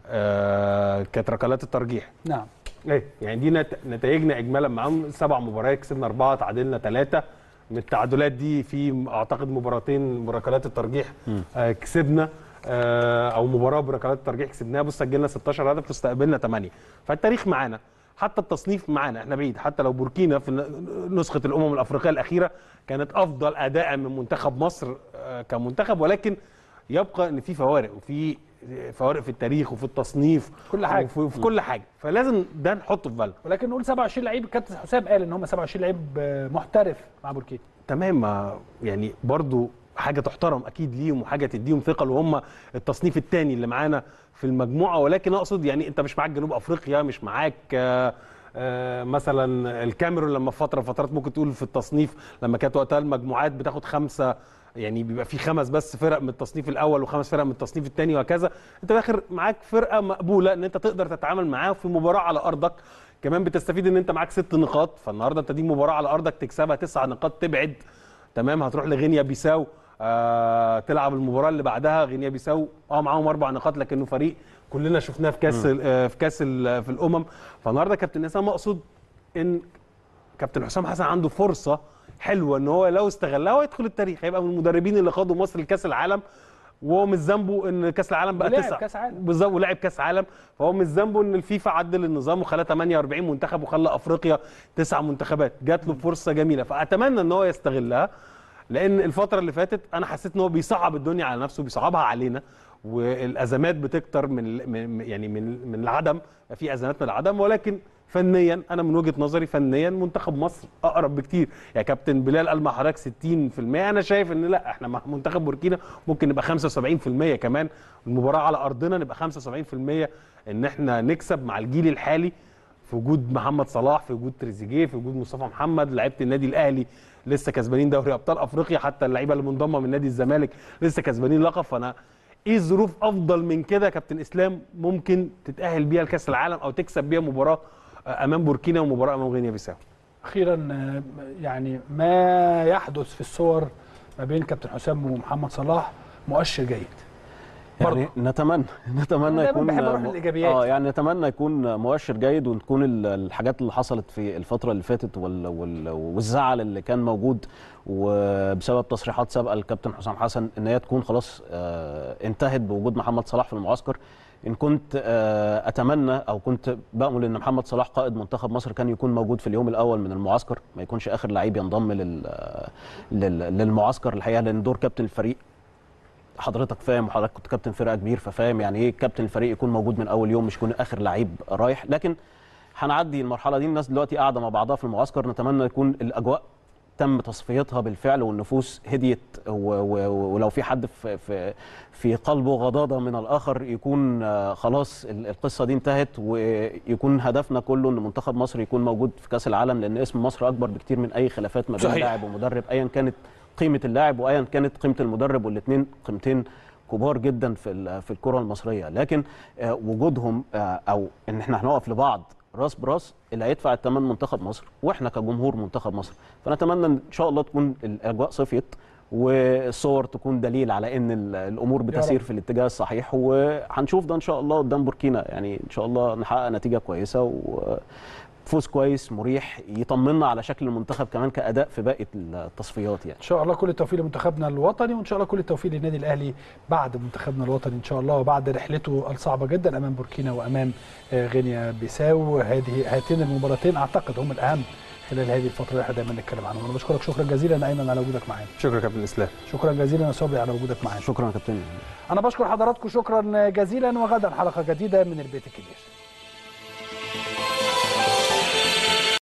آه كانت ركلات الترجيح. نعم. إيه يعني دي نت- نتائجنا اجمالا معاهم. سبع مباريات كسبنا أربعة تعادلنا ثلاثة من التعادلات دي في أعتقد مباراتين بركلات الترجيح آه كسبنا آه أو مباراة بركلات الترجيح كسبناها. بص سجلنا 16 هدف واستقبلنا 8 فالتاريخ معانا. حتى التصنيف معانا إحنا بعيد. حتى لو بوركينا في نسخة الأمم الأفريقية الأخيرة كانت أفضل أداء من منتخب مصر آه كمنتخب. ولكن يبقى إن في فوارق وفي فوارق في التاريخ وفي التصنيف كل حاجة. وفي, وفي كل حاجة. فلازم ده نحطه في بالنا. ولكن نقول 27 لعيب الكابتن حسام قال إن هم 27 لعيب آه، محترف مع بوركينا. تمام ما يعني برضو حاجة تحترم أكيد ليهم وحاجة تديهم ثقل وهم التصنيف الثاني اللي معانا في المجموعة. ولكن أقصد يعني أنت مش معاك جنوب أفريقيا مش معاك آه، مثلا الكاميرون لما في فتره فترات ممكن تقول في التصنيف لما كانت وقتها المجموعات بتاخد خمسة يعني بيبقى في خمس بس فرق من التصنيف الأول وخمس فرق من التصنيف الثاني وهكذا. أنت داخل معاك فرقة مقبولة إن أنت تقدر تتعامل معاها في مباراة على أرضك. كمان بتستفيد إن أنت معاك ست نقاط فالنهاردة أنت دي مباراة على أرضك تكسبها تسع نقاط تبعد. تمام؟ هتروح لغينيا بيساو آه تلعب المباراة اللي بعدها. غينيا بيساو آه معاهم أربع نقاط لكنه فريق كلنا شفناه في كأس آه في كأس ال- في الأمم. فالنهارده كابتن اسامه أقصد إن كابتن حسام حسن عنده فرصة حلوة إن هو لو استغلها هو يدخل التاريخ هيبقى من المدربين اللي خدوا مصر لكأس العالم. وهو مش ذنبه إن كأس العالم بقى ولعب تسع. كأس عالم. بالظبط ولعب كأس عالم. فهو مش ذنبه إن الفيفا عدل النظام وخلاه 48 منتخب وخلى أفريقيا تسع منتخبات. جات له فرصة جميلة. فأتمنى إن هو يستغلها لأن الفترة اللي فاتت أنا حسيت إن هو بيصعب الدنيا على نفسه بيصعبها علينا. والازمات بتكتر من يعني من من العدم في ازمات من العدم ولكن فنيا أنا من وجهة نظري فنيا منتخب مصر أقرب بكتير. يا كابتن بلال قال مع حضرتك 60% أنا شايف إن لأ إحنا مع منتخب بوركينا ممكن نبقى 75% كمان. المباراة على أرضنا نبقى 75% إن إحنا نكسب مع الجيل الحالي في وجود محمد صلاح في وجود تريزيجيه في وجود مصطفى محمد لعيبة النادي الأهلي لسه كسبانين دوري أبطال أفريقيا حتى اللعيبة اللي منضمه من نادي الزمالك لسه كسبانين لقب. فأنا إيه الظروف افضل من كده كابتن اسلام ممكن تتأهل بيها لكأس العالم أو تكسب بيها مباراة امام بوركينا ومباراة امام غينيا بيساو؟ أخيرا آه، يعني ما يحدث في الصور ما بين كابتن حسام ومحمد صلاح مؤشر جيد. يعني نتمنى <laughs> نتمنى يكون بحب للإيجابيات. آه يعني نتمنى يكون مؤشر جيد وتكون ال- الحاجات اللي حصلت في الفترة اللي فاتت وال وال والزعل اللي كان موجود وبسبب تصريحات سابقة للكابتن حسام حسن إن هي تكون خلاص آه انتهت بوجود محمد صلاح في المعسكر. إن كنت آه أتمنى أو كنت بأمل إن محمد صلاح قائد منتخب مصر كان يكون موجود في اليوم الأول من المعسكر ما يكونش آخر لعيب ينضم لل لل- للمعسكر. الحقيقة لأن دور كابتن الفريق حضرتك فاهم وحضرتك كنت كابتن فرقة كبير ففاهم يعني إيه كابتن الفريق يكون موجود من أول يوم مش يكون آخر لعيب رايح لكن هنعدي المرحلة دي الناس دلوقتي قاعدة مع بعضها في المعسكر نتمنى يكون الأجواء تم تصفيتها بالفعل والنفوس هديت ولو في حد في في في قلبه غضاضة من الآخر يكون خلاص ال- القصة دي انتهت ويكون هدفنا كله إن منتخب مصر يكون موجود في كأس العالم لأن اسم مصر أكبر بكتير من أي خلافات ما بين. لاعب ومدرب ايا كانت قيمة اللاعب وايا كانت قيمة المدرب والاثنين قيمتين كبار جدا في في الكرة المصرية. لكن آه، وجودهم آه، أو إن إحنا هنقف لبعض راس براس اللي هيدفع الثمن منتخب مصر وإحنا كجمهور منتخب مصر. فنتمنى إن شاء الله تكون الأجواء صفيت والصور تكون دليل على إن ال- الأمور بتسير. في الاتجاه الصحيح. وهنشوف ده إن شاء الله قدام بوركينا. يعني إن شاء الله نحقق نتيجة كويسة وفوز كويس مريح يطمنا على شكل المنتخب كمان كأداء في باقي التصفيات يعني. إن شاء الله كل التوفيق لمنتخبنا الوطني وإن شاء الله كل التوفيق للنادي الأهلي بعد منتخبنا الوطني إن شاء الله وبعد رحلته الصعبة جدا أمام بوركينا وأمام آه، غينيا بيساو. هذه هاتين المباراتين أعتقد هم الأهم خلال هذه الفترة اللي إحنا دايما نتكلم عنهم. أنا بشكرك شكرا جزيلا أيمن على وجودك معانا شكرا يا كابتن إسلام. شكرا جزيلا يا صبري على وجودك معانا شكرا يا كابتن. أنا بشكر حضراتكم شكرا جزيلا وغدا حلقة جديدة من البيت الكبير.